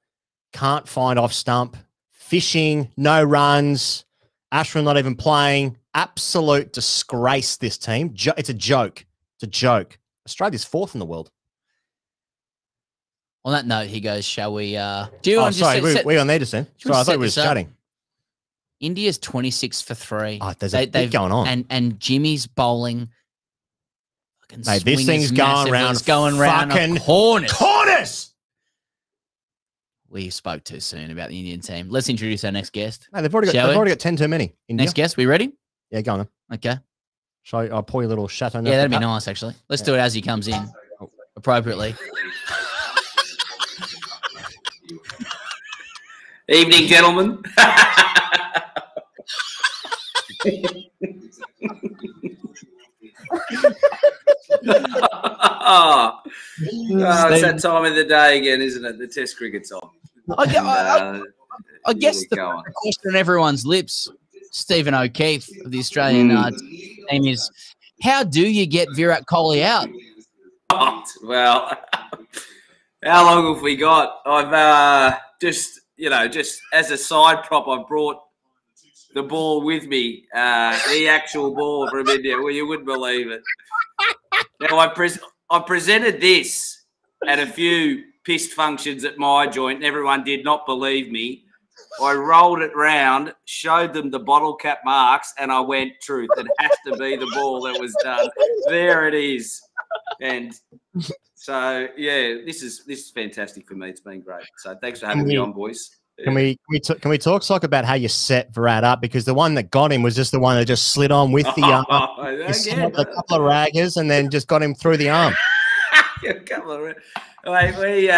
Can't find off stump. Fishing, no runs. Ashwin not even playing. Absolute disgrace, this team. Jo- it's a joke. It's a joke. Australia's fourth in the world.
On that note, he goes, "Shall we? uh Do you
Oh,
want to
sorry. we,
set, set-
we on there just then. Sorry, I thought we were chatting.
India's twenty six for three.
Oh, there's
They-
a bit
they've-
going on.
and and Jimmy's bowling. fucking
Mate, this thing's going
massive.
round
It's going round
fucking
corners.
Corners!
We spoke too soon about the Indian team. Let's introduce our next guest.
Mate, they've already got,
Shall
they've
we?
already got 10 too many. India.
Next guest, we ready?
Yeah, go on then.
Okay.
Shall I, I'll pour you a little chateau.
Yeah, that'd be
Neuf- uh,
nice, actually. Let's do it as he comes in appropriately.
Evening, gentlemen. oh, it's that time of the day again, isn't it? The Test cricket time.
I, I- I-
Uh,
I guess the question on everyone's lips, Stephen O'Keefe of the Australian uh, team, is how do you get Virat Kohli out?
Oh, well, how long have we got? I've uh, just, you know, just as a side prop, I've brought the ball with me, uh, the actual ball from India. Well, you wouldn't believe it. Now, I, pres- I presented this at a few pissed functions at my joint, and everyone did not believe me. I rolled it round, showed them the bottle cap marks, and I went, truth, it has to be the ball that was done. There it is. and so yeah, this is this is fantastic for me. It's been great. So thanks for having me on, boys.
Can we can we, t- can we talk talk about how you set Virat up because the one that got him was just the one that just slid on with the arm,
Oh, again.
a couple of raggers and then just got him through the arm.
a couple of. Wait, we uh,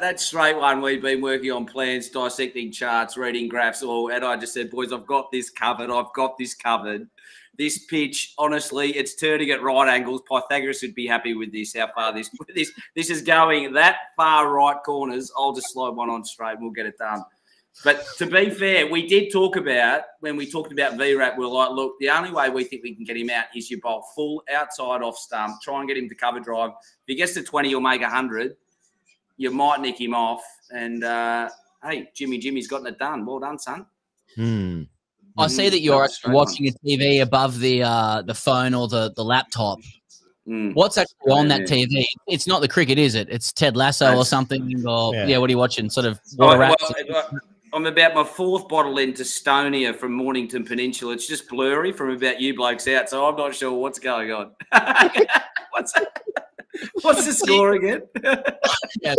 that straight one. We've been working on plans, dissecting charts, reading graphs, all, and I just said, boys, I've got this covered. I've got this covered. This pitch, honestly, it's turning at right angles. Pythagoras would be happy with this. How far this this this is going? That far right corners. I'll just slide one on straight, and we'll get it done. But to be fair, we did talk about when we talked about VRAP, we are like, look, the only way we think we can get him out is you bowl full outside off stump, try and get him to cover drive. If he gets to 20, you'll make 100. You might nick him off. And uh, hey, Jimmy Jimmy's gotten it done. Well done, son.
Hmm.
I see that you're
that was
actually watching a TV above the uh, the phone or the, the laptop.
Mm.
What's actually on that
Yeah.
TV? It's not the cricket, is it? It's Ted Lasso or something. Or
Yeah.
yeah. what are you watching? Sort of
Oh,
water
well,
rats.
I'm about my fourth bottle into Stonier from Mornington Peninsula. It's just blurry from about you blokes out, so I'm not sure what's going on. what's what's the score again?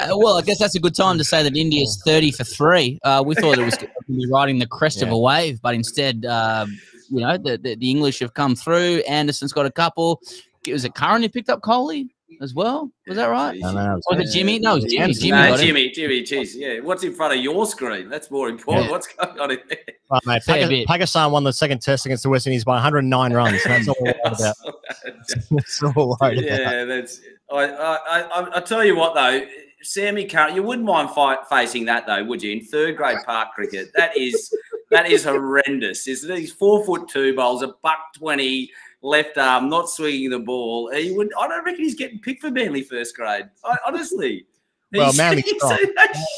Uh, well, I guess that's a good time to say that India's 30 for three. Uh, we thought it was going to be riding the crest of a wave, but instead, uh, you know, the, the, the English have come through. Anderson's got a couple. Was it Curran who picked up Kohli as well? Was that right?
I know.
Was it Jimmy? No, it was Jimmy. Jimmy
No. Jimmy, Jimmy, geez, yeah. What's in front of your screen? That's more important.
Yeah.
What's going on in there?
Right, mate. Pakistan. Pakistan won the second test against the West Indies by 109 runs. That's all we're worried about. That's all we're about.
yeah, that's. I, I, I, I tell you what though, Sammy Curran, you wouldn't mind fight, facing that though, would you? In third grade park cricket, that is that is horrendous. Is these four foot two bowls, a buck twenty left arm, not swinging the ball. Uh, he would. I don't reckon he's getting picked for Manly first grade. I, honestly.
Well,
He's-
Manly's strong.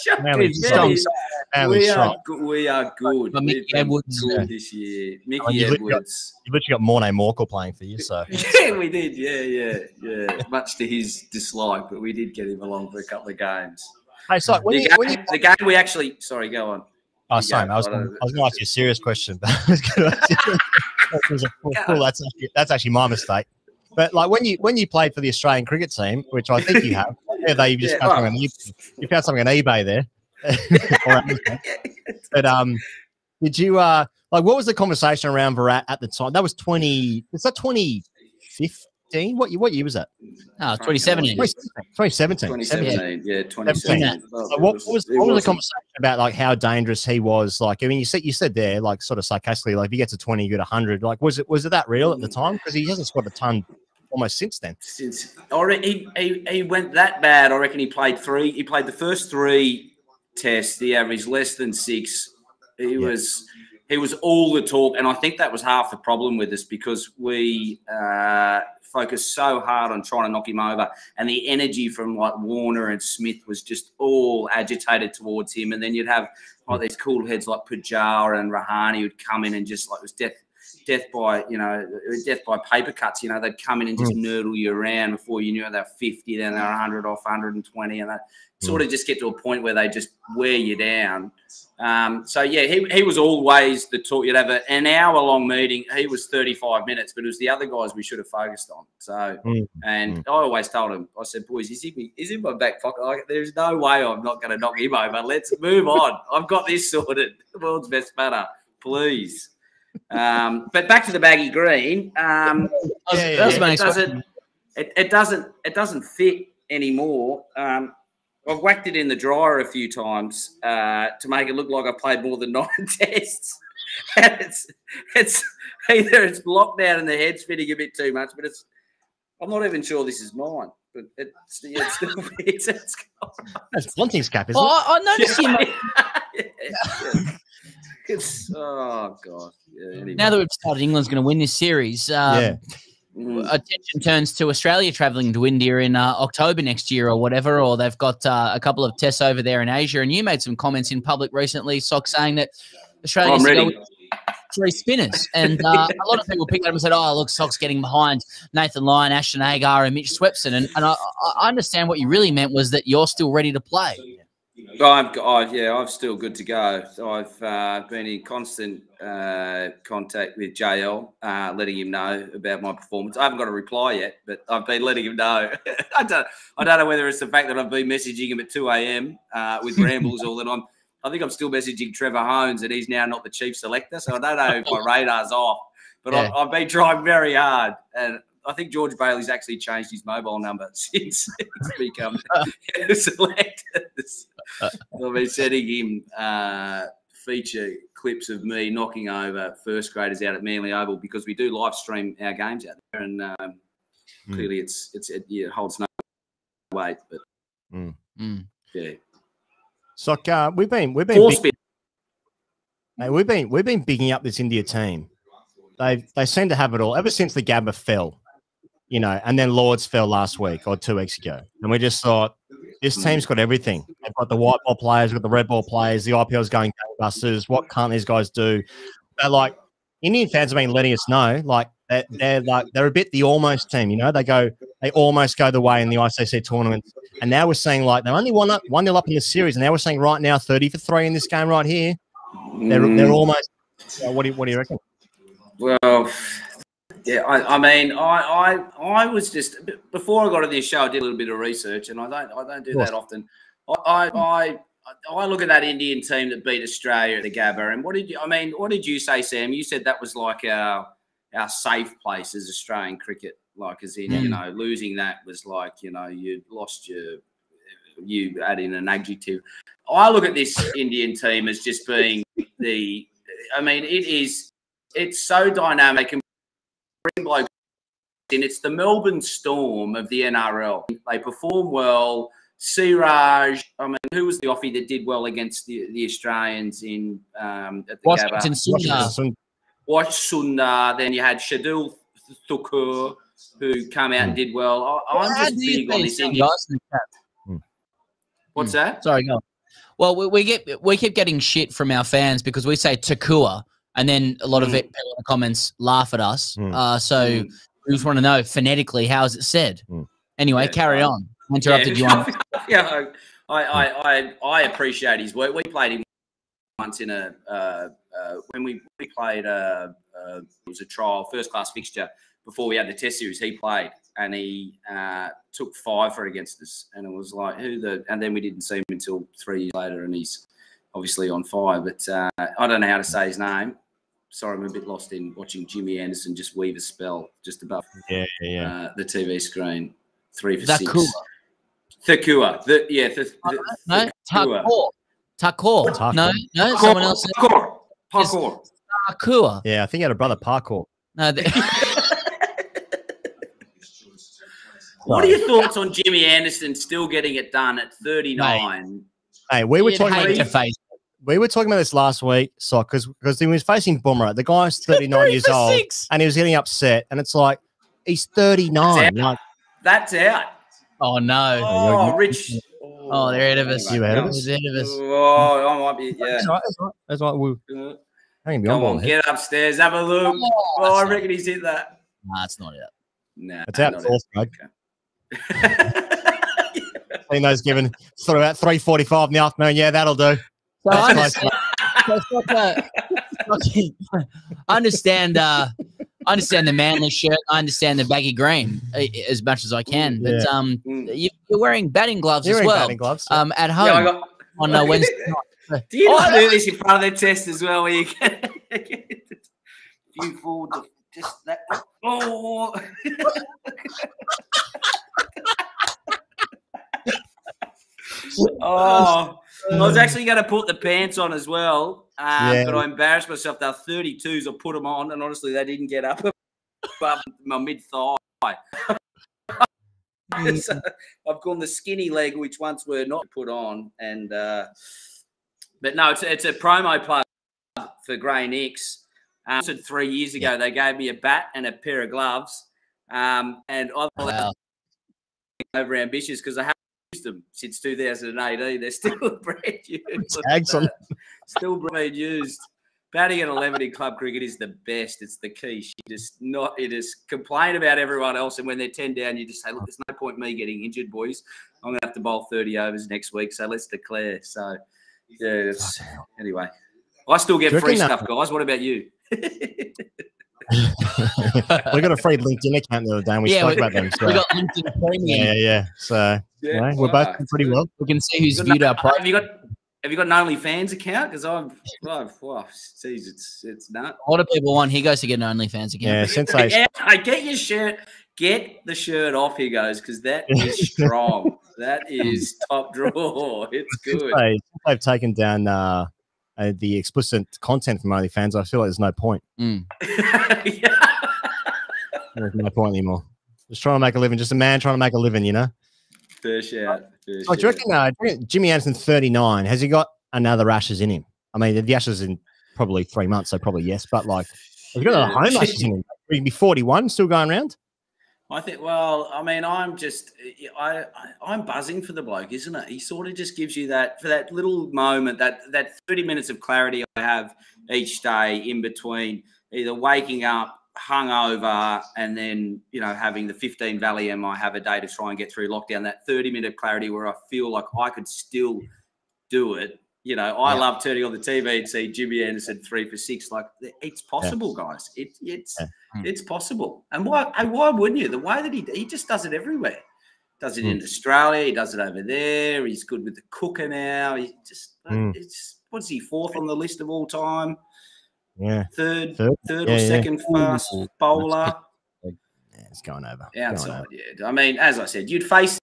shocking.
Manly's
Manly-
strong. Manly's
we
strong.
are good. We are good.
But Mickey
We've
Edwards,
good
yeah.
this year. Mickey
Oh, you've literally got-
Edwards.
You've literally got Morne Morkel playing for you, so
Yeah, we did. Yeah, yeah, yeah. Much to his dislike, but we did get him along for a couple of games.
hey, so when
the,
you,
game,
when you
the game we actually. Sorry, go on.
Oh,
You
sorry,
go.
I was
I
gonna, I was going to ask you a serious question, but I was going to ask you. That was a full- full- that's actually, that's actually my mistake. But like when you when you played for the Australian cricket team, which I think you have, yeah, they you just
Yeah,
found
well-
something on eBay. you found something on eBay there. But um, did you uh like what was the conversation around Virat at the time? That was twenty. Is that twenty fifteen? What year? What year was that?
Oh, 2017.
2017.
2017. Yeah, 2017. Well,
So what
was-
was what was the conversation about like how dangerous he was? Like I mean, you said you said there like sort of sarcastically like if he gets a twenty, you get a hundred. Like was it was it that real at the time? Because he hasn't scored a ton almost since then.
Since I re- he, he, he went that bad, I reckon he played three. He played the first three tests. He averaged less than six. He
Yeah.
was he was all the talk, and I think that was half the problem with us because we uh, focused so hard on trying to knock him over, and the energy from like Warner and Smith was just all agitated towards him, and then you'd have like these cool heads like Pujara and Rahane who'd come in and just like it was death death by you know death by paper cuts you know. They'd come in and just mm. nurdle you around before you knew they're 50 then they're 100 off 120 and that sort mm. of just get to a point where they just wear you down um, so yeah he, he was always the talk you'd have a, an hour long meeting he was 35 minutes but it was the other guys we should have focused on so
Mm,
and I always told him I said boys is he is in my back pocket like, there's no way I'm not going to knock him over let's move on I've got this sorted the world's best batter please um, but back to the baggy green. Um,
Yeah, yeah,
it,
my
it doesn't. It, it doesn't. It doesn't fit anymore. Um, I've whacked it in the dryer a few times uh, to make it look like I played more than nine tests. and it's it's either it's locked down and the head's fitting a bit too much, but it's. I'm not even sure this is mine, but it's it's still it's, it's
That's Bunting's cap, isn't
Oh,
it?
I, I noticed him.
yeah, yeah. It's oh god. Yeah, anyway.
Now that we've decided England's going to win this series, um,
Yeah.
Mm.
attention turns to Australia travelling to India in uh, October next year or whatever, or they've got uh, a couple of tests over there in Asia. And you made some comments in public recently, Sock, saying that Australia
I'm
needs to go with three spinners. And uh, a lot of people picked up and said, oh, look, Sock's getting behind Nathan Lyon, Ashton Agar, and Mitch Swepson. And, and I, I understand what you really meant was that you're still ready to play.
I've got, oh, yeah, I'm still good to go. So I've uh, been in constant uh, contact with JL, uh, letting him know about my performance. I haven't got a reply yet, but I've been letting him know. I don't, I don't know whether it's the fact that I've been messaging him at 2 a.m. Uh, with rambles or that I'm, I think I'm still messaging Trevor Hohns and he's now not the chief selector. So I don't know if my radar's off, but
Yeah.
I've, I've been trying very hard. And I think George Bailey's actually changed his mobile number since he's become selected. I've been sending him uh, feature clips of me knocking over first graders out at Manly Oval because we do live stream our games out there, and um,
Mm.
clearly it's it's it, yeah, it holds no weight. But
Mm.
yeah,
So uh, we've been we've been
four
big,
spin.
mate, we've been we've been bigging up this India team. They they seem to have it all ever since the Gabba fell, you know, and then Lords fell last week or two weeks ago, and we just thought this team's got everything. They've got the white ball players, got the red ball players. The IPL's going gangbusters. What can't these guys do? They're like Indian fans have been letting us know, like they're, they're like they're a bit the almost team. You know, they go they almost go the way in the ICC tournament, and now we're saying like they're only one up one nil up in the series, and now we're saying right now thirty for three in this game right here. They're they're
Mm,
almost. uh, what do you what do you reckon?
well, yeah. I, I mean, I, I I was just before I got to this show, I did a little bit of research, and I don't I don't do that often. I, I I I look at that Indian team that beat Australia at the Gabba, and what did you? I mean, what did you say, Sam? You said that was like our our safe place as Australian cricket. Like, as in, you
Mm.
know, losing that was like, you know, you lost your. You add in an adjective. I look at this Indian team as just being the. I mean, it is. It's so dynamic and blokes in. It's the Melbourne Storm of the NRL. They perform well. Siraj, I mean, who was the offie that did well against the, the Australians in um, at the
Washington
Gabba?
Sundar.
Washington,
Wash Sundar. Then you had Shardul Thakur, who came out and hmm. did well. I, I'm
How
just big on this
some
Indian.
guys in the chat-
What's hmm. that?
Sorry, go. on. Well, we, we get we keep getting shit from our fans because we say Takua, and then a lot of
Mm.
it, people in the comments laugh at us.
Mm.
Uh, so
Mm.
we just want to know phonetically how is it said.
Mm.
Anyway,
Yeah,
carry
um,
on. I interrupted
yeah,
you on.
yeah, I, I, I, I appreciate his work. We played him once in a uh, uh, when we we played uh, uh, it was a trial first class fixture before we had the test series. He played and he uh, took five for against us, and it was like who the and then we didn't see him until three years later, and he's obviously on fire. But uh, I don't know how to say his name. Sorry, I'm a bit lost in watching Jimmy Anderson just weave a spell just above
yeah, yeah, yeah.
uh, the TV screen. Three for six. Thakua. The, yeah, the, the,
No,
Takua.
Takor. Takor.
Takor.
No, no, someone else. said
Parkour. Parkour.
Takua.
Yeah, I think he had a brother parkour.
No, the,
What are your thoughts on Jimmy Anderson still getting it done at 39?
Hey, we were
you'd
talking about
to face
we were talking about this last week, so because because he was facing Boomer. The guy's 39
Three
years old
six.
and he was getting upset, and it's like he's 39.
That's
Like,
That's out.
Oh no.
Oh,
you-
Rich.
Oh, they're ahead of us.
You ahead of
They're
us?
ahead of us.
Oh, I might be. Yeah.
that's right. That's right. That's right. We I can be
Come
on
on,
board.
get upstairs, have a look.
Oh,
Oh, I
that's
reckon he's hit that.
Nah, it's not it.
Nah,
It's out
not
fourth grade.
it.
Seen those given sort of about 3:45 in the afternoon. Yeah, that'll do.
So I understand, so it's like a- it's like- I understand. Uh, I understand the manly shirt. I understand the baggy green uh, as much as I can. But
Yeah.
um,
Mm.
you, you're wearing batting gloves
You're
as well.
batting gloves.
Um, at home
Yeah, got.
on uh, Wednesday. night.
Do you not
Oh,
do this in front of the test as well? Where you get you forward to just that. Oh, oh! I was actually going to put the pants on as well, um,
Yeah.
but I embarrassed myself. They're 32s. I put them on, and honestly, they didn't get up above my mid thigh. so I've gone the skinny leg, which once were not put on, and uh, but no, it's it's a promo plug for Grey Nicks. Um, three years ago, they gave me a bat and a pair of gloves, um, and I
Wow.
over ambitious because I haven't since 2018. They're still brand new.
Tags on.
Still brand used. Batting at 11 in club cricket is the best. It's the key. You just not, It is complain about everyone else. And when they're 10 down, you just say, look, there's no point me getting injured, boys. I'm going to have to bowl 30 overs next week. So let's declare. So, yeah, anyway. I still get free stuff, guys. What about you?
we got a free LinkedIn account the other day and we
Yeah,
spoke
we-
about them. So.
We got LinkedIn Premium.
yeah, yeah, yeah. So you know, we're both pretty well.
We can see who's
Have
viewed our
you
pro.
got- have you got have you got an OnlyFans account? Because I've, well, wow, geez, it's it's not.
A lot of people want. He goes to get an OnlyFans account.
Yeah, since I
Yeah, I get your shirt. Get the shirt off. He goes because that is strong. that is top draw. It's good.
they, since they've taken down uh, uh, the explicit content from OnlyFans, I feel like there's no point.
yeah.
There's no point anymore. Just trying to make a living. Just a man trying to make a living, you know.
Fair shout. Fair
Like, do you
shout.
reckon, uh, do you reckon Jimmy Anderson, 39, has he got another Ashes in him? I mean, the Ashes in probably three months, so probably yes. But like, has he got another
Yeah.
home Ashes in him? He'd be 41, still going around.
I think. Well, I mean, I'm just, I, I, I'm buzzing for the bloke, isn't it? He sort of just gives you that for that little moment, that that 30 minutes of clarity I have each day in between either waking up hungover and then you know having the 15 Valium I have a day to try and get through lockdown. That 30 minute clarity where I feel like I could still do it. You know, I
Yeah.
love turning on the TV and see Jimmy Anderson three for six. Like it's possible, guys. It, it's
Yeah.
Hmm.
it's possible. And why why wouldn't you? The way that he he just does it everywhere. Does it
Hmm.
in Australia. He does it over there. He's good with the cooker now. He just
Hmm.
it's what's he fourth on the list of all time?
Yeah,
Third,
Third?
third
Yeah,
or
yeah.
second fast bowler
yeah it's going over. Going
outside.
over.
Yeah, I mean, as I said, you'd face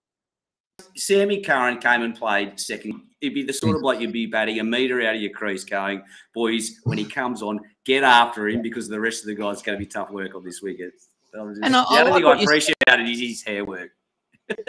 Sammy Curran came and played second. It'd be the sort of like you'd be batting a meter out of your crease, going, boys, when he comes on, get after him because the rest of the guys going to be tough work on this wicket. Just-
And I-
the
I
only
like
thing I
you said.
appreciated is his hair work.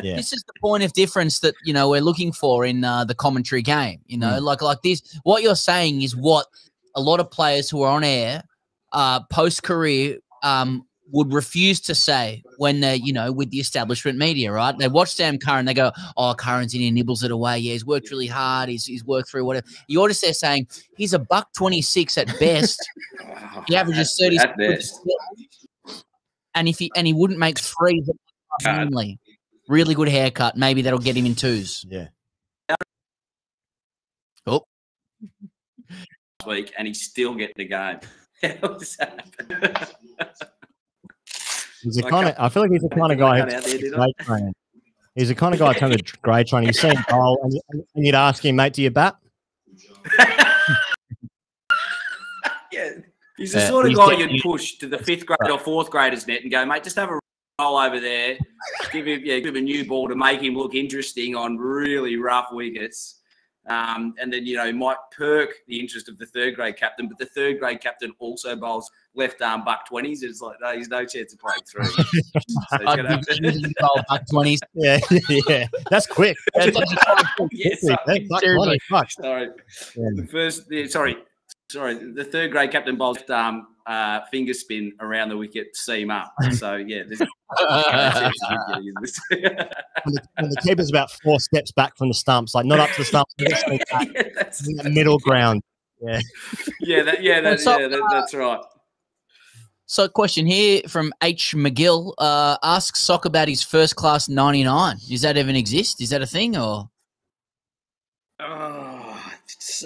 Yeah.
This is the point of difference that you know we're looking for in uh, the commentary game. You know, like like this. What you're saying is what a lot of players who are on air, uh, post career, um, would refuse to say when they're you know with the establishment media. Right? They watch Sam Curran, they go, "Oh, Curran's in, here, nibbles it away. Yeah, he's worked really hard. He's he's worked through whatever." You're just there saying he's a buck twenty six at best. He averages thirty
at best.
and if he and he wouldn't make
three,
only. Really good haircut. Maybe that'll get him in twos.
Yeah.
Oh,
last week, and he's still getting the game. How does that happen?
He's the
I
kind of. I feel like he's the kind of guy
out there, did I?
grade training. He's the kind of guy kind of grade training. You see him bowl, and, and you'd ask him, "Mate, do you bat?"
yeah, he's the
Yeah.
sort of guy you'd push to the fifth grade or fourth graders net and go, mate, just have a roll over there, give him, yeah, give him a new ball to make him look interesting on really rough wickets. Um, and then you know might perk the interest of the third grade captain, but the third grade captain also bowls left arm buck twenties. It's like no, he's no chance of playing through. So he's
I'd
gonna have
be
to-
using goal back 20s.
Yeah, yeah. That's quick. That's,
Yeah,
quick.
sorry.
That's like
Seriously.
20, fuck.
Sorry. The first, sorry, sorry. The third grade captain bowls um, uh, finger spin around the wicket, seam up. So yeah, there's no chance of him getting in this.
When the, when the keeper's about four steps back from the stumps, like not up to the stumps, but
yeah, that's,
in that middle ground. Yeah.
yeah, that, yeah, that,
So,
yeah, that, that's right.
So, question here from H. McGill uh, asks Sock about his first class 99. Does that even exist? Is that a thing or?
Oh, it's,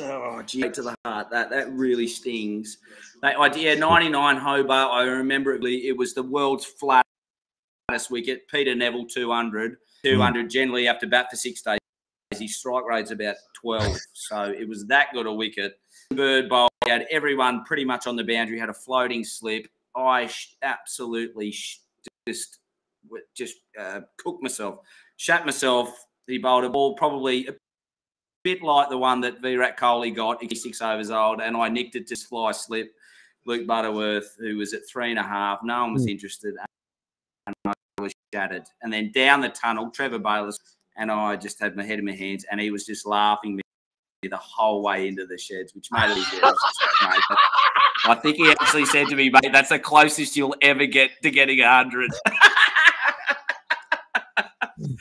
oh, gee, to the heart. That that really stings. That idea, 99 Hobart. I remember it. It was the world's flattest wicket. Peter Nevill, 200. 200 generally have to bat for six days. His strike rate's about 12. so it was that good a wicket. Bird bowl. He had everyone pretty much on the boundary. Had a floating slip. I sh- absolutely sh- just just uh, cooked myself. Shat myself. He bowled a ball probably bit like the one that Virat Kohli got, he's six overs old, and I nicked it to fly slip. Luke Butterworth, who was at three and a half, no one was hmm. interested, and I was shattered. And then down the tunnel, Trevor Bayliss, and I just had my head in my hands, and he was just laughing me the whole way into the sheds, which made it easier. I was just like, "Mate, that- I think he actually said to me, mate, that's the closest you'll ever get to getting a 100.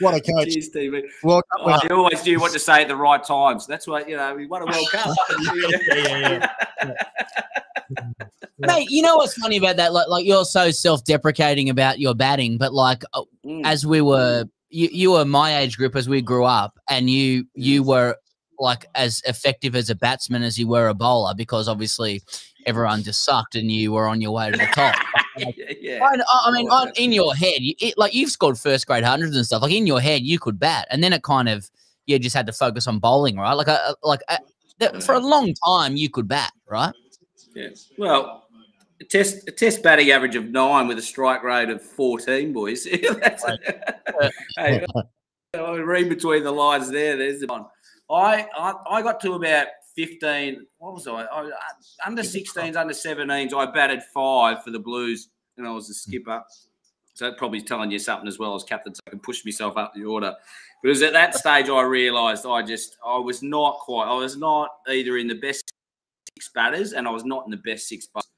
What a coach.
Cheers, TV.
Well,
Oh, he always knew what to say at the right times. That's what, you know, he won a World Cup.
yeah, yeah. yeah.
Mate, you know what's funny about that? Like, like you're so self-deprecating about your batting, but like uh,
Mm.
as we were you you were my age group as we grew up, and you you were like as effective as a batsman as you were a bowler because obviously everyone just sucked and you were on your way to the top.
yeah.
I, I mean, on, in your head, it, like you've scored first grade hundreds and stuff. Like in your head, you could bat, and then it kind of you just had to focus on bowling, right? Like, a, like uh, a, that, for a long time, you could bat, right?
Yeah. Well, a test a test batting average of nine with a strike rate of fourteen, boys. That's hey, I read between the lines there. There's the one. I, I I got to about fifteen. What was I? I under 16s, under 17s. I batted five for the Blues, and I was the skipper. So that probably telling you something as well as captain, so I can push myself up the order. But it was at that stage I realised I just I was not quite. I was not either in the best six batters, and I was not in the best six batters.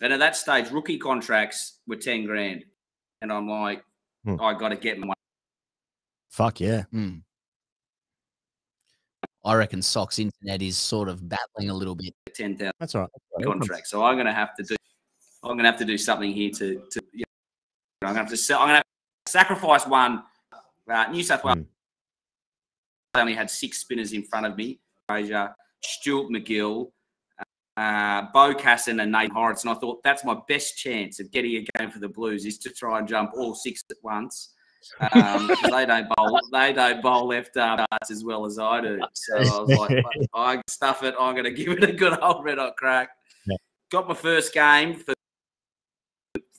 And at that stage, rookie contracts were ten grand, and I'm like,
Hmm.
I got to get my
Fuck yeah.
Hmm. I reckon Sock's internet is sort of battling a little bit.
ten thousand
That's all right. That's all right.
contract. So I'm going to have to do. I'm going to have to do something here to. to you know, I'm going to have to. sell- I'm going to sacrifice one. Uh, New South Wales.
Hmm.
I only had six spinners in front of me. Fraser, Stuart MacGill, uh, Beau Casson, and Nate Hauritz. And I thought that's my best chance of getting a game for the Blues is to try and jump all six at once. Um, they don't bowl. They don't bowl left arm darts as well as I do. So I was like, I stuff it. I'm going to give it a good old red hot crack.
Yeah.
Got my first game for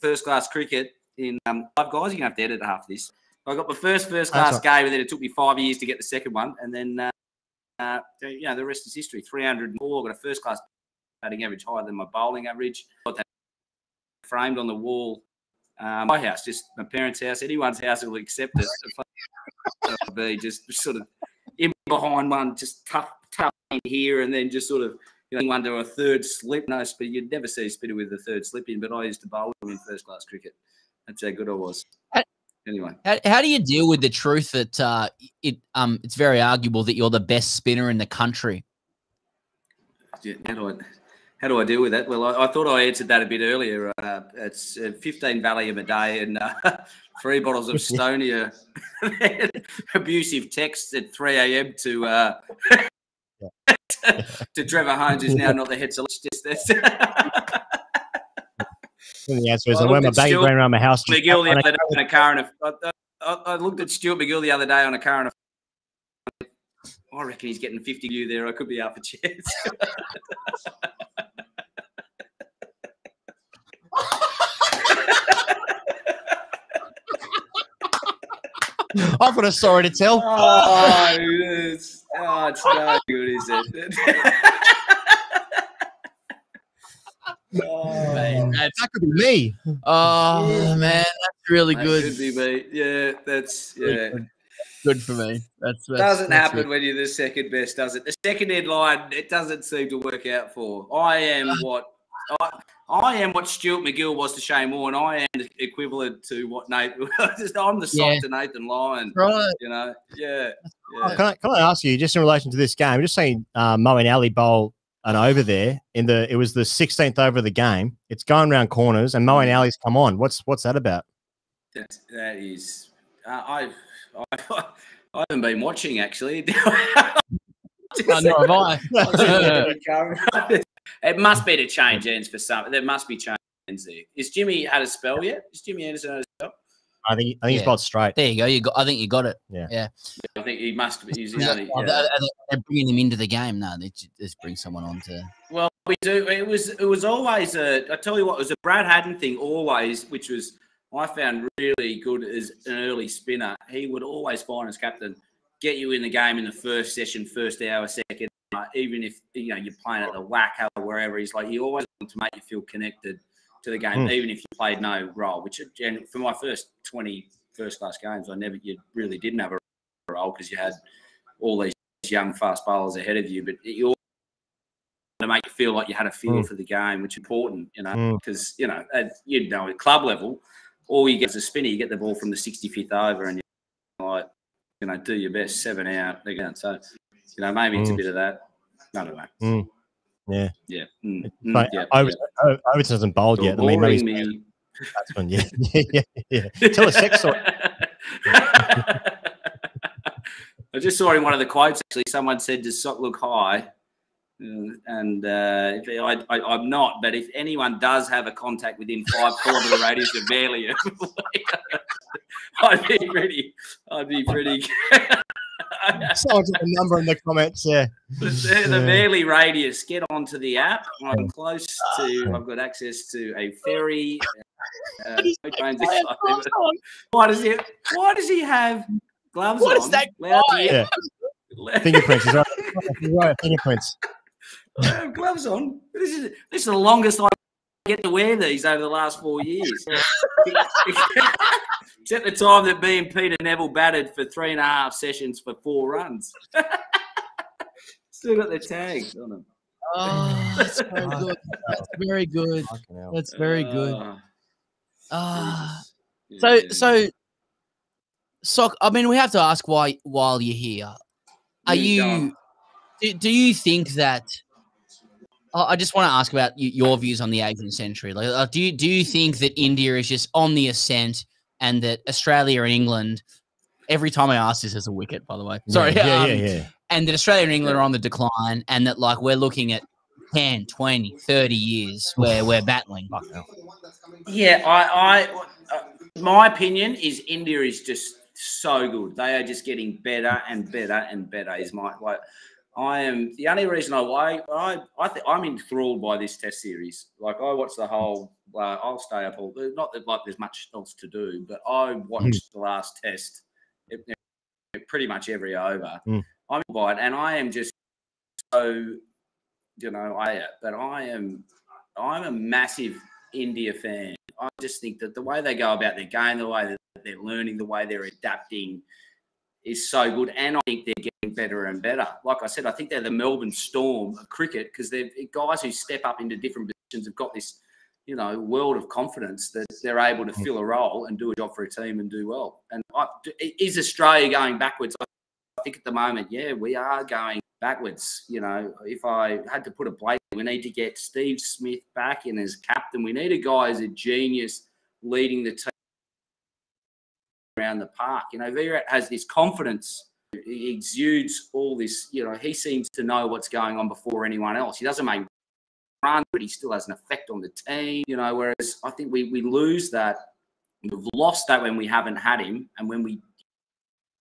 first class cricket in um, five guys. You're going to have to edit half this. I got my first first class game, and then it took me five years to get the second one, and then uh, uh, you know the rest is history. 304. Got a first class batting average higher than my bowling average. Got that framed on the wall. Um, my house, just my parents' house, anyone's house will accept it. It'll be just sort of in behind one, just tough, tough in here, and then just sort of you know under a third slip. No, but you'd never see a spinner with a third slip in. But I used to bowl them in first class cricket. That's how good I was. Anyway,
How, how do you deal with the truth that uh, it um it's very arguable that you're the best spinner in the country?
Yeah, how do I how do I deal with that? Well, I, I thought I answered that a bit earlier. Uh, it's uh, 15 Valium a day and uh, three bottles of Stonier. Abusive texts at 3 a.m. to uh, to Trevor Hohns, is now not the head selection. This.
The answer is
I
I wear my baggy
Stuart
going around my house.
McGill the other day on a car and a, I, I, I looked at Stuart MacGill the other day on a car and a I reckon he's getting 50 you there. I could be out for chance.
I've got a story to tell.
oh, it's, oh, it's no good, is it? oh,
That could be me.
oh man, that's really
that
good.
could be me. Yeah, that's yeah.
Good for me. That's, that's
doesn't
that's
happen
good.
when you're the second best, does it? The second headline, it doesn't seem to work out for. I am what I, I am what Stuart MacGill was to Shane Moore, and I am the equivalent to what Nate. I'm the soft
Yeah.
to Nathan Lyon.
Right.
You know, yeah,
Oh,
yeah.
Can I, can I ask you, just in relation to this game, I'm just saying uh, Moeen Ali bowl an over there in the it was the 16th over of the game. It's going round corners and Moeen Ali's come on. What's what's that about?
That, that is, uh, I've, I've, I haven't been watching actually.
Nor have I.
it must be to change ends for some. There must be change ends there. Is Jimmy had a spell yet? Is Jimmy Anderson had a spell?
I think I think he's
Yeah.
bowled straight.
There you go. You got. I think you got it. Yeah. Yeah.
I think he must be. He's, he's
No,
only,
oh,
yeah.
they- they- They're bringing him into the game. now. they just bring someone on to.
Well, we do. It was. It was always a. I tell you what, it was a Brad Haddin thing. Always, which was I found really good as an early spinner. He would always find as captain, get you in the game in the first session, first hour, second. uh, even if you know you're playing at the WACA or wherever, he's like he always wanted to make you feel connected to the game,
Hmm.
even if you played no role. Which and for my first 20 first class games, I never you really didn't have a role because you had all these young fast bowlers ahead of you, but you to make you feel like you had a feel
Mm.
for the game, which is important, you know,
Mm.
because you know, at, you know, at club level, all you get is a spinner. You get the ball from the 65th over, and you're like, you know, do your best, seven out again. So, you know, maybe it's a
Mm.
bit of that. I don't know.
Mm. Yeah.
Yeah. Mm,
It's
mm, yeah.
Over,
yeah.
Overton hasn't bowled yet. I mean, maybe
me.
that's one. Yeah, yeah, yeah, yeah. Tell a sex story.
I just saw in one of the quotes actually. Someone said, "Does Sock look high?" Uh, And uh, if I, I, I'm not, but if anyone does have a contact within five kilometre radius of Manly, I'd be pretty. I'd be pretty.
Someone's a number in the comments. Yeah.
the, the Manly radius. Get onto the app. I'm close to. I've got access to a ferry. Uh, why does he? Why does he have gloves
What
on?
is that guy?
Yeah. Fingerprints. He's right. He's right. Fingerprints.
I have gloves on. This is this is the longest I get to wear these over the last four years. Except the time that me and Peter Nevill batted for three and a half sessions for four runs. Still got the tags on them.
Oh, that's very good. That's very good.
Fucking.
That's very good.
Uh,
Ah, so so, sock. I mean, we have to ask why while you're here. Are
Yeah, go on.
you? Do, do you think that? I I just want to ask about your views on the Asian century. Like, uh, do you do you think that India is just on the ascent, and that Australia and England? Every time I ask this, as a wicket, by the way. Sorry.
Yeah, yeah,
um,
yeah. yeah.
and that Australia and England are on the decline, and that like we're looking at 10, 20, 30 years where we're battling.
Fuck hell.
Yeah, I, I, uh, my opinion is India is just so good. They are just getting better and better and better. Is my like, I am the only reason I I I, I think I'm enthralled by this Test series. Like I watch the whole. Uh, I'll stay up all. Not that like there's much else to do, but I watched the last Test. It, it- pretty much every over.
Mm.
I'm by it, and I am just so. You know, I but I am I'm a massive India fan. I just think that the way they go about their game, the way that they're learning, the way they're adapting is so good. And I think they're getting better and better. Like I said, I think they're the Melbourne Storm of cricket because they're guys who step up into different positions have got this, you know, world of confidence that they're able to mm. fill a role and do a job for a team and do well. And I, is Australia going backwards? I think at the moment, yeah, we are going backwards. You know, if I had to put a plate, we need to get Steve Smith back in as captain. We need a guy who's a genius leading the team around the park. You know, Virat has this confidence. He exudes all this. You know, he seems to know what's going on before anyone else. He doesn't make runs, but he still has an effect on the team. You know, whereas I think we we lose that. We've lost that when we haven't had him, and when we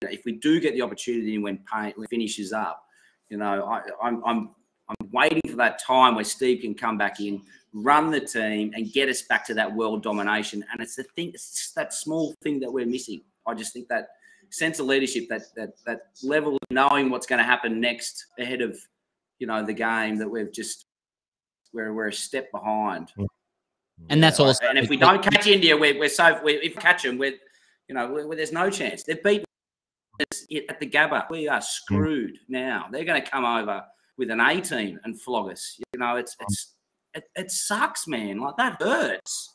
if we do get the opportunity when Paine finishes up, you know, I, I'm, I'm, I'm waiting for that time where Steve can come back in, run the team, and get us back to that world domination. And it's the thing, it's just that small thing that we're missing. I just think that sense of leadership, that that that level of knowing what's going to happen next ahead of, you know, the game that we've just we're we're a step behind. Mm.
And that's
Yeah,
also
And if we don't catch India, we're, we're so we if we catch them, we're you know—we're. there's no chance. They've beaten us at the Gabba. We are mm. screwed now. They're going to come over with an A team and flog us. You know, it's it's it, it sucks, man. Like that hurts.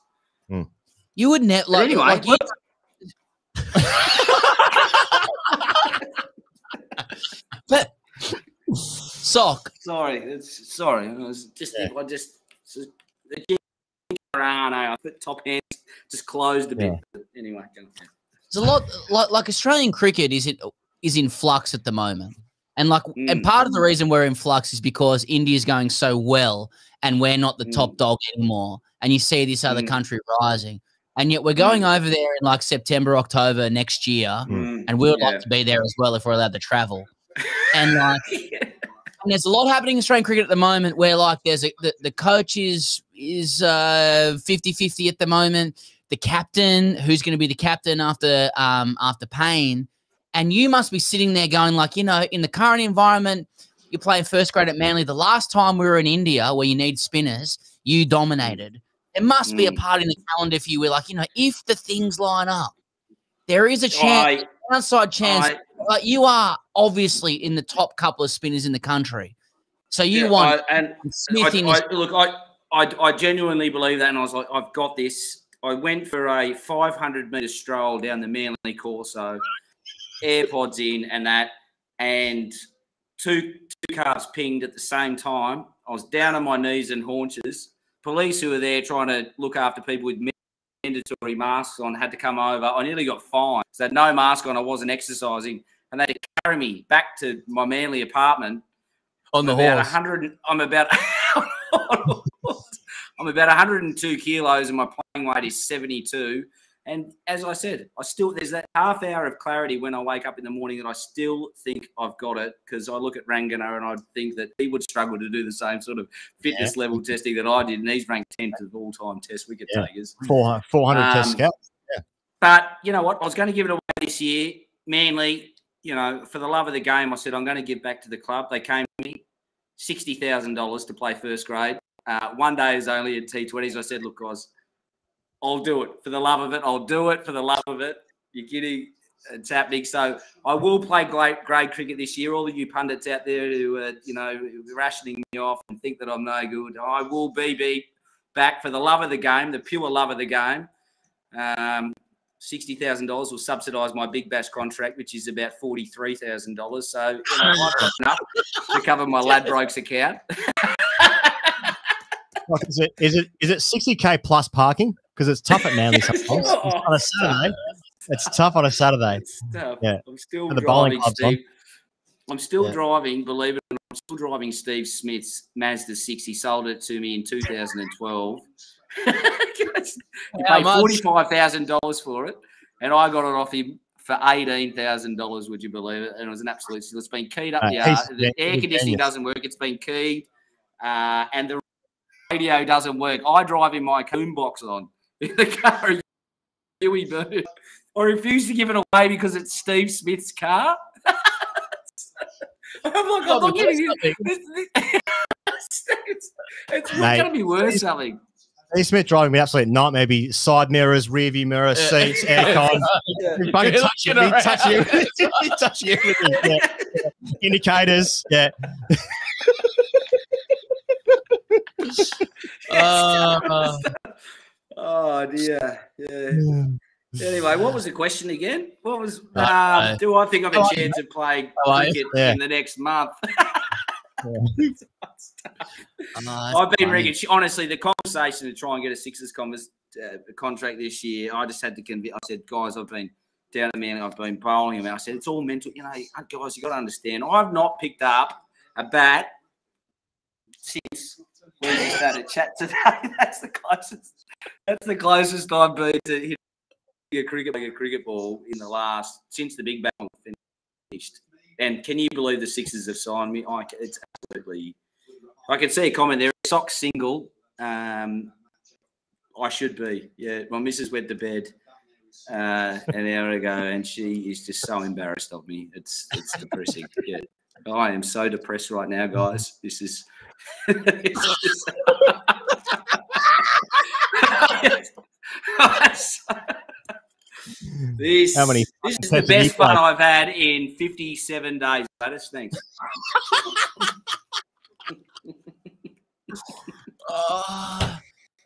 Mm.
you would never
But
like,
anyway,
like you- but sock.
sorry, it's sorry. It was just I just it's just- the G- I put top hands just closed a bit. But anyway.
There's a lot like, like Australian cricket is it is in flux at the moment. And like and
Mm.
part of the reason we're in flux is because India's going so well and we're not the top dog anymore. And you see this other
Mm.
country rising. And yet we're going over there in like September, October next year.
Mm,
And we would
yeah.
like to be there as well if we're allowed to travel. And like and there's a lot happening in Australian cricket at the moment where like there's a the, the coach is is uh 50-50 at the moment. The captain, who's going to be the captain after um after Paine, and you must be sitting there going like, you know, in the current environment, you're playing first grade at Manly. The last time we were in India where you need spinners, you dominated. There must be a
Mm.
part in the calendar for you where like, you know, if the things line up, there is a chance,
I,
downside chance
I,
like you are obviously in the top couple of spinners in the country. So you
yeah,
want
I- and
Smith
I,
in his
look, I, I, I genuinely believe that, and I was like, I've got this. I went for a 500 meter stroll down the Manly Corso, AirPods in, and that, and two two cars pinged at the same time. I was down on my knees and haunches. Police who were there trying to look after people with mandatory masks on had to come over. I nearly got fined. So I had no mask on. I wasn't exercising, and they had to carry me back to my Manly apartment.
On the
I'm about
horse.
100. I'm about. I'm about 102 kilos, and my playing weight is 72. And as I said, I still there's that half hour of clarity when I wake up in the morning that I still think I've got it because I look at Rangana and I think that he would struggle to do the same sort of fitness level testing that I did, and he's ranked 10th of all time test wicket
Yeah.
takers.
400, 400 test
Um,
scout.
But you know what? I was going to give it away this year. Manly, you know, for the love of the game, I said I'm going to give back to the club. They came to me sixty thousand dollars to play first grade. Uh, one day is only at T20s. I said, look, guys, I'll do it for the love of it. I'll do it for the love of it. You're kidding? It's happening. So I will play great grade cricket this year. All of you pundits out there who are, you know, rationing me off and think that I'm no good, I will be, be back for the love of the game, the pure love of the game. Um, sixty thousand dollars will subsidise my big bash contract, which is about forty three thousand dollars. So you know, enough to cover my Ladbrokes account.
Is it is it is it 60k plus parking? Because it's tough at Manly sometimes. It's on a Saturday. It's tough on a Saturday.
It's tough.
Yeah.
I'm still
And the bowling
driving,
club's on.
Steve. I'm still
Yeah.
driving. Believe it or not, I'm still driving Steve Smith's Mazda six. He sold it to me in 2012. he paid forty-five thousand dollars for it, and I got it off him for eighteen thousand dollars. Would you believe it? And it was an absolute. steal. It's been keyed up.
Uh,
the,
he's-
uh, the
yeah,
air conditioning
genius.
doesn't work. It's been keyed, uh, and the radio doesn't work. I drive in my coon box on in the car. Huey Boo. I refuse to give it away because it's Steve Smith's car. I'm like, I'm not giving you. It's, it's, it's not going to be worth something.
Steve Smith driving me an absolute nightmare. Be side mirrors, rear view mirror, seats, aircon. You fucking touch You touch. You touch everything. Yeah. Indicators. Yeah.
Uh,
Oh dear. Yeah. Anyway, what was the question again? What was?
Uh,
Um, do I think I've a
are you?
chance of playing
How are you?
cricket
Yeah.
in the next month?
uh,
I've been
funny.
rigging. Honestly, the conversation to try and get a Sixers convers, uh, contract this year, I just had to convince. I said, guys, I've been down at Manly, I've been bowling him. I said, it's all mental. You know, guys, you got to understand. I've not picked up a bat since we started chat today. That's the closest. That's the closest I've been to hitting a cricket a cricket ball in the last since the big bang finished. And can you believe the Sixers have signed me? I, it's absolutely. I can see a comment there. Sock single. Um, I should be. Yeah, my missus went to bed uh, an hour ago, and she is just so embarrassed of me. It's it's depressing. Yeah, I am so depressed right now, guys. This is. this,
How many
this is the
sets have you
best fun
played?
I've had in 57 days. Gladys. Thanks.
Uh,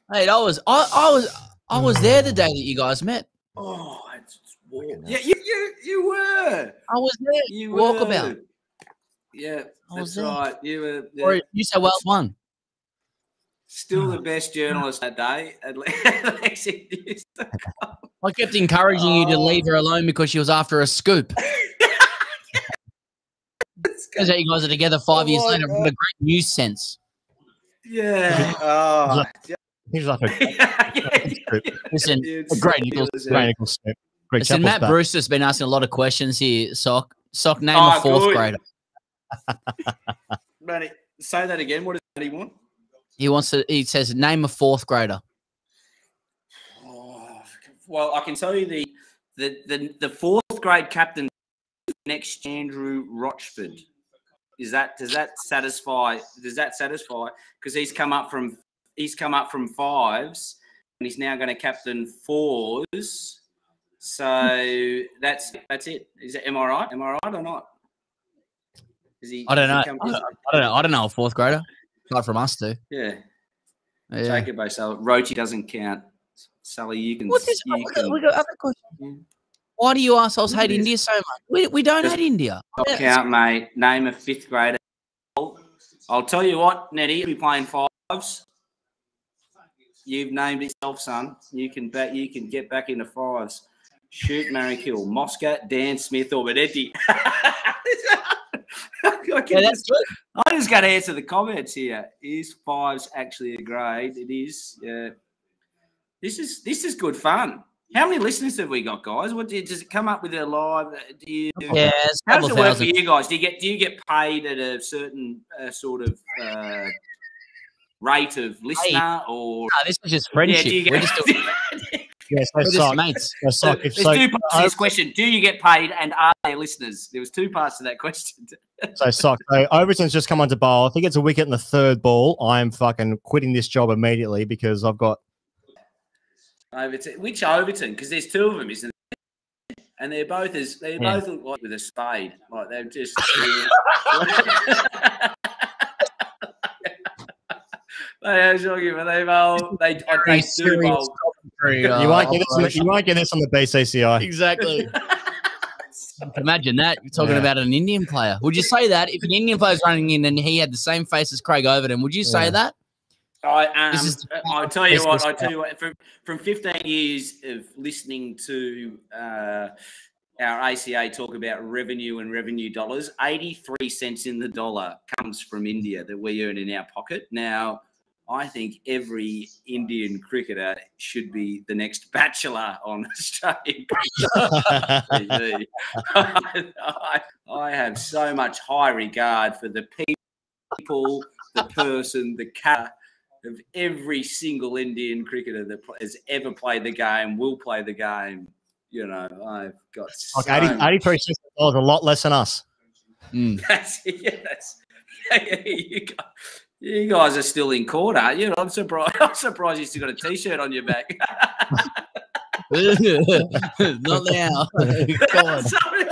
mate, I was, I, I was, I was there the day that you guys met.
Oh, it's, it's war- yeah, you, you, you were.
I was there.
You
Walkabout.
were. Yeah,
I was
that's right. You were yeah,
Or New South Wales won.
Still the mm. best journalist that day. At le- at Lexington News.
I kept encouraging you to leave her alone because she was after a scoop. Turns out you guys are together five
Oh
years later. What a great news sense.
yeah. Oh,
He was like a
yeah.
Listen,
It's
a great Nichols.
ridiculous,
great Nickel Smith. Great
Listen, Matt
back.
Brewster's been asking a lot of questions here. Sock, sock, name
Oh,
a fourth
good.
grader.
Matty, say that again. What does Matty want?
He wants to. He says, name a fourth grader.
Oh, well, I can tell you the the the, the fourth grade captain next Andrew Rochford. Is that does that satisfy? Does that satisfy? Because he's come up from he's come up from fives and he's now going to captain fours. So that's that's it. Is it? Am I right? Am I right or not? Is he?
I don't know. I don't, I don't know. I don't know a fourth grader. Apart from us two.
yeah.
Yeah.
Jacob O'Sullivan. Roachy doesn't count. Sully, you can.
What's this?
you oh,
we got, we got other questions.
Yeah.
Why do you assholes
Look at
hate
this.
India so much? We, we don't
Just-
hate India.
I'll count, mate. Name a fifth grader. I'll tell you what, Nettie, you'll be playing fives. You've named yourself, son. You can bet you can get back into fives. Shoot, marry, kill. Mosca, Dan Smith, or Benetti. I,
Yeah,
just, I just got to answer the comments here. Is fives actually a grade? It is. Yeah. This is this is good fun. How many listeners have we got, guys? What do you, does it come up with a live? Do you?
Yeah,
How does it work for you guys? Do you get do you get paid at a certain uh, sort of uh, rate of listener, or
No, this is just friendship.
Yeah, do you
we're
get,
just, doing-
so
we're just
sock,
mates.
so
so,
if
there's
so,
two parts to this question. Do you get paid, and are they listeners? There was two parts to that question.
so sock. So Overton's just come onto bowl. I think it's a wicket in the third ball. I'm fucking quitting this job immediately because I've got
Overton, which Overton? Because there's two of them, isn't there? And they're both as they
Yeah.
both look like with a spade, like they're just. they are shocking, but they bowl. They, they do bowl.
Commentary, uh,
you won't get this. On the,
operation.
you won't get this on the BCCI.
Exactly. Imagine that you're talking
Yeah.
about an Indian player. Would you say that if an Indian player's running in and he had the same face as Craig Overton? Would you say
Yeah.
that?
I um,
is,
I'll tell you what. I'll tell you what. From from 15 years of listening to uh, our ACA talk about revenue and revenue dollars, 83 cents in the dollar comes from India that we earn in our pocket. Now, I think every Indian cricketer should be the next bachelor on Australian TV. I, I have so much high regard for the people, the person, the car of every single Indian cricketer that has ever played the game, will play the game. You know, I've got
Like
so
80,
much-
83 cents a is a lot less than us.
Mm.
That's, yeah, that's, you, guys, you guys are still in court, aren't you? I'm surprised. I'm surprised you still got a t-shirt on your back.
Not now. God.
Sorry.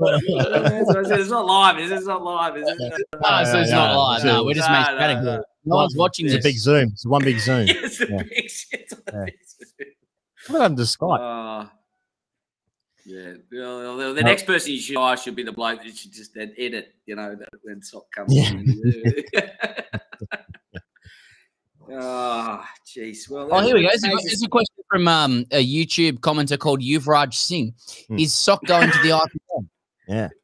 it's not live, is it? It's not live, is it?
No, so it's not
No,
live.
no,
No, we're just
no,
making
no,
chatting.
no.
No one's watching
It's a big zoom. It's one big zoom.
Yes, the
Yeah.
big shit.
Yeah. What happened to Skype?
Uh, yeah. Well, the, the next person you should hire should be the bloke that should just then edit, you know, that when sock comes
Yeah.
in. oh, jeez. Well,
Oh, here we go.
let's
There's a, there's a question from um, a YouTube commenter called Yuvraj Singh.
Hmm.
Is Sock going to the IPL?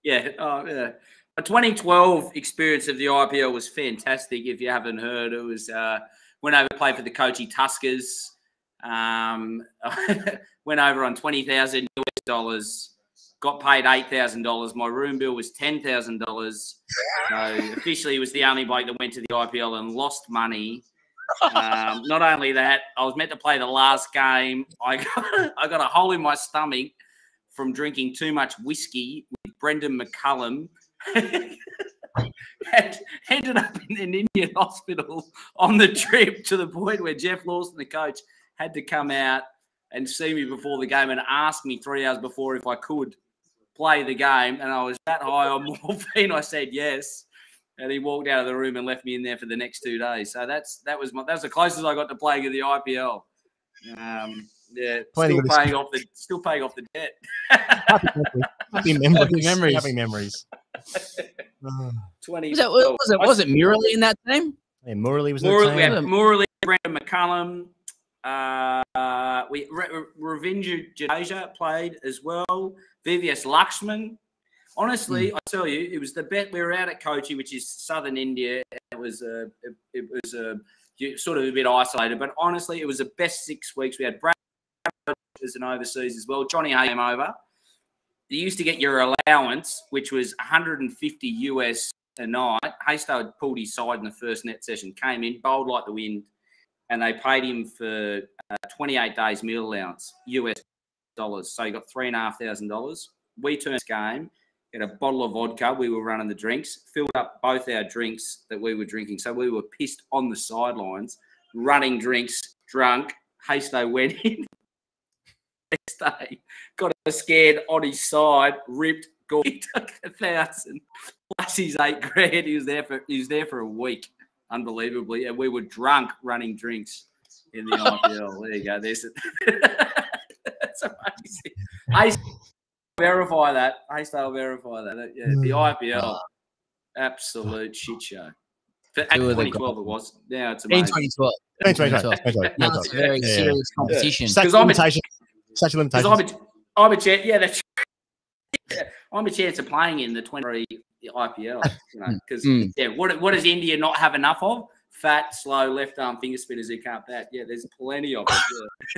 Yeah. Oh, yeah. A 2012 experience of the IPL was fantastic. If you haven't heard, it was uh, went over to play for the Kochi Tuskers. Um, went over on twenty thousand US dollars. Got paid eight thousand dollars. My room bill was ten thousand dollars. So officially, was the only bloke that went to the IPL and lost money. Um, not only that, I was meant to play the last game. I got, I got a hole in my stomach from drinking too much whiskey with Brendan McCullum. and ended up in an Indian hospital on the trip to the point where Geoff Lawson, the coach, had to come out and see me before the game and ask me three hours before if I could play the game. And I was that high on morphine. I said yes. And he walked out of the room and left me in there for the next two days. So that's that was my that was the closest I got to playing in the IPL. Um, yeah,
Plenty
still
good
paying off the still paying off the debt.
Happy memories. Happy memories.
memories.
Happy memories.
Twenty.
Was it, was it, was it Murali in that team?
yeah, Murali was in
Murali,
the
we
team.
had Murali, Brendan McCullum. Uh, we Ra- Ravindra Jadeja played as well. VVS Laxman. Honestly, I tell you, it was the bet. We were out at Kochi, which is southern India. and It was a, it, was a sort of a bit isolated, but honestly, it was the best six weeks. We had Brad as an overseas as well. Johnny Hay came over. You used to get your allowance, which was 150 US a night. Haystad pulled his side in the first net session, came in, bowled like the wind, and they paid him for uh, 28 days meal allowance, US dollars. So he got three and a half thousand dollars. We turned this game, get a bottle of vodka. We were running the drinks, filled up both our drinks that we were drinking. So we were pissed on the sidelines, running drinks, drunk. Hasto went in. Next day, got a scared on his side, ripped, he took a thousand plus his eight grand. He was there for he was there for a week, unbelievably, and we were drunk running drinks in the IPL. There you go. There's it. That's amazing. Ace verify that. Ace will verify that. Yeah, the IPL, absolute shit show. For, at
Who are the
2012 it was. Now it's
In
amazing.
2012.
Thanks, mate. Thanks, mate.
Now it's a very
Yeah.
serious competition.
Stack
Because I'm a-
invitation. Statute of
'Cause. I'm a, I'm a chance. Yeah, that's. Yeah, I'm a chance of playing in the 23 IPL. You know, because
Mm.
yeah, what what does India not have enough of? Fat, slow, left arm finger spinners who can't bat. Yeah, there's plenty of it.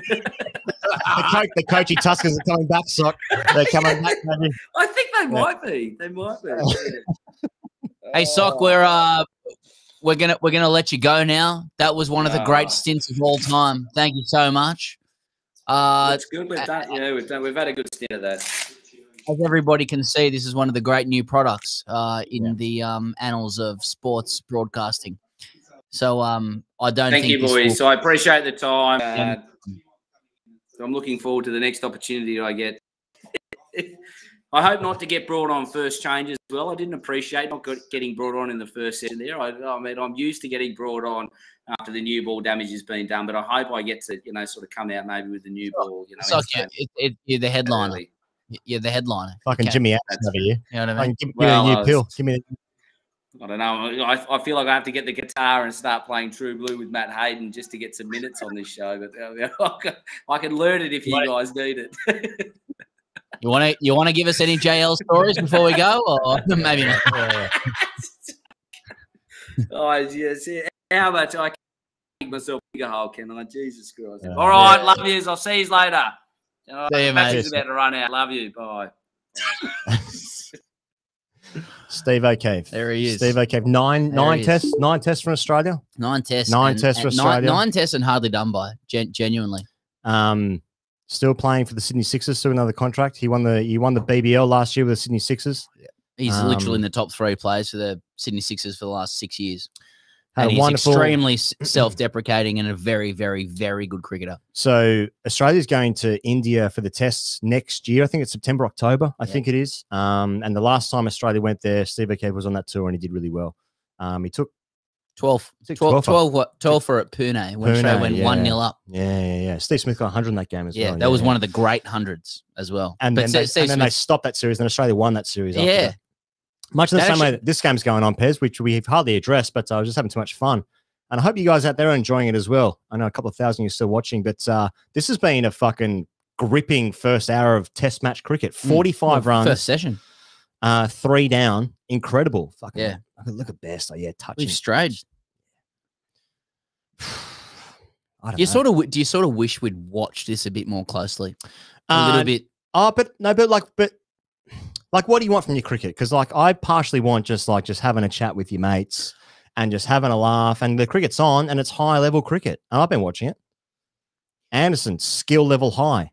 Yeah.
the, coach, the Kochi Tuskers are coming back, sock. They're coming back, baby.
I think they might be. They might be. yeah.
Hey, Sock, we're uh, we're gonna we're gonna let you go now. That was one of the
Ah.
great stints of all time. Thank you so much. Uh,
That's good. We've done. Yeah, we've done. We've had a good stint of that.
As everybody can see, this is one of the great new products uh, in
Yeah.
the um, annals of sports broadcasting. So um, I don't
Thank
think
you, boys.
will-
So I appreciate the time. Uh, I'm looking forward to the next opportunity I get. I hope not to get brought on first change as well. I didn't appreciate not getting brought on in the first session there. I, I mean, I'm used to getting brought on after the new ball damage has been done, but I hope I get to, you know, sort of come out maybe with the new ball. You know,
Sock, you, it, it, you're the headliner.
early.
You're the headliner.
Fucking
Okay.
Jimmy Adams over here.
You know what I mean?
Fucking Give, give
Well,
me
I
a new
was-
pill. Give me.
I don't know. I, I feel like I have to get the guitar and start playing True Blue with Matt Hayden just to get some minutes on this show. But uh, I can, I can learn it if you guys need it.
You want to you want to give us any JL stories before we go, or maybe not?
oh yes. How much I can make myself a bigger hole, can I? Jesus Christ!
Yeah.
All right, love yous. I'll see you later. All
See you,
right,
mate.
About to run out. Love you. Bye.
Steve O'Keefe.
There he is.
Steve O'Keefe. Nine
There
nine
he is.
tests. Nine tests from Australia.
Nine tests.
Nine
and-
tests for
and nine-
Australia.
Nine, tests and hardly done by. Gen- genuinely.
Um, still playing for the Sydney Sixers. Still another contract. He won the he won the BBL last year with the Sydney Sixers.
He's literally in
Um,
the top three players for the Sydney Sixers for the last six years.
Had
and he's
wonderful.
extremely self-deprecating and a very, very, very good cricketer.
So Australia's going to India for the tests next year. I think it's September, October. I
Yeah.
think it is. Um, and the last time Australia went there, Steve O'Keefe was on that tour and he did really well. Um, he took
12, 12,
12
12, what, 12 for at Pune when Australia went
yeah.
1 0 up.
yeah, yeah, yeah. Steve Smith got 100 in that game as well.
Yeah,
well.
that was one of the great hundreds as well.
And
But
then, they, and then they stopped that series, and Australia won that series. after
Yeah.
that. Much the
That
same way that this game's going on, Pez, which we've hardly addressed, but I was just having too much fun. And I hope you guys out there are enjoying it as well. I know a couple of thousand of you are still watching, but uh, this has been a fucking gripping first hour of test match cricket. 45
Well,
runs,
First session.
uh, three down. Incredible. Fucking,
Yeah.
I mean, look at Best. Oh, yeah, touching.
We've strayed.
I don't
You
know.
sort of do you sort of wish we'd watched this a bit more closely, a
Uh,
little bit.
Oh, but no, but like, but like, what do you want from your cricket? Because like, I partially want just like just having a chat with your mates and just having a laugh. And the cricket's on, and it's high level cricket, and I've been watching it. Anderson skill level high.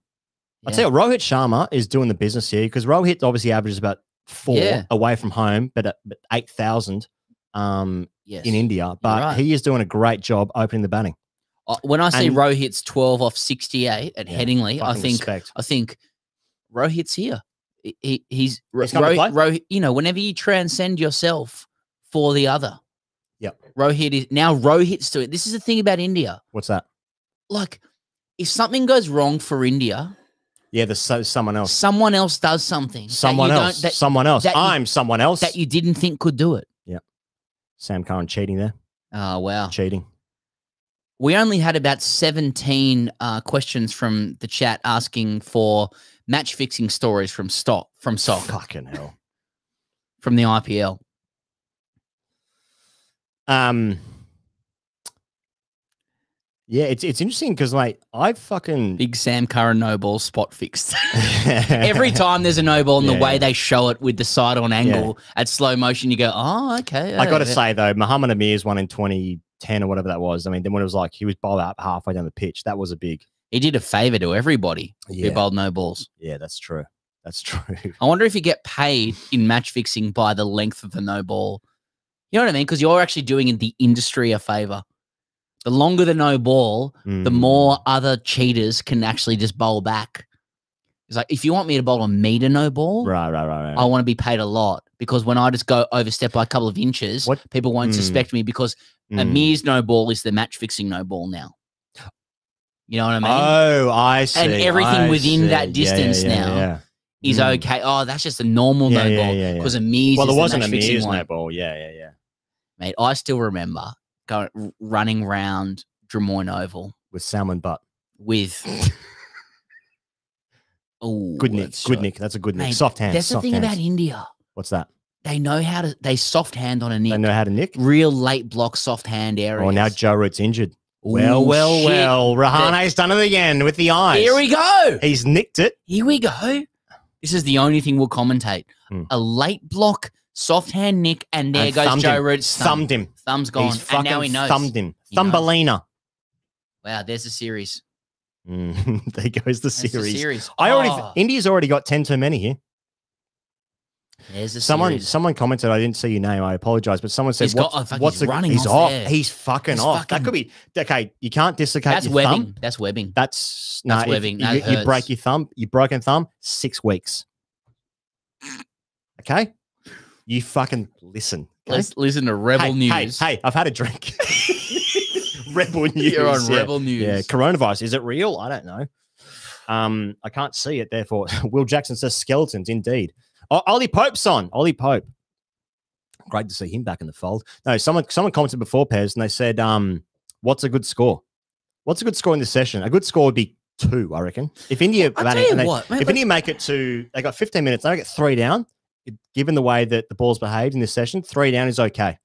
I
Yeah.
you, what, Rohit Sharma is doing the business here because Rohit obviously averages about four
Yeah.
away from home, but at but eight thousand um,
Yes.
in India. But
right.
he is doing a great job opening the batting.
Uh, when I see
And-
Rohit's 12 off 68 at
Yeah,
Headingley, I think
respect.
I think Rohit's here. He, he- he's
He's come to play?
Rohit, Rohit, you know, whenever you transcend yourself for the other.
Yep.
Rohit is now Rohit's doing this is the thing about India.
What's that?
Like if something goes wrong for India,
Yeah, there's so, someone else.
someone else does something.
Someone
you don't-
else.
that,
someone else.
that
I'm someone else.
that you didn't think could do it. Yeah.
Sam Curran cheating there.
Oh wow.
Cheating.
We only had about 17 uh, questions from the chat asking for match fixing stories from stock from sock
Fucking hell.
from the IPL.
Um. Yeah, it's it's interesting because like I fucking
Big Sam Curran no ball spot fixed. Every time there's a no ball and
Yeah,
the way
yeah.
they show it with the side on angle at slow motion, you go, oh, okay.
I got to say though, Muhammad Amir's one in 2010 or whatever that was. I mean, then when it was like he was bowled up halfway down the pitch, that was a big.
He did a favor to everybody who bowled no balls.
yeah, that's true. That's true.
I wonder if you get paid in match fixing by the length of the no ball. You know what I mean? Because you're actually doing the industry a favor. The longer the no ball, the
Mm.
more other cheaters can actually just bowl back. It's like if you want me to bowl a meter no ball,
Right, right, right, right.
I want to be paid a lot because when I just go overstep by a couple of inches,
What-
people won't
Mm.
suspect me because
Mm.
Amir's no ball is the match fixing no ball now. You know what I mean?
Oh, I see.
And everything
I
within that
see. Yeah, yeah,
distance
yeah,
now. He's
Mm.
okay. Oh, that's just a normal no ball
yeah, yeah.
because
Well, there wasn't a Mears no ball. Yeah, yeah, yeah.
Mate, I still remember going running round Drummoyne Oval
With Salman Butt.
with Oh,
Good nick. Good
so-
nick. That's a good nick.
Mate,
Soft hands.
That's the thing
hands.
about India.
What's that?
They know how to. They soft hand on a nick.
They know how to nick.
Real late block soft hand area.
Oh, now Joe Root's injured. Well,
Ooh,
well,
shit.
well. Rahane's done it again with the eyes.
Here we go.
He's nicked it.
Here we go. This is the only thing we'll commentate.
Hmm.
A late block, soft hand nick, and there
and
goes Joe. Root's thumb.
Thumbed him.
Thumb's gone.
He's
And now he knows.
thumbed him. Thumbelina.
Wow, there's a series.
Mm, there goes the
There's a
series.
series.
I already.
Oh,
India's already got ten too many here.
There's a
Someone,
series.
someone commented. I didn't see your name. I apologize, but someone said,
He's got-
"What's,
he's
the,
running
He's
off.
He's fucking
He's
off. That could be okay. You can't dislocate
That's
your
webbing.
thumb.
That's webbing.
That's
That's
no. if
webbing. That
you, you break your thumb. Your broken thumb. Six weeks. Okay. You fucking listen. okay?
Let's listen to Rebel
hey,
News.
Hey, hey, I've had a drink. Rebel News.
You're on
yeah.
Rebel News.
Yeah, coronavirus. Is it real? I don't know. Um, I can't see it. Therefore, Will Jackson says skeletons. Indeed. Oh, Ollie Pope's on. Ollie Pope. Great to see him back in the fold. No, someone someone commented before Pez, and they said, um, "What's a good score? What's a good score in this session? A good score would be two, I reckon. If India,
you
they-
what,
if India make it to, they got 15 minutes, they get three down. it- Given the way that the ball's behaved in this session, three down is okay.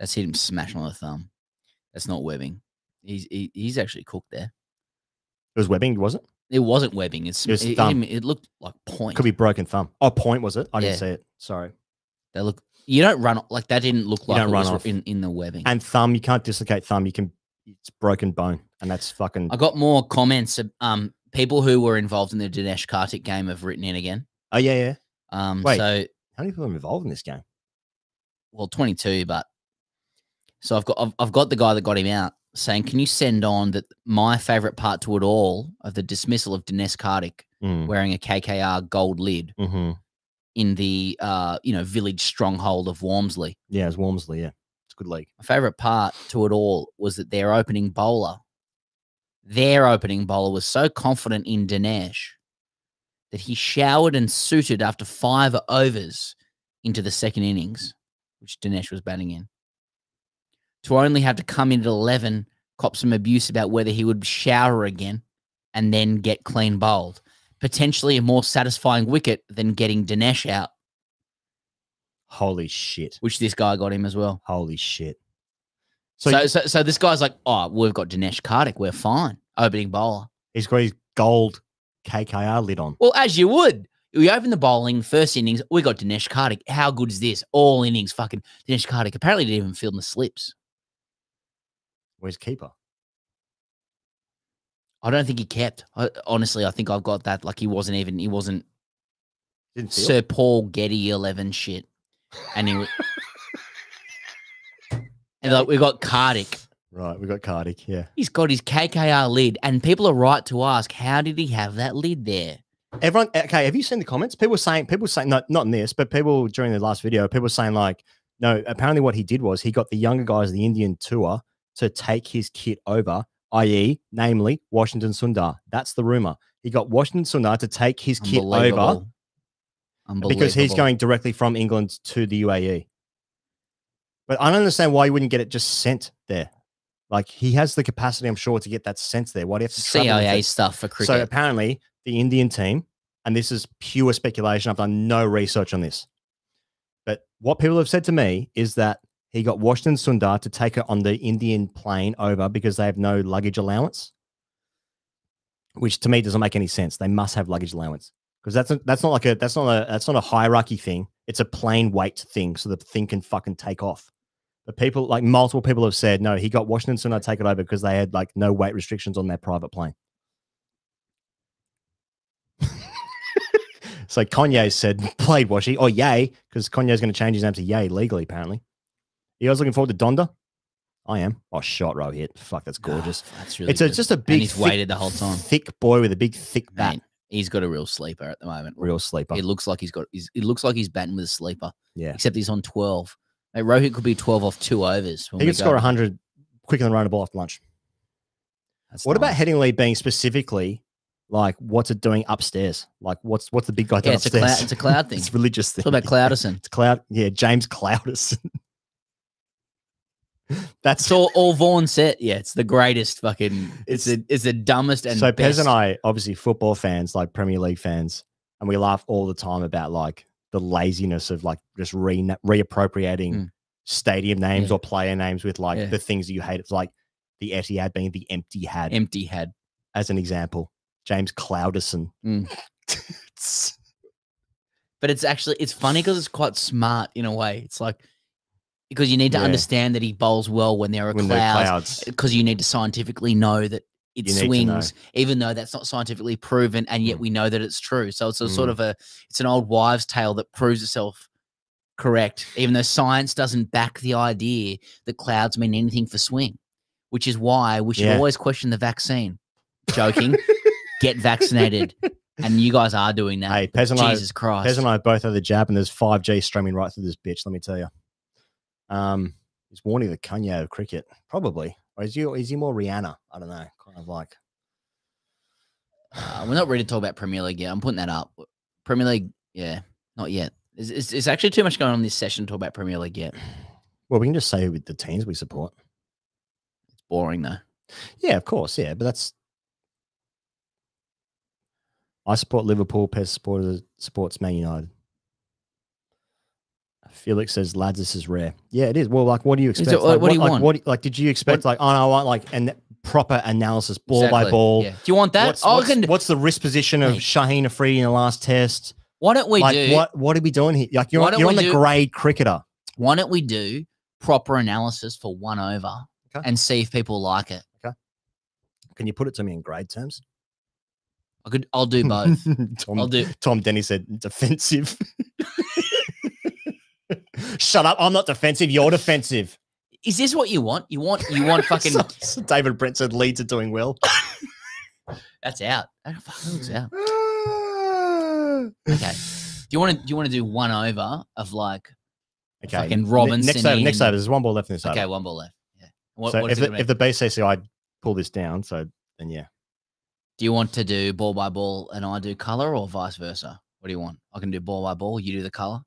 That's hit him smash on the thumb. That's not webbing. He's he, he's actually cooked there.
It was webbing, was it?
It wasn't webbing. It's
It was
it,
thumb.
it looked like point.
Could be broken thumb. Oh, point was it? I didn't
Yeah.
see it. Sorry.
They look. You don't run like that. Didn't look like
don't
it
run
was
off.
in in the webbing.
And thumb, you can't dislocate thumb. You can. It's broken bone, and that's fucking.
I got more comments. of, Um, people who were involved in the Dinesh Karthik game have written in again.
Oh yeah, yeah.
Um,
Wait.
so
How many people are involved in this game?
well, 22, but so I've got I've, I've got the guy that got him out saying, "Can you send on that my favorite part to it all of the dismissal of Dinesh Karthik
Mm,
wearing a KKR gold lid
hmm
in the uh you know village stronghold of Wormsley.
Yeah, it's Wormsley. Yeah, it's a good league.
My favorite part to it all was that their opening bowler, their opening bowler was so confident in Dinesh that he showered and suited after five overs into the second innings, which Dinesh was batting in. To only have to come in at 11, cop some abuse about whether he would shower again and then get clean bowled. Potentially a more satisfying wicket than getting Dinesh out,
Holy shit!
which this guy got him as well.
Holy shit! So,
So, so, so, this guy's like, oh, we've got Dinesh Karthik. We're fine. Opening bowler.
he's got his gold KKR lid on.
Well, as you would. We open the bowling, first innings, we got Dinesh Karthik. How good is this? All innings, fucking Dinesh Karthik. Apparently didn't even field in the slips.
Where's keeper?
I don't think he kept. I, honestly, I think I've got that. Like he wasn't even, he wasn't. Sir Paul Getty 11 shit. And he and like, we got Karthik.
Right, we got Karthik. Yeah.
He's got his KKR lid. And people are right to ask, how did he have that lid there?
Everyone, eh, okay. Have you seen the comments? People saying, people saying, not not in this, but people during the last video, people saying like, no. Apparently, what he did was he got the younger guys of the Indian tour to take his kit over, i.e., namely Washington Sundar. That's the rumor. He got Washington Sundar to take his kit over because he's going directly from England to the UAE. But I don't understand why you wouldn't get it just sent there. Like he has the capacity, I'm sure, to get that sent there. Why do you have to
CIA stuff for cricket.
So apparently, the Indian team, and this is pure speculation. I've done no research on this, but what people have said to me is that he got Washington Sundar to take it on the Indian plane over because they have no luggage allowance, which to me doesn't make any sense. They must have luggage allowance because that's a, that's not like a that's not a that's not a hierarchy thing. It's a plane weight thing, so the thing can fucking take off. But people like multiple people have said no, he got Washington Sundar take it over because they had like no weight restrictions on their private plane. so Kanye said played Washy or Yay because Kanye's going to change his name to Yay legally. Apparently, you guys looking forward to Donda? I am. Oh, shot Rohit. Fuck, that's gorgeous.
Ah, that's really
it's a, just a big,
he's
thick,
waited the whole time.
thick boy with a big, thick bat.
Mate, he's got a real sleeper at the moment.
Real sleeper.
It looks like he's got. He's, it looks like he's batting with a sleeper,
Yeah,
except he's on twelve. Mate, Rohit could be twelve off two overs. when
he could score hundred quicker than run a ball after lunch.
That's
What about
nice.
Headingley being specifically like what's it doing upstairs? Like what's what's the big guy doing
Yeah, it's a cloud. It's a cloud thing.
it's a religious thing.
What about Clouderson.
It's Cloud. Yeah, James Clouders. That's
all, all Vaughan said. Yeah, it's the greatest fucking. It's the it's the dumbest and
so Pez and I, obviously football fans, like Premier League fans, and we laugh all the time about like the laziness of like just re reappropriating
Mm.
stadium names
Yeah.
or player names with like
Yeah.
the things that you hate. It's like the Etihad being the empty had,
empty head.
as an example. James Clouderson.
Mm. But it's actually it's funny because it's quite smart in a way. It's like because you need to
Yeah.
understand that he bowls well when there are
when
clouds. Because you need to scientifically know that it
You need to know.
swings, even though that's not scientifically proven, and yet
Mm.
we know that it's true. So it's a sort
Mm.
of a it's an old wives' tale that proves itself correct, even though science doesn't back the idea that clouds mean anything for swing, which is why we should
Yeah.
always question the vaccine. Joking, get vaccinated, and you guys are doing that.
Hey, Pez and I,
Jesus Christ!
Pez and I both have the jab, and there's 5G streaming right through this bitch. Let me tell you. Um, he's warning the Kanye of cricket, probably. Or is he? Is he more Rihanna? I don't know. Kind of like.
Uh, we're not ready to talk about Premier League yet. I'm putting that up. Premier League, yeah, not yet. It's, it's, it's actually too much going on in this session to talk about Premier League yet.
Well, we can just say with the teams we support.
It's boring though.
Yeah, of course. Yeah, but that's. I support Liverpool. Pez supporters supports Man United. Felix says, "Lads, this is rare." Yeah, it is. Well, like, what do you expect?
what-
like,
what do you
like,
want?
What, like, did you expect? Like, oh no, I want like an proper analysis, ball by ball.
Yeah. Do you want that?
What's,
oh,
what's,
can,
what's the wrist position of. Shaheen Afridi in the last test?
why don't we
like,
do?
what what are we doing here? Like, you're, on- you're on the
do-
grade cricketer.
Why don't we do proper analysis for one over
Okay.
and see if people like it?
Can you put it to me in grade terms?
I could. I'll do both.
Tom,
I'll do.
Tom Denny said defensive. Shut up! I'm not defensive. You're defensive.
Is this what you want? You want? You want fucking?
So- so David Brent said Leeds are doing well.
that's out. That fucking looks out. Okay. Do you want to? Do you want to do one over of like?
Okay.
Fucking Robinson
Next over. Next over. There's one ball left in this
Okay,
over.
one ball left. Yeah. What,
so
what
if the, if the BCCI pull this down, so then yeah.
Do you want to do ball by ball and I do color or vice versa? What do you want? I can do ball by ball. You do the color.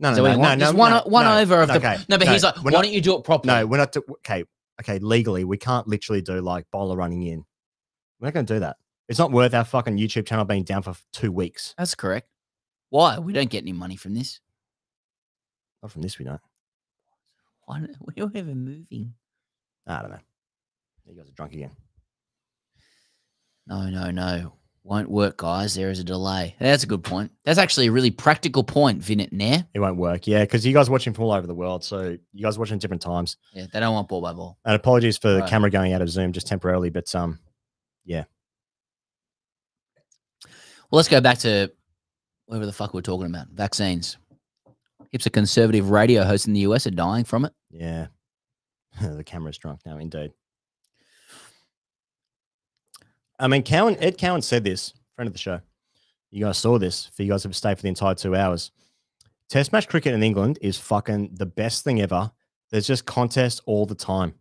No, no, no, no, no,
one,
no,
one
no,
over of the.
okay,
No, but he's like, why
not-
don't you do it properly?
No, we're not. do- okay, okay. Legally, we can't literally do like bowler running in. We're not going to do that. It's not worth our fucking YouTube channel being down for two weeks.
That's correct. Why? We don't get any money from this.
Not from this, we don't.
Why? don't- We're not even moving.
I don't know. You guys are drunk again.
No, no, no. Won't work, guys. There is a delay. That's a good point. That's actually a really practical point, Vinit Nair.
It won't work. Yeah, because you guys watching from all over the world, so you guys watching at different times.
Yeah, they don't want ball by ball.
And apologies for the camera going out of Zoom just temporarily, but um, yeah.
Well, let's go back to whatever the fuck we're talking about. Vaccines. Heaps of conservative radio hosts in the US are dying from it.
yeah, the camera's drunk now. Indeed. I mean, Cowan, Ed Cowan said this, friend of the show. You guys saw this. For you guys have stayed for the entire two hours. Test match cricket in England is fucking the best thing ever. There's just contests all the time.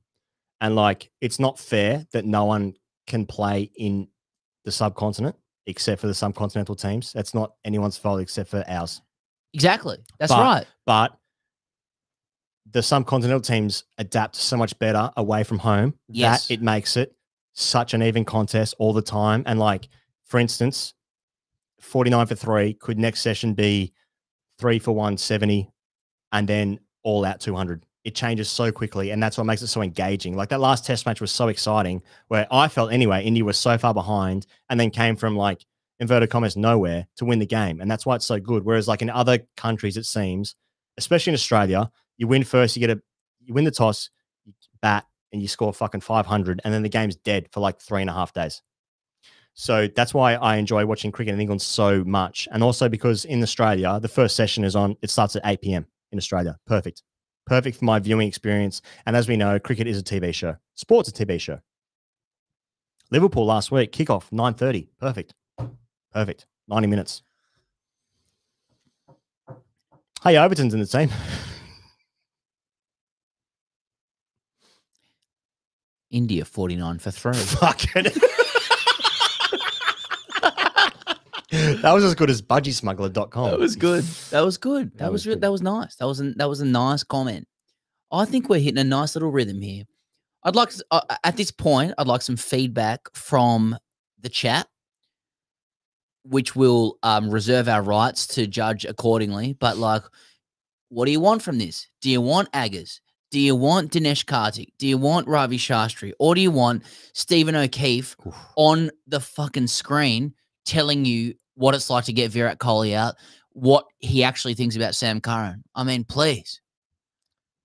And like, it's not fair that no one can play in the subcontinent except for the subcontinental teams. That's not anyone's fault except for ours.
Exactly. That's
But-
right.
But the subcontinental teams adapt so much better away from home
Yes.
that it makes it such an even contest all the time. And like, for instance, 49 for three could next session be three for 170 and then all out 200. It changes so quickly, and that's what makes it so engaging. Like that last test match was so exciting, where I felt anyway, India was so far behind and then came from like inverted commas nowhere to win the game. And that's why it's so good. Whereas like in other countries, it seems, especially in Australia, you win first, you get a you win the toss, you bat, and you score fucking 500, and then the game's dead for like three and a half days. So that's why I enjoy watching cricket in England so much. And also because in Australia, the first session is on, it starts at 8 p.m. in Australia. Perfect. Perfect for my viewing experience. And as we know, cricket is a TV show. Sports a TV show. Liverpool last week, kickoff, 9.30. Perfect. Perfect. 90 minutes. Hey, Overton's in the team.
India 49 for three.
Fucking. that was as good as budgiesmuggler.com.
That was good. That was good. That,
That
was
was good.
that was nice. That was a, that was a nice comment. I think we're hitting a nice little rhythm here. I'd like s- uh, at this point, I'd like some feedback from the chat, which will um, reserve our rights to judge accordingly. But like, what do you want from this? Do you want Aggers? Do you want Dinesh Karthik? Do you want Ravi Shastri? Or do you want Stephen O'Keefe
Oof.
on the fucking screen telling you what it's like to get Virat Kohli out, what he actually thinks about Sam Curran? I mean, please.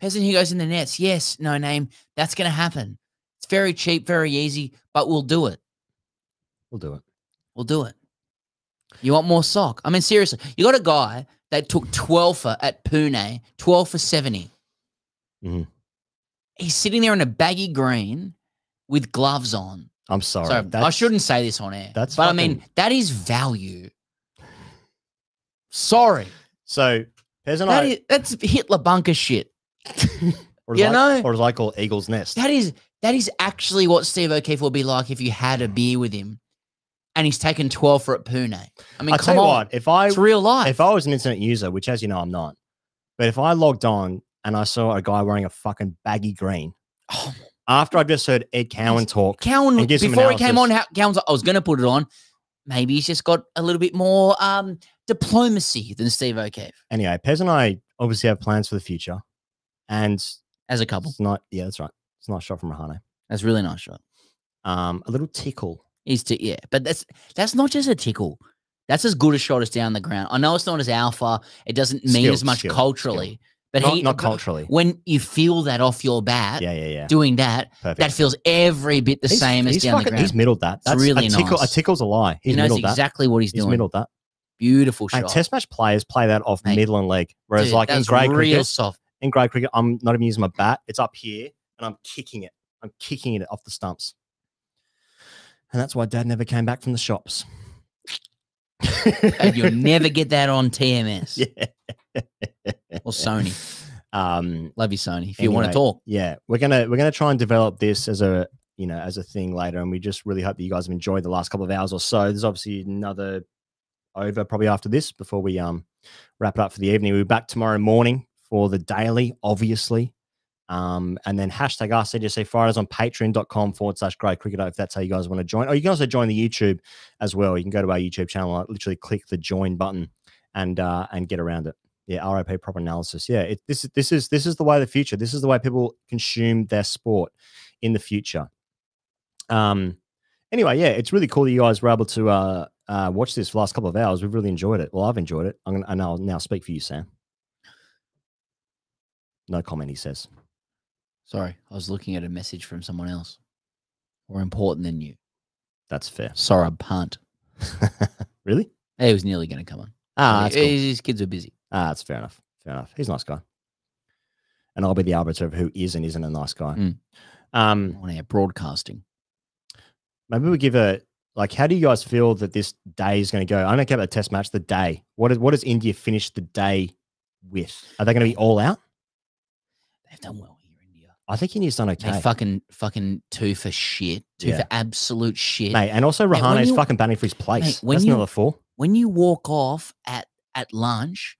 Peasant Hugo's in the nets. Yes, no name. That's going to happen. It's very cheap, very easy, but we'll do it.
We'll do it.
We'll do it. You want more sock? I mean, seriously, you got a guy that took 12 for at Pune, 12 for 70.
Mhm.
He's sitting there in a baggy green with gloves on.
I'm sorry.
So I shouldn't say this on air.
that's
but I mean, that is value. Sorry.
So, Pez and
That
I,
is, that's Hitler bunker shit.
or
you
I,
know-
or as I call Eagle's Nest.
That is that is actually what Steve O'Keefe would be like if you had a beer with him and he's taken 12 for at Pune. I mean,
I
come on.
what, if I
it's real life.
if I was an internet user, which as you know I'm not, but if I logged on and I saw a guy wearing a fucking baggy green
oh,
after I just heard Ed Cowan talk,
Cowan,
and
before he came on, how- Cowan's like, I was going to put it on. Maybe he's just got a little bit more um, diplomacy than Steve O'Keefe
anyway, Pez and I obviously have plans for the future, and
as a couple.
it's not. Yeah, that's right. It's a nice shot from Rahane.
That's a really nice shot.
Um, a little tickle.
is to yeah, but that's that's not just a tickle. That's as good a shot as down the ground. I know it's not as alpha. It doesn't mean
Skill,
as much
skill, skill.
But
not,
he
not culturally.
when you feel that off your bat,
Yeah, yeah, yeah.
doing that,
Perfect.
that feels every bit the
He's-
same as
he's
down the ground.
He's middled that.
It's
That's
really
a tickle.
nice.
A tickle's a lie. He's
he knows
middled that.
exactly what he's
He's
doing.
He's middled that.
Beautiful
Mate,
shot.
test match players play that off
Mate,
middle and leg, whereas
Dude,
like in grade
real
cricket,
soft.
in grade cricket, I'm not even using my bat. It's up here, and I'm kicking it. I'm kicking it off the stumps, and that's why Dad never came back from the shops.
and you'll never get that on TMS
yeah.
Or Sony.
Um,
Love you, Sony. If you want to talk,
yeah, we're gonna we're gonna try and develop this as a you know as a thing later, and we just really hope that you guys have enjoyed the last couple of hours or so. There's obviously another over probably after this before we um wrap it up for the evening. We'll be back tomorrow morning for the daily, obviously. Um, and then hashtag CJC Fridays on patreon.com forward slash grade cricketer if that's how you guys want to join. Or you can also join the YouTube as well. You can go to our YouTube channel, literally click the join button and uh and get around it. Yeah, RIP proper analysis. Yeah, it, this is this is this is the way of the future. This is the way people consume their sport in the future. Um. Anyway, yeah, it's really cool that you guys were able to uh, uh watch this for the last couple of hours. We've really enjoyed it. Well, I've enjoyed it. I'm gonna and I'll now speak for you, Sam. No comment. He says.
sorry, I was looking at a message from someone else more important than you.
That's fair.
Sorry, punt.
really?
He was nearly going to come on.
Ah, that's cool.
His kids are busy.
Ah, that's fair enough. Fair enough. He's a nice guy. And I'll be the arbiter of who is and isn't a nice guy.
Mm.
Um,
On air broadcasting.
maybe we give a like. How do you guys feel that this day is going to go? I don't care about the test match. The day. What is what does India finish the day with? Are they going to be all out?
They've done well here, India.
I think India's done okay,
They fucking fucking two for shit. Two
Yeah.
for absolute shit.
mate. And also
Mate, is
fucking batting for his place.
Mate, when
That's
you-
another four.
when you walk off at at lunch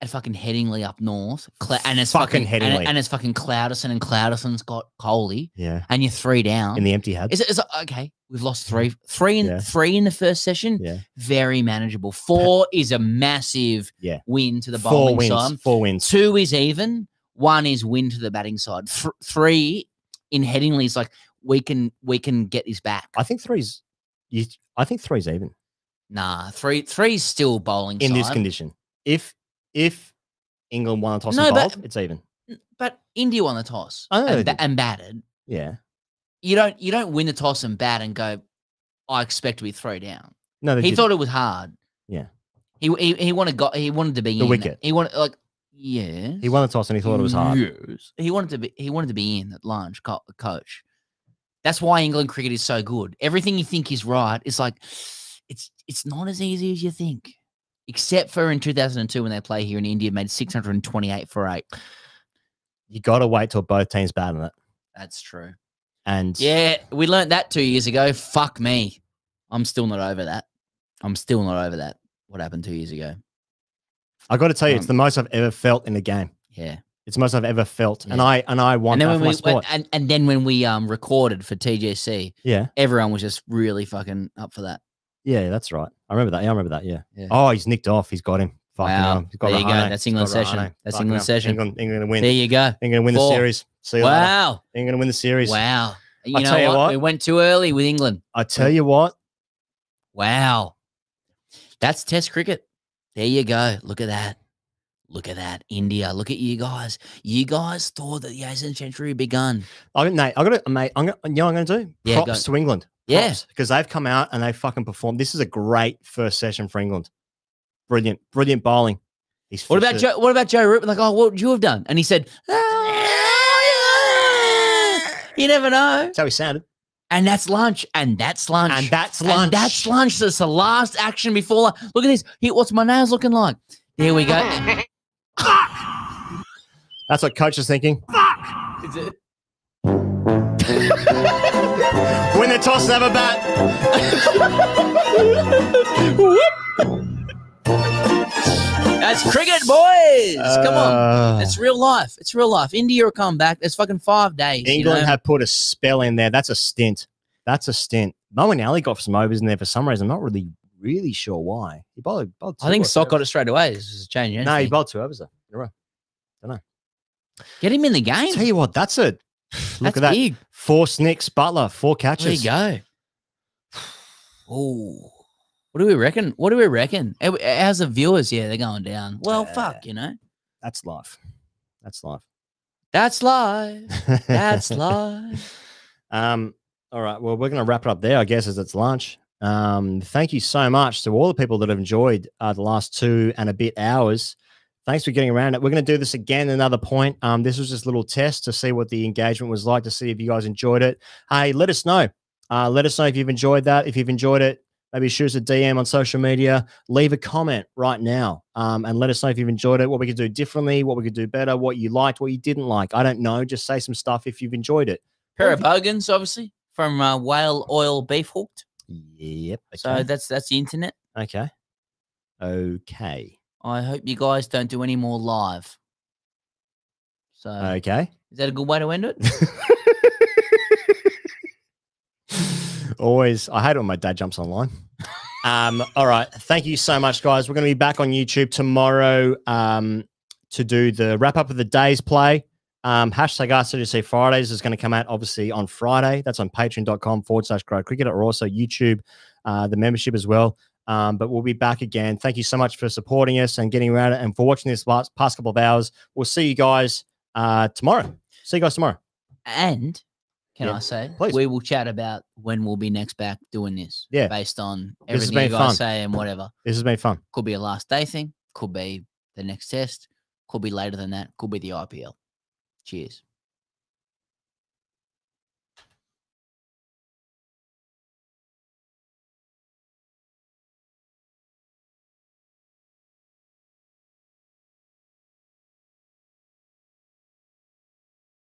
at fucking Headingley up north, Cla- and it's
Fucking
fucking, and,
Headingley.
and it's fucking Clouderson, and Clouderson's got Kohli,
Yeah,
and you're three down.
in the empty head.
is it, is it okay? We've lost three, three in
Yeah.
three in the first session.
Yeah,
Very manageable. Four is a massive
Yeah.
win to the
four
bowling
wins.
side.
Four wins.
Two is even. One is win to the batting side. Th- three in Headingley is like we can we can get this back.
I think three's. You, I think three's even
Nah, three three's still bowling
in this condition. If if England won a toss
No,
and
but-
it's even.
But India won the toss
oh, they
and, ba- and batted.
Yeah.
You don't you don't win the toss and bat and go. I expect to be three down.
No,
He
didn't.
thought it was hard.
Yeah.
He he, he wanted got he wanted to be
The
in.
wicket.
He wanted like yeah.
he won the toss and he thought it was hard.
Yes. He wanted to be he wanted to be in at lunch, co- coach. That's why England cricket is so good. Everything you think is right is like it's it's not as easy as you think. Except for in 2002 when they play here in India, made 628 for eight.
You got to wait till both teams bat on it.
That's true.
And
Yeah, we learned that two years ago. Fuck me. I'm still not over that. I'm still not over that. What happened two years ago?
I got to tell you, it's
Um,
the most I've ever felt in a game.
Yeah.
It's the most I've ever felt, and I and I want
And then when we and, and then when we um recorded for TGC,
yeah,
everyone was just really fucking up for that.
Yeah, that's right. I remember that. Yeah, I remember that. Yeah.
Yeah.
Oh, he's nicked off. He's got him. Fucking
Wow.
He's got
There you go. That's eh?
He's
England session.
Rahane. Eh?
That's
Fucking
England
hell.
session.
England, England gonna win.
There you go.
England win the series. See you later.
Wow.
England gonna win the series.
Wow. You
I'll
know
tell you
what?
what.
We went too early with England.
I tell you what.
Wow. That's test cricket. There you go. Look at that. Look at that. India. Look at you guys. You guys thought that the 18th century begun.
I Nate, I got to, mate. I'm gonna, you know what I'm gonna do?
Yeah, go.
Props to England.
Yeah.
because they've come out and they fucking performed. This is a great first session for England. Brilliant, brilliant bowling. He's
What about
fixed.
Joe? What about Joe Root? Like, oh, what would you have done? And he said, "Ah, you never know.
That's how he sounded.
And that's lunch. And that's lunch.
And that's
And
lunch.
that's lunch. That's the last action before. lunch. Look at this. Here, what's my nails looking like? There we go.
That's what coach is thinking.
Is it-
Win the toss a bat.
That's cricket, boys. Come on.
Uh,
It's real life. It's real life. India will come back. It's fucking five days. you
England
know?
have put a spell in there. That's a stint. That's a stint. Moeen Ali got some overs in there for some reason. I'm not really, really sure why. He bowled, bowled
I think Sock got it straight away. This is a change.
No, he bowled two overs though. in a row. Don't know.
Get him in the game.
Tell you what, that's it. look
That's
at that.
big.
Four snicks, Buttler, four catches.
There you go. Oh, what do we reckon? What do we reckon? How's the viewers? Yeah, they're going down. Well,
Yeah.
fuck, you know.
That's life. That's life.
That's life. That's life.
Um, all right. Well, we're going to wrap it up there, I guess, as it's lunch. Um, thank you so much to all the people that have enjoyed uh, the last two and a bit hours. Thanks for getting around it. We're going to do this again another point. Um, this was just a little test to see what the engagement was like, to see if you guys enjoyed it. Hey, let us know. Uh, let us know if you've enjoyed that. If you've enjoyed it, maybe shoot us a DM on social media. Leave a comment right now um, and let us know if you've enjoyed it, what we could do differently, what we could do better, what you liked, what you didn't like. I don't know. Just say some stuff if you've enjoyed it.
Pair of bogans, obviously, from uh, Whale Oil Beef Hooked.
Yep.
So that's that's the internet.
okay. Okay.
I hope you guys don't do any more live. So
Okay.
is that a good way to end it?
Always, I hate it when my dad jumps online. Um, all right. Thank you so much, guys. We're going to be back on YouTube tomorrow um, to do the wrap up of the day's play. Um, hashtag RCGC Fridays is going to come out obviously on Friday. That's on patreon.com forward slash grow cricket or also YouTube, uh, the membership as well. Um, but we'll be back again. Thank you so much for supporting us and getting around it and for watching this last past couple of hours. We'll see you guys uh, tomorrow. See you guys tomorrow.
And can
Yeah,
I say
please.
we will chat about when we'll be next back doing this.
Yeah.
Based on everything you guys
fun.
say and whatever.
This has been fun.
Could be a last day thing, could be the next test, could be later than that, could be the IPL. Cheers.